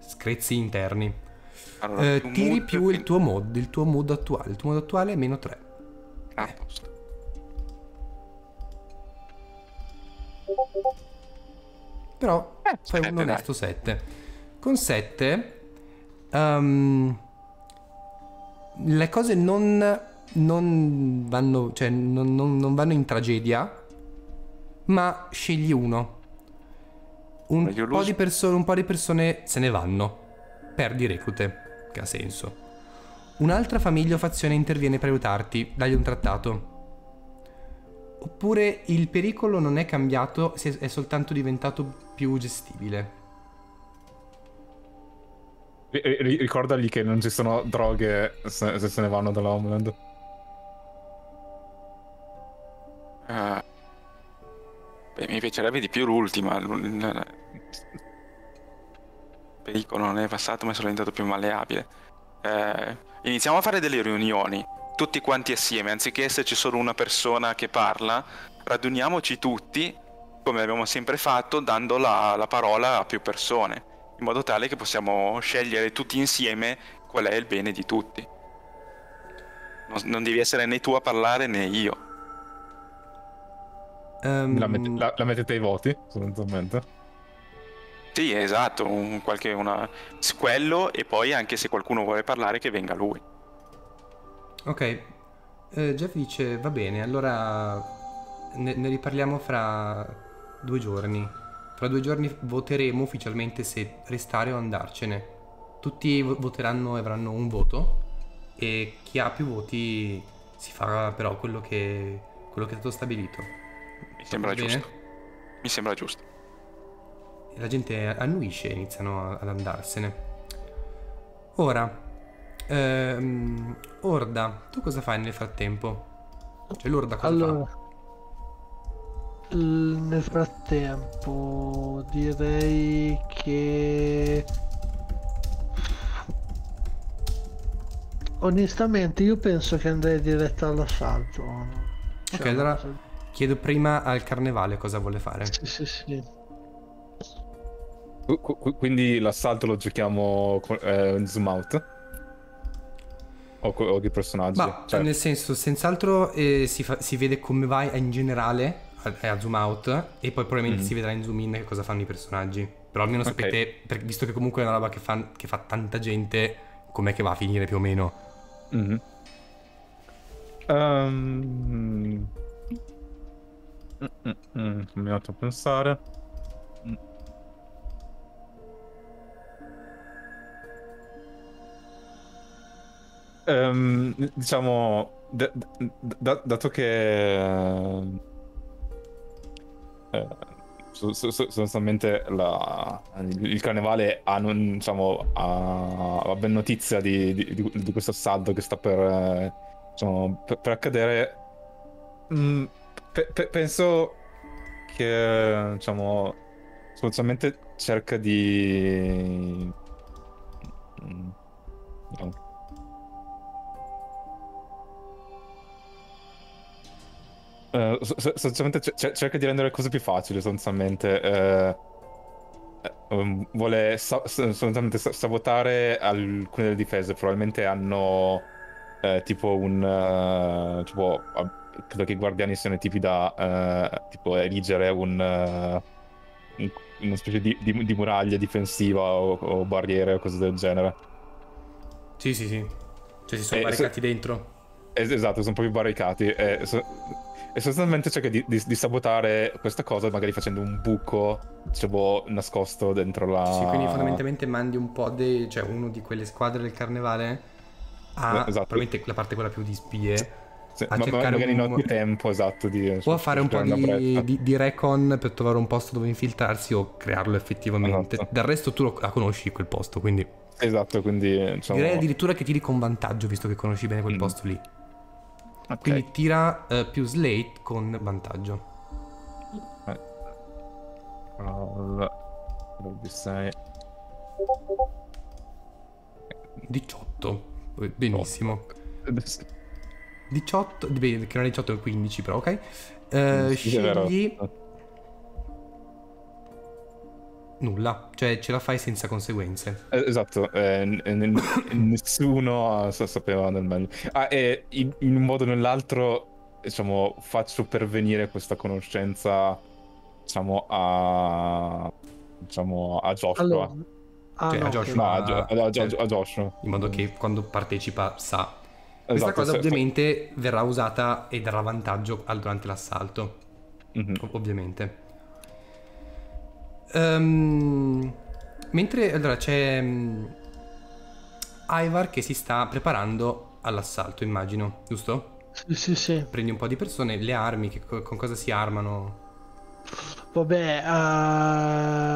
Speaker 1: screzi interni.
Speaker 5: Allora,
Speaker 1: Eh, tiri più il tuo mod, il tuo mood attuale. Il tuo mood attuale è meno 3.
Speaker 5: Ah, posto.
Speaker 1: Però fai
Speaker 5: sette,
Speaker 1: un onesto 7. Con 7 ehm, le cose non, non vanno, cioè, non, non- non vanno in tragedia, ma scegli uno. Un po, di persone, un po' di persone se ne vanno. Perdi reclute, che ha senso. Un'altra famiglia o fazione interviene per aiutarti, dagli un trattato. Oppure il pericolo non è cambiato, è soltanto diventato più gestibile.
Speaker 4: Ri- ri- ricordagli che non ci sono droghe se, se ne vanno dalla Homeland.
Speaker 5: Ah. Beh, mi piacerebbe di più l'ultima. l'ul- Il pericolo non è passato, ma sono diventato più malleabile. Eh, iniziamo a fare delle riunioni, tutti quanti assieme, anziché esserci solo una persona che parla, raduniamoci tutti, come abbiamo sempre fatto, dando la, la parola a più persone, in modo tale che possiamo scegliere tutti insieme qual è il bene di tutti. Non, non devi essere né tu a parlare né io.
Speaker 1: Ehm,
Speaker 4: La, met- la- la mettete ai voti, sostanzialmente.
Speaker 5: Sì, esatto, un, qualche, una, quello e poi anche se qualcuno vuole parlare che venga lui.
Speaker 1: Ok, Eh, Jeff dice va bene, allora ne, ne riparliamo fra due giorni. Fra due giorni voteremo ufficialmente se restare o andarcene. Tutti vo- voteranno e avranno un voto e chi ha più voti si fa però quello che, quello che è stato stabilito.
Speaker 5: Mi sembra
Speaker 1: Va bene?
Speaker 5: giusto. Mi sembra giusto.
Speaker 1: E la gente annuisce e iniziano ad andarsene. Ora, ehm, Orda, tu cosa fai nel frattempo? Cioè l'Orda cosa
Speaker 2: Allora,
Speaker 1: fa?
Speaker 2: Nel frattempo direi che onestamente io penso che andrei diretto all'assalto. Cioè,
Speaker 1: Ok, allora chiedo prima al carnevale cosa vuole fare.
Speaker 2: Sì, sì, sì.
Speaker 4: Qu- qu- Quindi l'assalto lo giochiamo con- eh, in zoom out? O, o di personaggi?
Speaker 1: Ma
Speaker 4: Cioè,
Speaker 1: nel senso, senz'altro eh, si, fa- si vede come vai in generale a, a zoom out e poi probabilmente
Speaker 4: Mhm.
Speaker 1: si vedrà in zoom in che cosa fanno i personaggi. Però almeno
Speaker 4: Ok.
Speaker 1: sapete, per- visto che comunque è una roba che fa, che fa tanta gente, com'è che va a finire più o meno.
Speaker 4: mm, mm, mm, Mi a pensare. Mm. Ehm, diciamo, da- da- dato che so- so- so- sostanzialmente la- il, carnevale ha, non- diciamo, ha, ha ben notizia di, di- di- di questo assalto che sta per, eh, diciamo, per, per accadere. Mm, pe- pe- penso che diciamo, sostanzialmente cerca di mm, Eh, so- so- sostanzialmente ce- ce- cerca di rendere le cose più facili, sostanzialmente. Eh, eh, um, vuole sa- sostanzialmente sa- sabotare alcune delle difese. Probabilmente hanno eh, tipo un... eh, tipo, credo che i guardiani siano tipi da eh, tipo erigere un... eh, un- una specie di, di- di muraglia difensiva o, o barriere o cose del genere.
Speaker 1: Sì, sì, sì. Cioè si sono
Speaker 4: Eh,
Speaker 1: barricati dentro.
Speaker 4: Es- esatto, sono proprio barricati. E, so- e sostanzialmente cerca di, di- di sabotare questa cosa, magari facendo un buco, diciamo, nascosto dentro la.
Speaker 1: Sì, quindi fondamentalmente mandi un po' dei... cioè uno di quelle squadre del carnevale a
Speaker 4: Eh, esatto.
Speaker 1: probabilmente la parte quella più di spie
Speaker 4: Sì,
Speaker 1: a
Speaker 4: ma- magari
Speaker 1: un-
Speaker 4: non più tempo esatto di.
Speaker 1: o a fare un po' di, di, di recon per trovare un posto dove infiltrarsi o crearlo effettivamente.
Speaker 4: Esatto.
Speaker 1: Del resto tu lo- la conosci quel posto, quindi
Speaker 4: Esatto, quindi. Diciamo...
Speaker 1: direi addirittura che tiri con vantaggio visto che conosci bene quel
Speaker 4: Mm.
Speaker 1: posto lì.
Speaker 4: Ok.
Speaker 1: Quindi tira eh, più slate con vantaggio.
Speaker 4: Roll. roll di 6.
Speaker 1: 18. Eh, Benissimo. 18, beh, che non è 18 è 15 però, ok?
Speaker 4: Vero.
Speaker 1: scegli nulla, cioè ce la fai senza conseguenze.
Speaker 3: Eh, esatto, eh, n- n- nessuno sa- sapeva del meglio. Ah, e in, in un modo o nell'altro, diciamo, faccio pervenire questa conoscenza, diciamo, a... diciamo, a Joshua.
Speaker 2: Allora, ah,
Speaker 1: Cioè,
Speaker 2: no,
Speaker 1: a. Joshua.
Speaker 3: No, a, a- a-
Speaker 1: Cioè,
Speaker 3: a Joshua.
Speaker 1: In modo che quando partecipa sa. Questa
Speaker 3: Esatto,
Speaker 1: cosa
Speaker 3: se-
Speaker 1: ovviamente verrà usata e darà vantaggio al- durante l'assalto,
Speaker 3: Mhm.
Speaker 1: ov- ovviamente. Ehm, mentre allora c'è mm, Ivar che si sta preparando all'assalto, immagino, giusto?
Speaker 2: Sì, sì, sì.
Speaker 1: Prendi un po' di persone, le armi, che co- con cosa si armano?
Speaker 2: Vabbè, eh,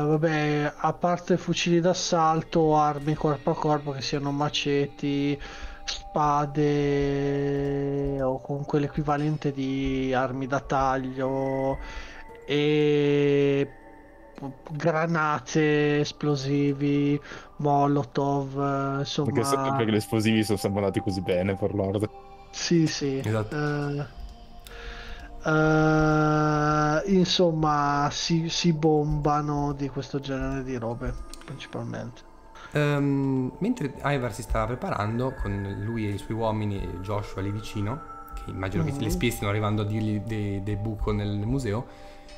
Speaker 2: vabbè, a parte fucili d'assalto, armi corpo a corpo che siano maceti, spade o comunque l'equivalente di armi da taglio e granate, esplosivi, molotov, eh, insomma.
Speaker 3: Perché, se- perché gli esplosivi sono sempre andati così bene per Lord.
Speaker 2: Sì, sì.
Speaker 1: Esatto.
Speaker 2: Eh, eh, insomma, si, si bombano di questo genere di robe, principalmente.
Speaker 1: Ehm, mentre Ivar si stava preparando con lui e i suoi uomini e Joshua lì vicino, che immagino che
Speaker 2: Mhm.
Speaker 1: le spie stiano arrivando a dirgli dei, dei buco nel museo,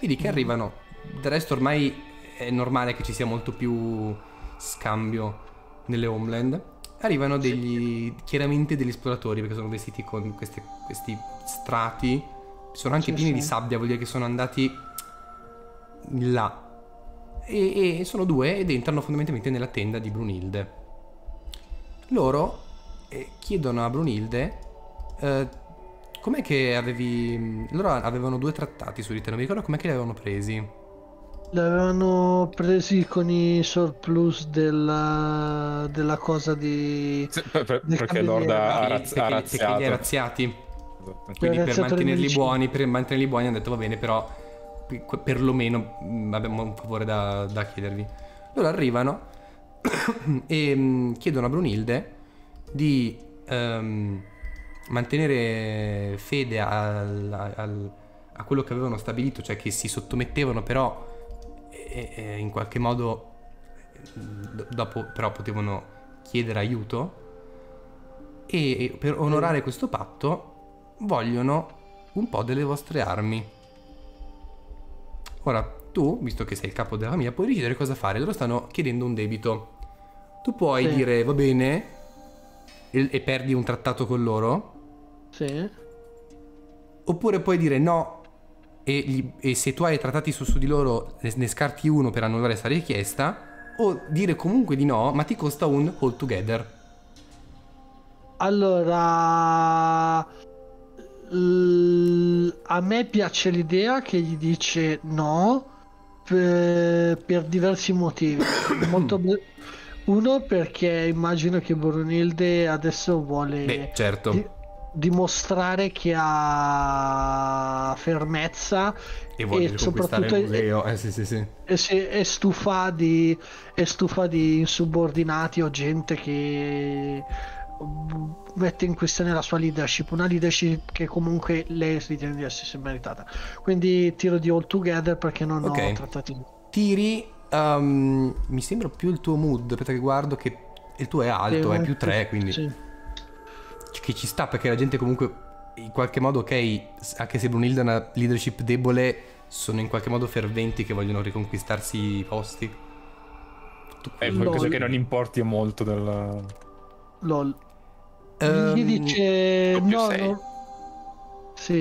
Speaker 1: vedi che
Speaker 2: Mhm.
Speaker 1: arrivano. Del resto ormai è normale che ci sia molto più scambio nelle homeland. Arrivano degli chiaramente degli esploratori perché sono vestiti con queste- questi strati. Sono anche
Speaker 2: Sì,
Speaker 1: pieni
Speaker 2: sì.
Speaker 1: di sabbia, vuol dire che sono andati là. E, e sono due ed entrano fondamentalmente nella tenda di Brunilde. Loro eh, chiedono a Brunilde eh, com'è che avevi... Loro avevano due trattati su di te, non mi ricordo com'è che li avevano presi.
Speaker 2: Li avevano presi con i surplus della, della cosa di...
Speaker 3: Sì, per- per- perché Lord ha, ha
Speaker 1: Perché-
Speaker 3: raz-
Speaker 1: perché,
Speaker 3: ha
Speaker 1: perché li
Speaker 3: razziato.
Speaker 1: razziati.
Speaker 3: Esatto.
Speaker 1: Quindi per mantenerli buoni, per mantenerli buoni hanno detto va bene, però per- perlomeno abbiamo un favore da, da chiedervi. Loro arrivano e chiedono a Brunilde di ehm, mantenere fede al- al- a quello che avevano stabilito, cioè che si sottomettevano però e- e in qualche modo d- dopo però potevano chiedere aiuto e per onorare questo patto vogliono un po' delle vostre armi. Ora, tu, visto che sei il capo della famiglia, puoi decidere cosa fare. Loro stanno chiedendo un debito. Tu puoi
Speaker 2: Sì.
Speaker 1: dire va bene e, e perdi un trattato con loro,
Speaker 2: Sì.
Speaker 1: oppure puoi dire no e, gli- e se tu hai trattati su, su di loro ne, ne scarti uno per annullare questa richiesta, o dire comunque di no, ma ti costa un hold together.
Speaker 2: Allora, l- a me piace l'idea che gli dice no per, per diversi motivi. Molto be- Uno perché immagino che Brunilde adesso vuole
Speaker 1: Beh, certo.
Speaker 2: di- dimostrare che ha fermezza
Speaker 1: E
Speaker 2: e soprattutto
Speaker 1: museo. Eh sì, sì, sì.
Speaker 2: e se è stufa di è stufa di insubordinati o gente che mm, mette in questione la sua leadership una leadership che comunque lei ritiene di essersi meritata quindi tiro di all together perché non
Speaker 1: Ok.
Speaker 2: ho trattati
Speaker 1: Tiri, um, mi sembra più il tuo mood, che guardo che il tuo è alto, è più 3, quindi
Speaker 2: sì.
Speaker 1: Che ci sta perché la gente comunque in qualche modo, ok, anche se Brunilda ha una leadership debole, sono in qualche modo ferventi che vogliono riconquistarsi i posti.
Speaker 3: E poi
Speaker 2: Lol.
Speaker 3: credo che non importi molto del...
Speaker 2: lol
Speaker 1: Ehm,
Speaker 2: gli dice no, no sì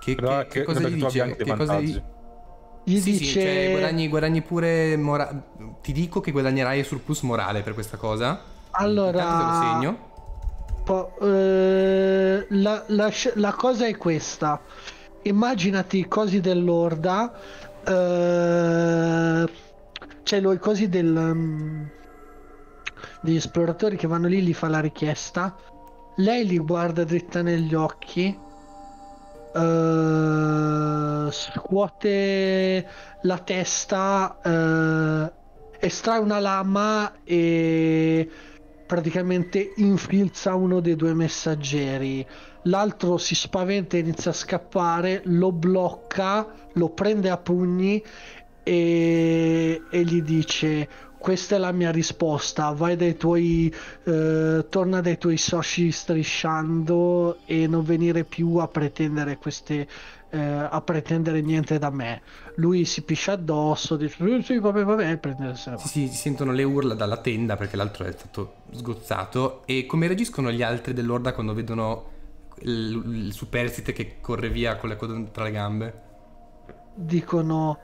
Speaker 1: che,
Speaker 3: Però
Speaker 1: che-
Speaker 3: che-
Speaker 1: che cosa gli dice? Che cosa gli...
Speaker 2: gli
Speaker 1: Sì, sì,
Speaker 2: dice
Speaker 1: cioè, guadagni, guadagni pure mora- ti dico che guadagnerai surplus morale per questa cosa.
Speaker 2: Allora-. Po- eh, la, la la cosa è questa. Immaginati i cosi dell'orda. eh, cioè lo- i cosi del, mm, degli esploratori che vanno lì, gli fa la richiesta. Lei li guarda dritta negli occhi. eh, scuote la testa. eh, estrae una lama e praticamente infilza uno dei due messaggeri. L'altro si spaventa e inizia a scappare, lo blocca, lo prende a pugni e, e gli dice questa è la mia risposta, vai dai tuoi, eh, torna dai tuoi soci strisciando e non venire più a pretendere queste, eh, a pretendere niente da me. Lui si piscia addosso, dice sì, vabbè, vabbè, e prende se ne va.
Speaker 1: Sì, sì, si sentono le urla dalla tenda perché l'altro è stato sgozzato. E come reagiscono gli altri dell'orda quando vedono il, il superstite che corre via con le code tra le gambe?
Speaker 2: Dicono,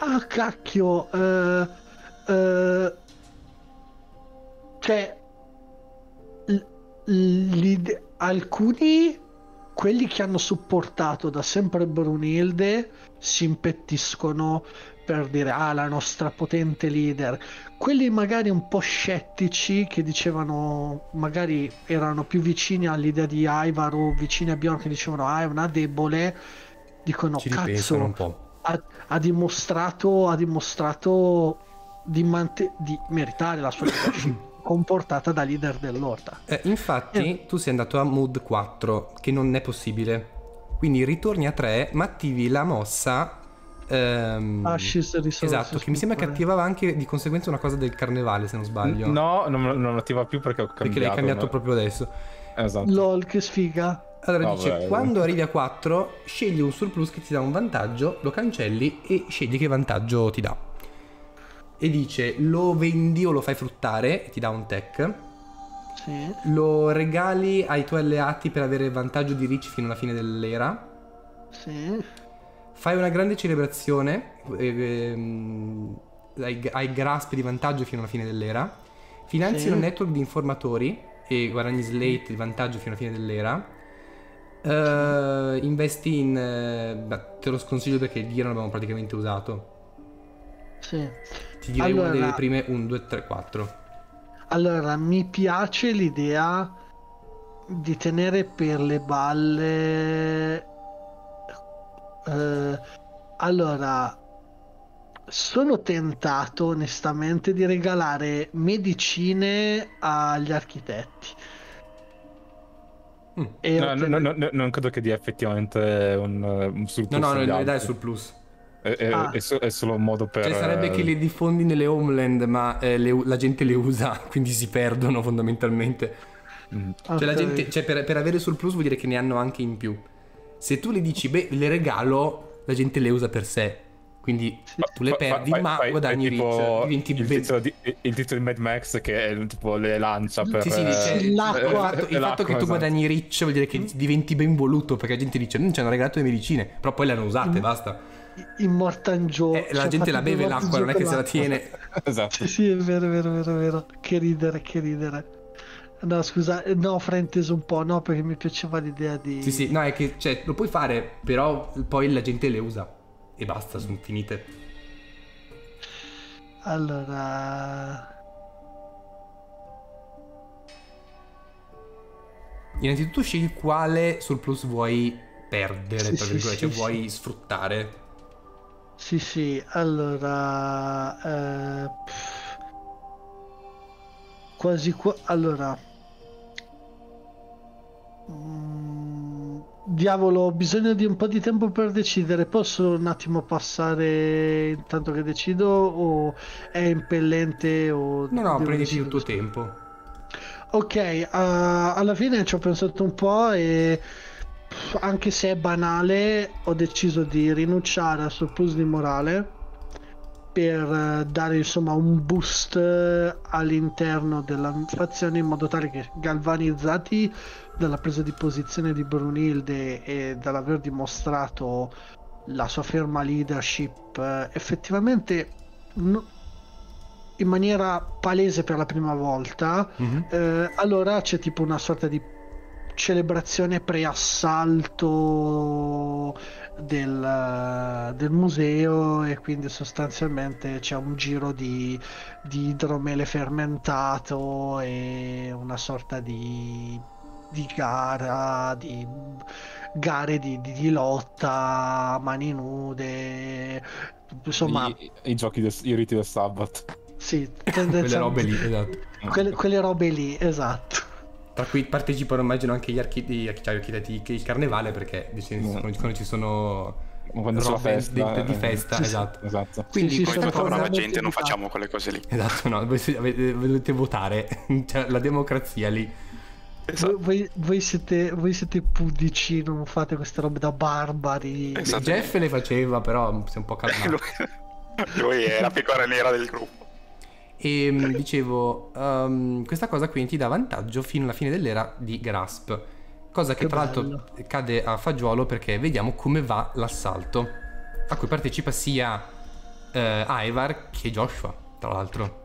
Speaker 2: ah cacchio, eh, eh, cioè, l- l'ide- alcuni quelli che hanno supportato da sempre Brunilde si impettiscono per dire ah la nostra potente leader. Quelli magari un po' scettici che dicevano magari erano più vicini all'idea di Ivar o vicini a Bjorn che dicevano ah è una debole. Dicono
Speaker 1: Ci
Speaker 2: cazzo ha, ha dimostrato ha dimostrato di, mante- di meritare la sua leadership comportata da leader dell'orda
Speaker 1: Eh, infatti, tu sei andato a mood 4, che non è possibile. Quindi ritorni a 3, ma attivi la mossa. ehm,
Speaker 2: Ashes Resources
Speaker 1: esatto, che mi sembra che attivava anche di conseguenza una cosa del carnevale, se non sbaglio.
Speaker 3: No, non, non attiva più perché ho cambiato.
Speaker 1: perché l'hai cambiato
Speaker 3: no?
Speaker 1: proprio adesso.
Speaker 3: Esatto.
Speaker 2: lol che sfiga
Speaker 1: Allora
Speaker 3: No,
Speaker 1: dice:
Speaker 3: beh,
Speaker 1: Quando arrivi a 4, scegli un surplus che ti dà un vantaggio, lo cancelli e scegli che vantaggio ti dà. E dice: Lo vendi o lo fai fruttare, e ti dà un tech.
Speaker 2: sì
Speaker 1: Lo regali ai tuoi alleati per avere vantaggio di reach fino alla fine dell'era.
Speaker 2: sì
Speaker 1: Fai una grande celebrazione. eh, ehm, hai, hai grasp di vantaggio fino alla fine dell'era. Finanzi
Speaker 2: Sì.
Speaker 1: un network di informatori e guadagni slate di vantaggio fino alla fine dell'era. Eh, investi in. eh, beh, te lo sconsiglio perché il gear non abbiamo praticamente usato.
Speaker 2: sì
Speaker 1: Ti direi una
Speaker 2: Allora-
Speaker 1: delle prime 1, 2, 3, 4.
Speaker 2: Allora, mi piace l'idea di tenere per le balle. eh, allora, sono tentato onestamente di regalare medicine agli architetti.
Speaker 1: Mm.
Speaker 2: E
Speaker 3: No, no,
Speaker 2: ottenere-
Speaker 3: no, no, non credo che dia effettivamente un, un surplus
Speaker 1: No, no, le dai
Speaker 3: altri.
Speaker 1: surplus.
Speaker 3: È,
Speaker 2: Ah.
Speaker 3: è so- è solo un modo per...
Speaker 1: Cioè sarebbe che le diffondi nelle homeland, ma eh, le- la gente le usa, quindi si perdono fondamentalmente.
Speaker 3: Mm.
Speaker 1: Cioè, la
Speaker 2: Ok.
Speaker 1: gente, cioè per, per avere surplus vuol dire che ne hanno anche in più. Se tu le dici, beh, le regalo, la gente le usa per sé. Quindi tu le perdi,
Speaker 3: fai-
Speaker 1: ma
Speaker 3: fai-
Speaker 1: guadagni
Speaker 3: tipo
Speaker 1: diventi
Speaker 3: il tizio, di, il tizio di Mad Max che è, tipo le lancia per...
Speaker 1: Sì, sì, dice,
Speaker 3: eh,
Speaker 2: l'acqua.
Speaker 1: il fatto, il fatto
Speaker 3: l'acqua,
Speaker 1: che tu
Speaker 3: esatto.
Speaker 1: guadagni rich vuol dire che diventi ben voluto perché la gente dice "Mm, ci hanno regalato le medicine però poi le hanno usate
Speaker 2: Mm.
Speaker 1: basta
Speaker 2: in Mortan Joe.
Speaker 1: Eh, la
Speaker 2: cioè,
Speaker 1: gente la beve l'acqua non è che se la tiene
Speaker 3: Esatto.
Speaker 2: Sì, sì, è vero, è vero, è vero, è vero. Che ridere, che ridere. No, scusa, eh, no, frainteso un po', no, perché mi piaceva l'idea di...
Speaker 1: sì sì no è che cioè, lo puoi fare però poi la gente le usa e basta sono finite
Speaker 2: Allora...
Speaker 1: innanzitutto scegli quale surplus vuoi perdere
Speaker 2: Sì,
Speaker 1: tra
Speaker 2: sì,
Speaker 1: virgolette, cioè
Speaker 2: sì,
Speaker 1: vuoi sfruttare
Speaker 2: Sì, sì, allora... eh, quasi qua... Allora... Mm, diavolo, ho bisogno di un po' di tempo per decidere. Posso un attimo passare intanto che decido o è impellente o...
Speaker 1: no no prenditi il tuo tempo
Speaker 2: Ok, eh, alla fine ci ho pensato un po' e anche se è banale, ho deciso di rinunciare al surplus di morale per eh, dare insomma un boost eh, all'interno della fazione in modo tale che galvanizzati dalla presa di posizione di Brunilde e dall'aver dimostrato la sua ferma leadership eh, effettivamente no- in maniera palese per la prima volta
Speaker 1: Mhm.
Speaker 2: eh, allora c'è tipo una sorta di celebrazione pre-assalto del, del museo e quindi sostanzialmente c'è un giro di, di idromele fermentato e una sorta di, di gara, di gare di, di- di lotta, mani nude, insomma,
Speaker 3: I, i giochi, del, i riti del sabato.
Speaker 2: sì,
Speaker 1: quelle robe lì esatto
Speaker 2: Quelle, quelle robe lì, esatto.
Speaker 1: Tra cui partecipano immagino anche gli, archi- gli archi- architetti che il carnevale perché dice-
Speaker 3: Mm.
Speaker 1: quando ci sono
Speaker 4: quando c'è la
Speaker 1: robe
Speaker 4: festa,
Speaker 1: di, di
Speaker 4: eh.
Speaker 1: festa,
Speaker 2: Sì, sì.
Speaker 1: esatto.
Speaker 4: Esatto.
Speaker 1: Quindi
Speaker 2: Sì, sono
Speaker 1: cosa...
Speaker 5: brava
Speaker 2: veramente
Speaker 5: gente non facciamo quelle cose lì.
Speaker 1: Esatto, no, voi dovete votare, cioè la democrazia lì.
Speaker 5: Esatto.
Speaker 2: Voi, voi- siete, voi siete pudici, non fate queste robe da barbari.
Speaker 5: Esatto.
Speaker 1: Jeff le faceva, però si è un po' calmato.
Speaker 5: Lui, lui è la pecora nera del gruppo.
Speaker 1: E mh, dicevo, um, questa cosa quindi ti dà vantaggio fino alla fine dell'era di Grasp. Cosa che,
Speaker 2: Che
Speaker 1: tra l'altro cade a fagiolo perché vediamo come va l'assalto. A cui partecipa sia eh, Ivar che Joshua, tra l'altro.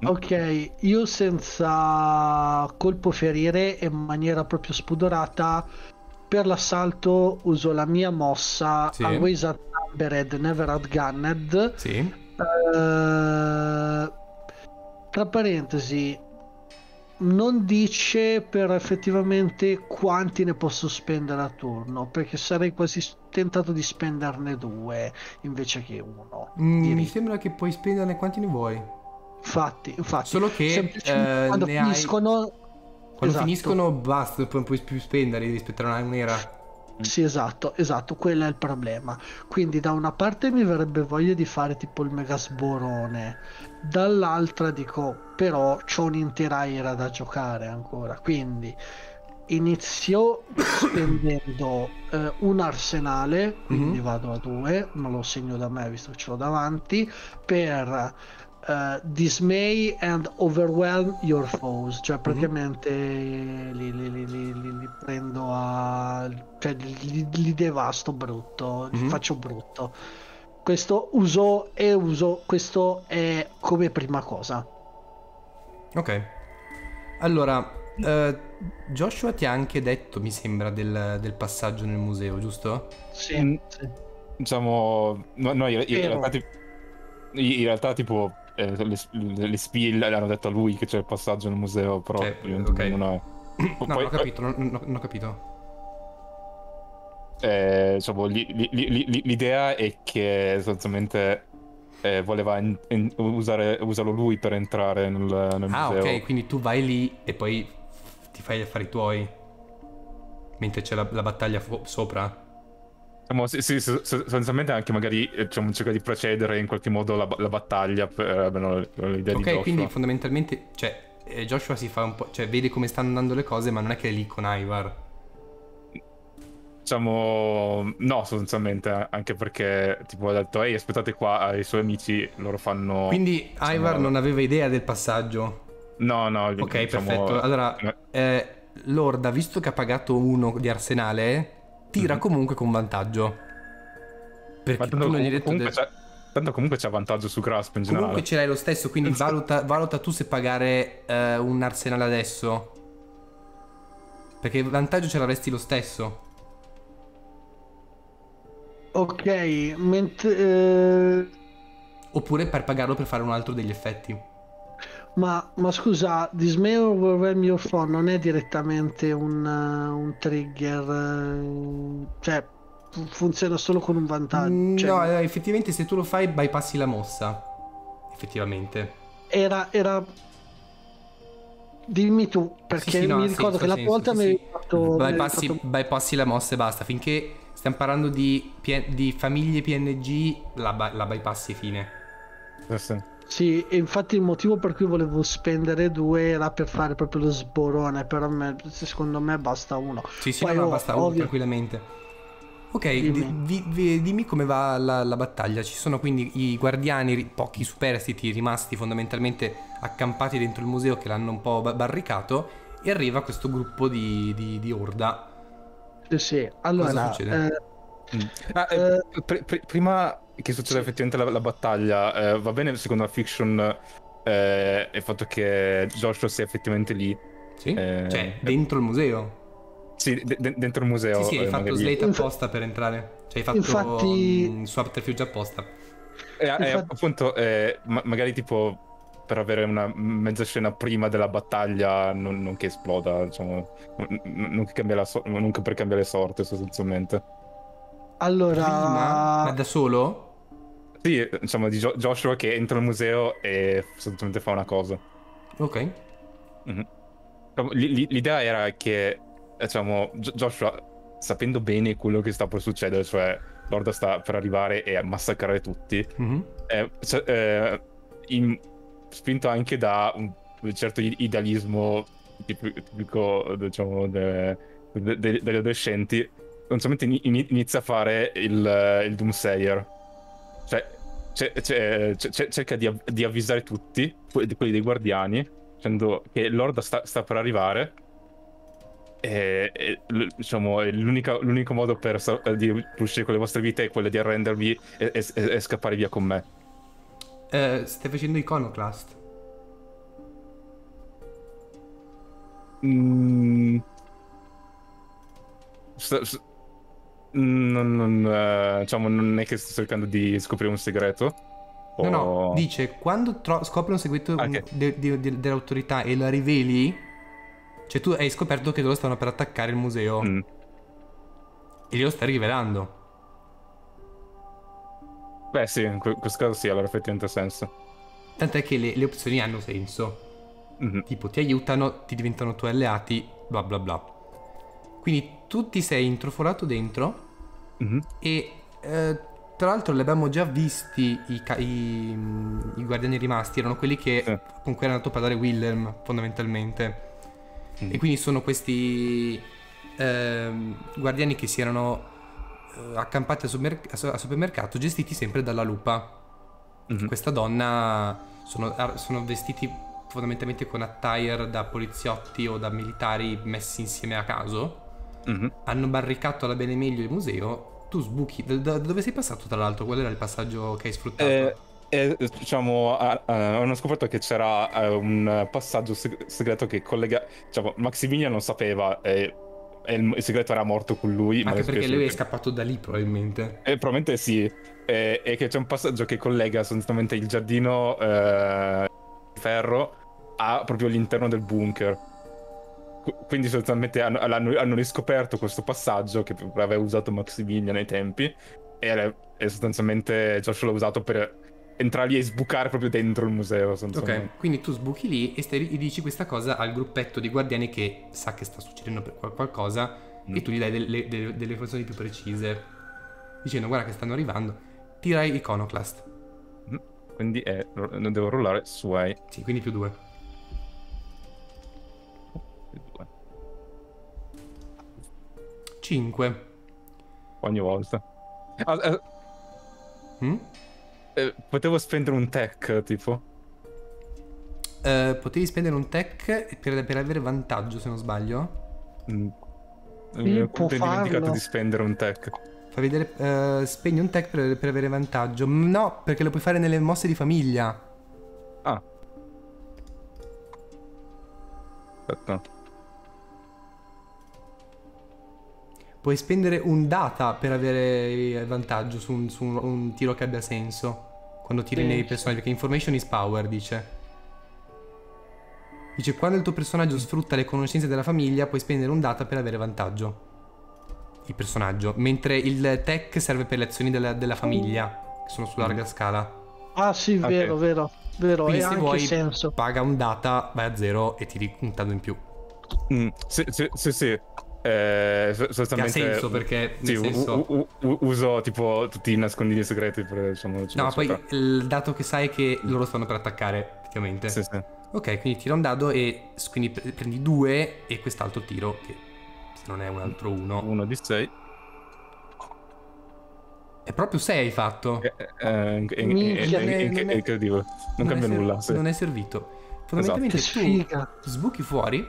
Speaker 2: Ok, io senza colpo ferire e in maniera proprio spudorata per l'assalto uso la mia mossa
Speaker 1: Sì.
Speaker 2: Always Outnumbered, Never Outgunned.
Speaker 1: Sì.
Speaker 2: Eh, tra parentesi, non dice per effettivamente quanti ne posso spendere a turno, perché sarei quasi tentato di spenderne due invece che uno.
Speaker 1: Mm, mi sembra che puoi spenderne quanti ne vuoi.
Speaker 2: Infatti, infatti.
Speaker 1: Solo che eh,
Speaker 2: quando
Speaker 1: ne hai-
Speaker 2: finiscono
Speaker 1: Quando
Speaker 2: Esatto.
Speaker 1: finiscono basta, poi non puoi più spendere rispetto a una un'era.
Speaker 2: Sì, esatto, esatto, quello è il problema. Quindi da una parte mi verrebbe voglia di fare tipo il mega sborone, dall'altra dico però c'ho un'intera era da giocare ancora, quindi inizio spendendo eh, un arsenale, quindi
Speaker 1: Mhm.
Speaker 2: vado a due, non lo segno da me visto che ce l'ho davanti, per eh, dismay and overwhelm your foes, cioè praticamente li, li- li- li- li- prendo a... cioè li, li devasto brutto, li
Speaker 1: Mhm.
Speaker 2: faccio brutto. Questo uso e uso, questo è come prima cosa.
Speaker 1: Ok. Allora, eh, Joshua ti ha anche detto, mi sembra, del, del passaggio nel museo, giusto?
Speaker 2: Sì,
Speaker 4: Mm.
Speaker 2: sì.
Speaker 4: Diciamo, no, no, in, in realtà, ti- in realtà, tipo, eh, le, le, le spie le hanno detto a lui che c'è il passaggio nel museo, però
Speaker 1: Eh,
Speaker 4: ovviamente
Speaker 1: ok.
Speaker 4: non è...
Speaker 1: No,
Speaker 4: Poi-
Speaker 1: non ho capito, non- non ho capito.
Speaker 4: Eh, diciamo, li- li- li- li- l'idea è che sostanzialmente eh, voleva in- in- usare, usarlo lui per entrare nel, nel
Speaker 1: Ah,
Speaker 4: museo.
Speaker 1: ok, quindi tu vai lì e poi ti fai gli affari tuoi. Mentre c'è la, la battaglia fo- sopra.
Speaker 4: Diciamo, sì, sì, so- so- sostanzialmente anche magari eh, diciamo, cerca di precedere in qualche modo la, la battaglia per almeno l'idea di
Speaker 1: Ok, quindi fondamentalmente, cioè, eh, Joshua si fa un po', cioè, vede come stanno andando le cose, ma non è che è lì con Ivar.
Speaker 4: Diciamo, no, sostanzialmente, anche perché tipo ha detto, ehi, aspettate qua ai suoi amici, loro fanno...
Speaker 1: Quindi Ivar non aveva idea del passaggio.
Speaker 4: No, no,
Speaker 1: Ok,
Speaker 4: diciamo-
Speaker 1: perfetto. Allora,
Speaker 4: eh,
Speaker 1: Lorda, visto che ha pagato uno di arsenale, tira
Speaker 4: Mhm.
Speaker 1: comunque con vantaggio. Perché
Speaker 4: ma
Speaker 1: tu
Speaker 4: tanto,
Speaker 1: non gli hai detto...
Speaker 4: comunque
Speaker 1: del-
Speaker 4: tanto comunque c'è vantaggio su Grasp in generale.
Speaker 1: Comunque ce l'hai lo stesso, quindi valuta, valuta tu se pagare eh, un arsenale adesso. Perché il vantaggio ce l'avresti lo stesso.
Speaker 2: Ok, mentre... eh,
Speaker 1: Oppure per pagarlo per fare un altro degli effetti.
Speaker 2: Ma, ma scusa, Dismay Overwhelm Your Phone non è direttamente un, uh, un trigger, uh, cioè fu- funziona solo con un vantaggio.
Speaker 1: Mm,
Speaker 2: cioè,
Speaker 1: no, eh, effettivamente se tu lo fai bypassi la mossa. Effettivamente.
Speaker 2: era, era... Dimmi tu, perché
Speaker 1: Sì, sì, no,
Speaker 2: mi ricordo
Speaker 1: senso,
Speaker 2: che la volta
Speaker 1: sì,
Speaker 2: mi
Speaker 1: sì.
Speaker 2: avevi fatto...
Speaker 1: Bypassi,
Speaker 2: fatto-
Speaker 1: bypassi la mossa e basta. Finché stiamo parlando di, di famiglie PNG, la, la bypassi fine.
Speaker 4: Sì, sì.
Speaker 2: Sì, e infatti il motivo per cui volevo spendere due era per fare proprio lo sborone, però me- secondo me basta uno.
Speaker 1: Sì, sì,
Speaker 2: Poi,
Speaker 1: no,
Speaker 2: oh,
Speaker 1: basta uno,
Speaker 2: ovvio-
Speaker 1: tranquillamente. Ok,
Speaker 2: Dimmi.
Speaker 1: di- vi- vi- dimmi come va la, la battaglia. Ci sono quindi i guardiani, pochi superstiti rimasti fondamentalmente accampati dentro il museo che l'hanno un po' ba- barricato. E arriva questo gruppo di, di- di Orda.
Speaker 2: Sì, sì. Allora,
Speaker 1: succede?
Speaker 2: eh,
Speaker 4: Mm. Ah, eh, pr- pr- prima che succeda effettivamente la, la battaglia, eh, va bene secondo la fiction eh, il fatto che Joshua sia effettivamente lì.
Speaker 1: Sì?
Speaker 4: Eh,
Speaker 1: cioè, dentro il museo.
Speaker 4: Sì, de- de- dentro il museo.
Speaker 1: Sì, sì, hai
Speaker 4: eh,
Speaker 1: fatto
Speaker 4: magari.
Speaker 1: slate apposta per entrare. Cioè, hai fatto
Speaker 2: Infatti-
Speaker 1: mm, subterfuge apposta.
Speaker 4: Eh, eh,
Speaker 2: Infatti-
Speaker 4: appunto, eh, ma- magari tipo per avere una mezza scena prima della battaglia, non, non che esploda, diciamo, non, che cambia la so- non che per cambiare sorte sostanzialmente.
Speaker 2: allora...
Speaker 1: Prima, ma da solo?
Speaker 4: Sì, eh, diciamo di Jo- Joshua che entra nel museo e sostanzialmente fa una cosa.
Speaker 1: Ok.
Speaker 4: Mhm. Diciamo, l- l- L'idea era che, eh, diciamo, Jo- Joshua, sapendo bene quello che sta per succedere, cioè l'Orda sta per arrivare e massacrare tutti,
Speaker 1: Mhm.
Speaker 4: è, cioè, eh, in- spinto anche da un certo idealismo tipi- tipico, diciamo, de- de- de- degli adolescenti, inizia a fare il, il Doomsayer. Cioè, ce- ce- ce- cerca di, di avvisare tutti, que- quelli dei guardiani, dicendo che l'Orda sta, sta per arrivare. E, e, diciamo, l'unico modo per, di uscire con le vostre vite è quello di arrendervi e, e- e scappare via con me.
Speaker 1: Eh, stai facendo Iconoclast.
Speaker 4: Mm. Sta- s- non, non, eh, diciamo, non è che sto cercando di scoprire un segreto.
Speaker 1: No, no, dice quando tro- scopri un segreto
Speaker 4: Ah,
Speaker 1: un-
Speaker 4: ok.
Speaker 1: de- de- de- dell'autorità e la riveli, cioè tu hai scoperto che loro stanno per attaccare il museo
Speaker 4: Mm.
Speaker 1: e glielo stai rivelando.
Speaker 4: Beh, sì, in que- questo caso sì, allora effettivamente ha senso.
Speaker 1: Tant'è che le, le opzioni hanno senso.
Speaker 4: Mhm.
Speaker 1: Tipo ti aiutano, ti diventano tuoi alleati, bla bla bla. Quindi tu ti sei intrufolato dentro
Speaker 4: Mhm.
Speaker 1: e eh, tra l'altro li abbiamo già visti i, i- i guardiani rimasti, erano quelli che
Speaker 4: Sì.
Speaker 1: con cui era andato a parlare Willem fondamentalmente.
Speaker 4: Mm.
Speaker 1: E quindi sono questi ehm, guardiani che si erano eh, accampati al, supermer- al supermercato gestiti sempre dalla lupa.
Speaker 4: Mhm.
Speaker 1: Questa donna sono, sono vestiti fondamentalmente con attire da poliziotti o da militari messi insieme a caso.
Speaker 4: Mhm.
Speaker 1: Hanno barricato alla bene meglio il museo. Tu sbuchi. Da, da- dove sei passato, tra l'altro? Qual era il passaggio che hai sfruttato?
Speaker 4: Eh, eh, diciamo, hanno scoperto che c'era eh, un passaggio seg- segreto che collega. Diciamo, Maximilian non sapeva e, e il, il segreto era morto con lui. ma
Speaker 1: Anche perché lui è scappato da lì, probabilmente.
Speaker 4: Eh, probabilmente sì. E, e che c'è un passaggio che collega sostanzialmente il giardino eh, di ferro a proprio l'interno del bunker. Qu- Quindi sostanzialmente hanno, hanno- hanno riscoperto questo passaggio che aveva usato Maximilian ai tempi e, e sostanzialmente Joshua l'ha usato per entrare lì e sbucare proprio dentro il museo.
Speaker 1: Ok, quindi tu sbuchi lì e, stai- dici questa cosa al gruppetto di guardiani che sa che sta succedendo qualcosa
Speaker 4: Mm.
Speaker 1: e tu gli dai delle, delle, delle informazioni più precise. Dicendo guarda che stanno arrivando. Tirai Iconoclast.
Speaker 4: Quindi è, non devo rollare Sway.
Speaker 1: Sì, quindi più due.
Speaker 4: Due.
Speaker 1: 5.
Speaker 4: Ogni volta. Ah, eh,
Speaker 1: Mm?
Speaker 4: Eh, potevo spendere un tech, tipo.
Speaker 1: Eh, potevi spendere un tech per, per avere vantaggio, se non sbaglio.
Speaker 4: Mm. Mi ho
Speaker 2: può
Speaker 4: dimenticato
Speaker 2: farlo.
Speaker 4: di spendere un tech.
Speaker 1: Fa vedere. eh, spegni un tech per, per avere vantaggio. Mm, No, perché lo puoi fare nelle mosse di famiglia.
Speaker 4: Ah. Aspetta.
Speaker 1: Puoi spendere un data per avere vantaggio su un, su un- un tiro che abbia senso. Quando tiri
Speaker 2: Sì.
Speaker 1: nei personaggi. Perché information is power, dice. Dice quando il tuo personaggio sfrutta le conoscenze della famiglia, puoi spendere un data per avere vantaggio. Il personaggio. Mentre il tech serve per le azioni della, della famiglia, che sono su larga scala.
Speaker 2: Ah sì,
Speaker 4: Ok.
Speaker 2: vero, vero, vero.
Speaker 1: Quindi
Speaker 2: e
Speaker 1: se
Speaker 2: anche
Speaker 1: vuoi
Speaker 2: senso.
Speaker 1: paga un data, vai a zero e tiri un dado in più.
Speaker 4: Mm, sì, sì, sì, sì. Eh, so-
Speaker 1: Che ha
Speaker 4: sostanzialmente...
Speaker 1: senso perché
Speaker 4: Sì,
Speaker 1: senso...
Speaker 4: u- u- uso tipo tutti i nascondini segreti per diciamo...
Speaker 1: No, ma poi il dato che sai è che loro stanno per attaccare, effettivamente.
Speaker 4: Sì, sì.
Speaker 1: Ok, quindi tira un dado e quindi pre- prendi due e quest'altro tiro, che se non è un altro uno.
Speaker 4: Uno di sei.
Speaker 1: È proprio 6 hai fatto.
Speaker 4: Eh, eh, eh,
Speaker 2: Minchia,
Speaker 1: non è- non è-
Speaker 4: È incredibile. Non
Speaker 1: è
Speaker 4: cambia
Speaker 1: ser-
Speaker 4: nulla. sì.
Speaker 1: Non è servito. Fondamentalmente
Speaker 2: Che
Speaker 1: tu sbuchi fuori.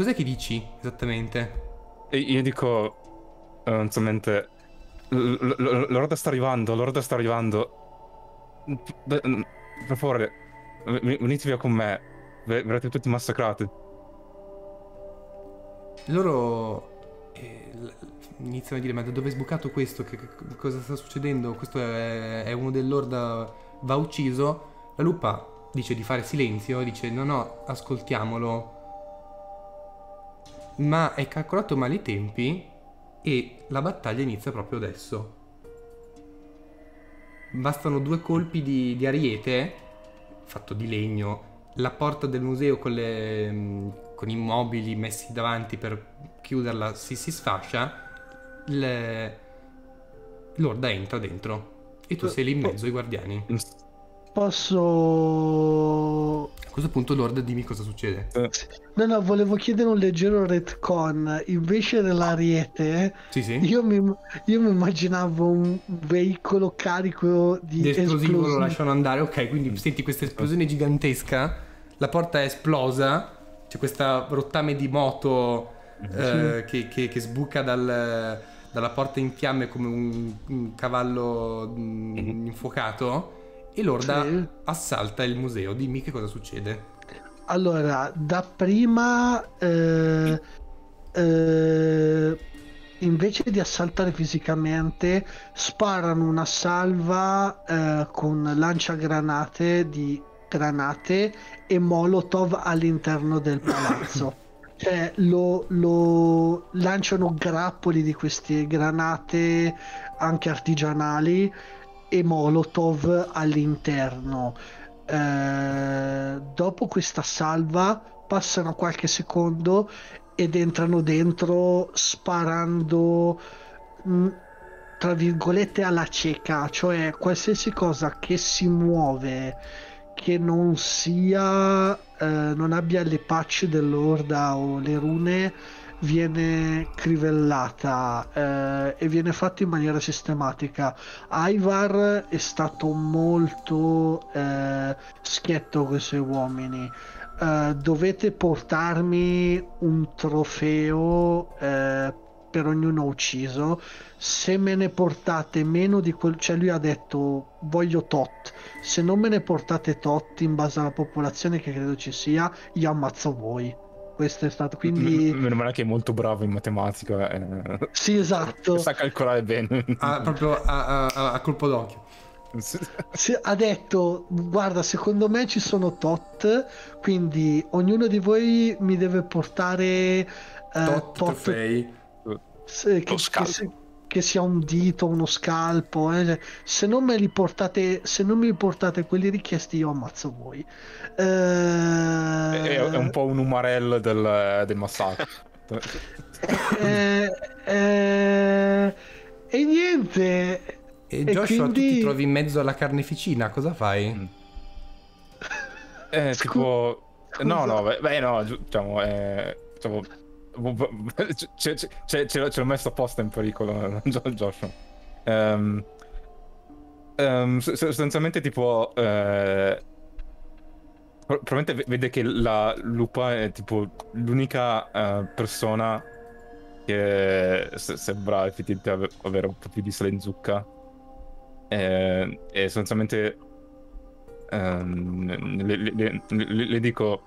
Speaker 1: Cos'è che dici esattamente?
Speaker 4: Io dico... eh, L'orda sta arrivando, l'orda sta arrivando. Mm, Per favore, venite via con me. Ver- Verrete tutti massacrati.
Speaker 1: Loro eh, iniziano a dire: Ma da dove è sbucato questo? Che, che- cosa sta succedendo? Questo è, è uno dell'orda, va ucciso. La lupa dice di fare silenzio, dice: No, no, ascoltiamolo. Ma è calcolato male i tempi e la battaglia inizia proprio adesso. Bastano due colpi di, di ariete, fatto di legno, la porta del museo con, le, mm, con i mobili messi davanti per chiuderla si, si sfascia, le- Lorda entra dentro e tu sei lì in mezzo ai guardiani.
Speaker 2: Posso...
Speaker 1: A questo punto Lord dimmi cosa succede.
Speaker 2: No, no, volevo chiedere un leggero retcon. Invece dell'ariete,
Speaker 1: Sì, sì.
Speaker 2: io mi, io mi immaginavo un veicolo carico di
Speaker 1: Di esplosivo lo lasciano andare. Ok, quindi senti questa esplosione gigantesca. La porta è esplosa. C'è questa rottame di moto eh, che, che- che sbuca dal- dalla porta in fiamme come un, un cavallo mm, infuocato. E Lorda
Speaker 2: Sì.
Speaker 1: assalta il museo. Dimmi che cosa succede.
Speaker 2: Allora, dapprima, eh, eh, invece di assaltare fisicamente, sparano una salva eh, con lanciagranate di granate e molotov all'interno del palazzo. Cioè, lo, lo lanciano grappoli di queste granate anche artigianali e molotov all'interno. Eh, dopo questa salva passano qualche secondo ed entrano dentro sparando mh, tra virgolette alla cieca, cioè qualsiasi cosa che si muove che non sia eh, non abbia le patch dell'orda o le rune viene crivellata eh, e viene fatto in maniera sistematica. Ivar è stato molto eh, schietto con i suoi uomini. Eh, dovete portarmi un trofeo eh, per ognuno ucciso. Se me ne portate meno di quel, cioè lui ha detto voglio tot. Se non me ne portate tot in base alla popolazione che credo ci sia, io ammazzo voi. Questo è stato quindi.
Speaker 4: M- Meno male che è molto bravo in matematica. eh.
Speaker 2: Sì, esatto.
Speaker 4: Sa calcolare bene.
Speaker 1: Ah, proprio a, a- a colpo d'occhio.
Speaker 2: Sì, ha detto guarda secondo me ci sono tot quindi ognuno di voi mi deve portare eh,
Speaker 1: Tot, trofei.
Speaker 2: se- che, che si- che sia un dito uno scalpo eh. Cioè, se non me li portate se non mi portate quelli richiesti io ammazzo voi Eh,
Speaker 4: È, è un po' un umarello del, del massacro.
Speaker 2: eh, eh, e niente
Speaker 1: E
Speaker 2: E
Speaker 1: Joshua, tu
Speaker 2: quindi-
Speaker 1: ti trovi in mezzo alla carneficina, cosa fai?
Speaker 4: Eh,
Speaker 2: Scu-
Speaker 4: tipo... No,
Speaker 2: scusa.
Speaker 4: no, beh, beh, no, diciamo... Eh, diciamo ce, ce- ce- ce l'ho- messo apposta in pericolo, Joshua. Ehm, ehm, s- sostanzialmente, tipo... eh, pro- probabilmente ve- vede che la lupa è tipo l'unica eh, persona che se- sembra effettivamente ave- avere un po' più di sale in zucca. Eh, e sostanzialmente ehm, le, le- le- le- le dico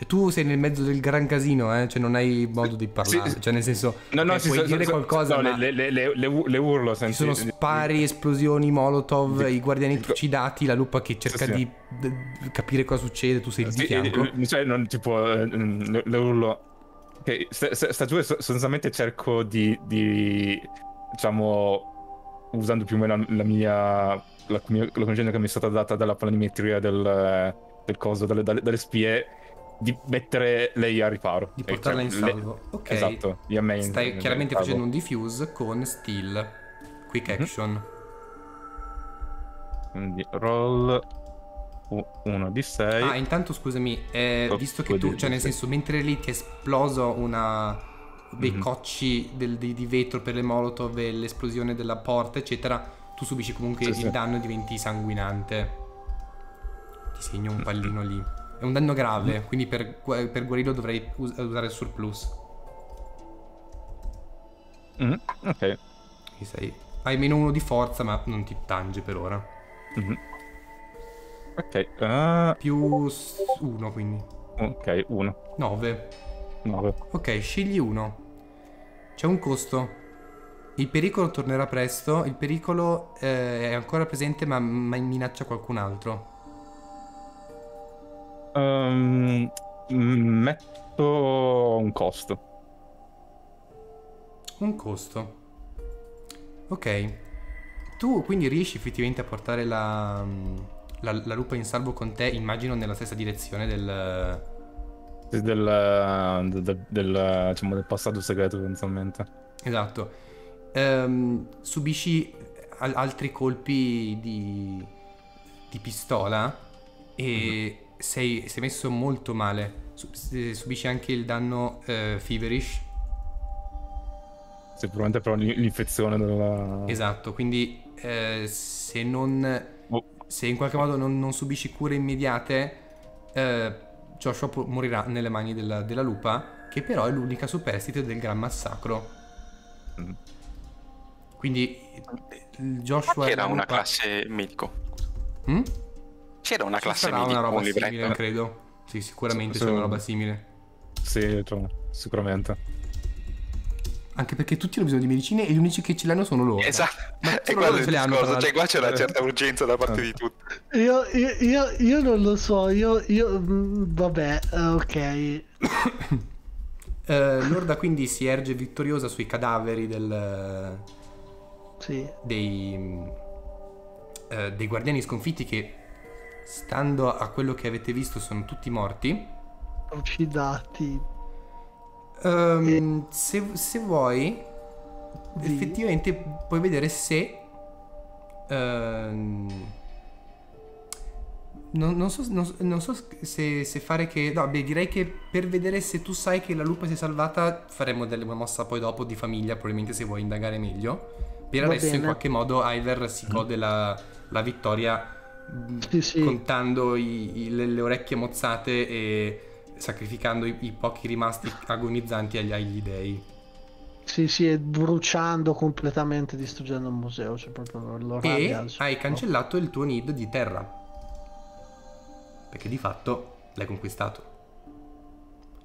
Speaker 1: E tu sei nel mezzo del gran casino, eh? Cioè non hai modo di parlare.
Speaker 4: Sì.
Speaker 1: Cioè nel senso,
Speaker 4: no no
Speaker 1: eh,
Speaker 4: sì,
Speaker 1: puoi
Speaker 4: so-
Speaker 1: dire
Speaker 4: so-
Speaker 1: qualcosa,
Speaker 4: no,
Speaker 1: ma
Speaker 4: le, le- le- le urlo
Speaker 1: ci
Speaker 4: senti-
Speaker 1: sono spari, esplosioni, molotov,
Speaker 4: Di-
Speaker 1: i guardiani
Speaker 4: di-
Speaker 1: trucidati, la lupa che cerca
Speaker 4: Sì, sì.
Speaker 1: di d- capire cosa succede, tu sei di
Speaker 4: Sì,
Speaker 1: fianco.
Speaker 4: eh, cioè, non, tipo, eh, le, le urlo. Ok, sta, sta- giù so- sostanzialmente cerco di, di, diciamo, usando più o meno la, la mia, la, la conoscenza che mi è stata data dalla planimetria del, del coso, dalle, dalle- dalle spie, di mettere lei a riparo.
Speaker 1: Di
Speaker 4: Eh,
Speaker 1: portarla in
Speaker 4: cioè, le-
Speaker 1: salvo. Ok.
Speaker 4: Esatto, io a me in-
Speaker 1: Stai
Speaker 4: in-
Speaker 1: chiaramente
Speaker 4: in
Speaker 1: facendo un diffuse con Steel. Quick
Speaker 4: Mhm.
Speaker 1: action.
Speaker 4: Quindi roll 1 di 6.
Speaker 1: Ah, intanto scusami, eh, visto che tu, cioè nel senso, mentre lì ti è esploso una dei
Speaker 4: Mhm.
Speaker 1: cocci del- di, di vetro per le molotov e l'esplosione della porta, eccetera, tu subisci comunque
Speaker 4: Sì,
Speaker 1: il
Speaker 4: sì.
Speaker 1: danno e diventi sanguinante. Ti segno un pallino lì. È un danno grave, quindi per, per guarirlo dovrei us- usare il surplus.
Speaker 4: Mm, ok.
Speaker 1: Quindi sei- Hai meno uno di forza, ma non ti tange per ora.
Speaker 4: Mhm. Ok, eh,
Speaker 1: Più uno, quindi.
Speaker 4: ok, 1.
Speaker 1: 9.
Speaker 4: 9.
Speaker 1: Ok, scegli uno. C'è un costo. Il pericolo tornerà presto. Il pericolo eh, è ancora presente, ma, ma minaccia qualcun altro.
Speaker 4: Ehm, metto un costo.
Speaker 1: Un costo. Ok. Tu quindi riesci effettivamente a portare la, la, la lupa in salvo con te, immagino nella stessa direzione del...
Speaker 4: Del, del, del- diciamo, del passaggio segreto, sostanzialmente.
Speaker 1: Esatto. Ehm, subisci al- altri colpi di, di pistola e sei, sei messo molto male. Su- subisci anche il danno eh, feverish.
Speaker 3: Sicuramente però l'in- l'infezione della...
Speaker 1: Esatto, quindi eh, se non...
Speaker 3: Oh,
Speaker 1: Se in qualche modo non, non subisci cure immediate, eh, Joshua morirà nelle mani della, della lupa, che però è l'unica superstite del Gran Massacro.
Speaker 3: Mm.
Speaker 1: Quindi eh, Joshua...
Speaker 5: C'era
Speaker 1: e la
Speaker 5: una
Speaker 1: lupa-
Speaker 5: classe medico.
Speaker 1: Mm?
Speaker 5: C'era una classe
Speaker 1: sarà
Speaker 5: medico,
Speaker 1: una roba
Speaker 5: un libretto.
Speaker 1: simile, credo. Sì, sicuramente
Speaker 3: Sì,
Speaker 1: c'è una roba simile.
Speaker 3: Sì, sicuramente.
Speaker 1: Anche perché tutti hanno bisogno di medicine e gli unici che ce l'hanno sono loro.
Speaker 5: Esatto,
Speaker 1: Ma
Speaker 5: è
Speaker 1: solo
Speaker 5: quello
Speaker 1: ce le hanno,
Speaker 5: discorso. Cioè, qua c'è una certa urgenza da parte di tutti.
Speaker 2: Io, io, io, io non lo so, io, io mm, vabbè, eh, ok.
Speaker 1: Eh, Lorda quindi si erge vittoriosa sui cadaveri del,
Speaker 2: Sì.
Speaker 1: dei, eh, dei guardiani sconfitti che, stando a quello che avete visto, sono tutti morti.
Speaker 2: Uccidati.
Speaker 1: Ehm, se, se vuoi,
Speaker 2: Di-
Speaker 1: effettivamente puoi vedere se... ehm, non, non so, non- non so se, se fare che... No, beh, direi che per vedere se tu sai che la lupa si è salvata faremo delle, una mossa poi dopo di famiglia, probabilmente se vuoi indagare meglio. Per
Speaker 2: Va
Speaker 1: adesso in
Speaker 2: bene.
Speaker 1: qualche modo Iver si gode la, la vittoria
Speaker 2: Sì, sì.
Speaker 1: contando i- i- le, le orecchie mozzate e sacrificando i, i pochi rimasti agonizzanti agli, agli dei.
Speaker 2: Sì, sì, e bruciando completamente, distruggendo il museo. C'è proprio lo
Speaker 1: E hai cancellato il tuo need di terra. Perché di fatto l'hai conquistato.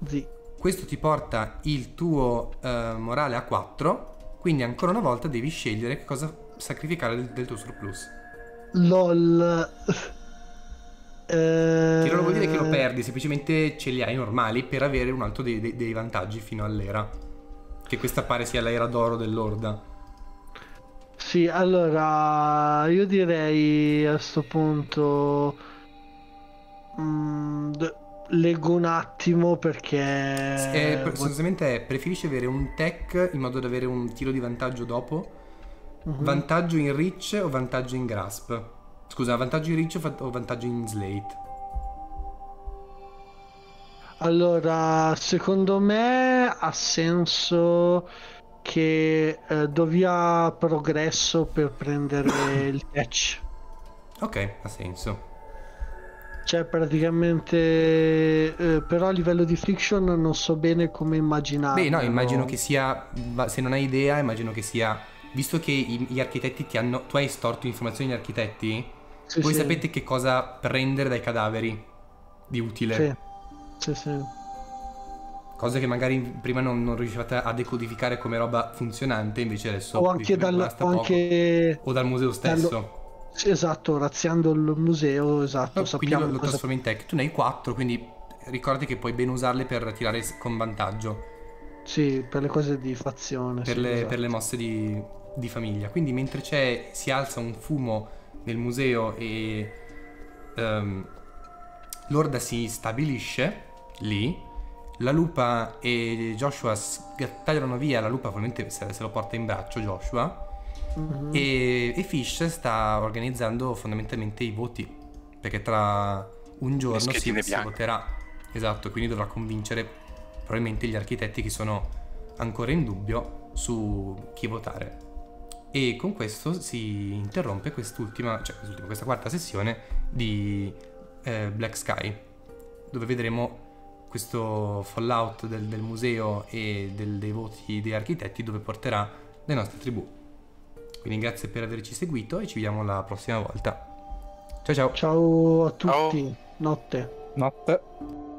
Speaker 2: Sì.
Speaker 1: Questo ti porta il tuo eh, morale a 4. Quindi ancora una volta devi scegliere che cosa sacrificare del, del tuo surplus.
Speaker 2: LOL. Eh,
Speaker 1: Che non vuol dire che lo perdi, semplicemente ce li hai normali per avere un altro dei, dei- dei vantaggi fino all'era. Che questa pare sia l'era d'oro dell'Orda.
Speaker 2: Sì, allora io direi a sto punto mm, d- leggo un attimo perché
Speaker 1: Eh, sostanzialmente è, preferisci avere un tech in modo da avere un tiro di vantaggio dopo?
Speaker 2: Mhm.
Speaker 1: Vantaggio in reach o vantaggio in grasp? Scusa, vantaggio in reach o vantaggio in slate?
Speaker 2: Allora, secondo me ha senso che eh, do via progresso per prendere il catch.
Speaker 1: Ok, ha senso.
Speaker 2: Cioè, praticamente, eh, però a livello di fiction non so bene come immaginarlo.
Speaker 1: Beh, no, immagino che sia. Se non hai idea, immagino che sia. Visto che gli architetti ti hanno. Tu hai storto informazioni agli architetti?
Speaker 2: Sì,
Speaker 1: voi
Speaker 2: sì.
Speaker 1: sapete che cosa prendere dai cadaveri di utile?
Speaker 2: Sì, sì, sì.
Speaker 1: Cose che magari prima non, non riuscivate a decodificare come roba funzionante, invece adesso.
Speaker 2: O anche, dal, o anche
Speaker 1: O dal museo stesso.
Speaker 2: Sì, esatto, razziando il museo, esatto,
Speaker 1: No, quindi lo, lo
Speaker 2: cosa...
Speaker 1: trasformi in tech. Tu ne hai 4, quindi ricordati che puoi ben usarle per tirare con vantaggio.
Speaker 2: Sì, per le cose di fazione.
Speaker 1: per,
Speaker 2: sì,
Speaker 1: le,
Speaker 2: esatto.
Speaker 1: per le mosse di, di famiglia. Quindi mentre c'è, si alza un fumo nel museo e ehm, l'orda si stabilisce lì, la lupa e Joshua sgattaiolano via, la lupa probabilmente se, se lo porta in braccio Joshua
Speaker 2: Mhm.
Speaker 1: e, e Fish sta organizzando fondamentalmente i voti perché tra un giorno si, si voterà esatto quindi dovrà convincere probabilmente gli architetti che sono ancora in dubbio su chi votare e con questo si interrompe quest'ultima cioè quest'ultima, questa quarta sessione di eh, Black Sky dove vedremo questo fallout del, del museo e del- dei voti degli architetti dove porterà le nostre tribù quindi grazie per averci seguito e ci vediamo la prossima volta. Ciao ciao.
Speaker 2: Ciao a tutti, notte.
Speaker 3: Notte.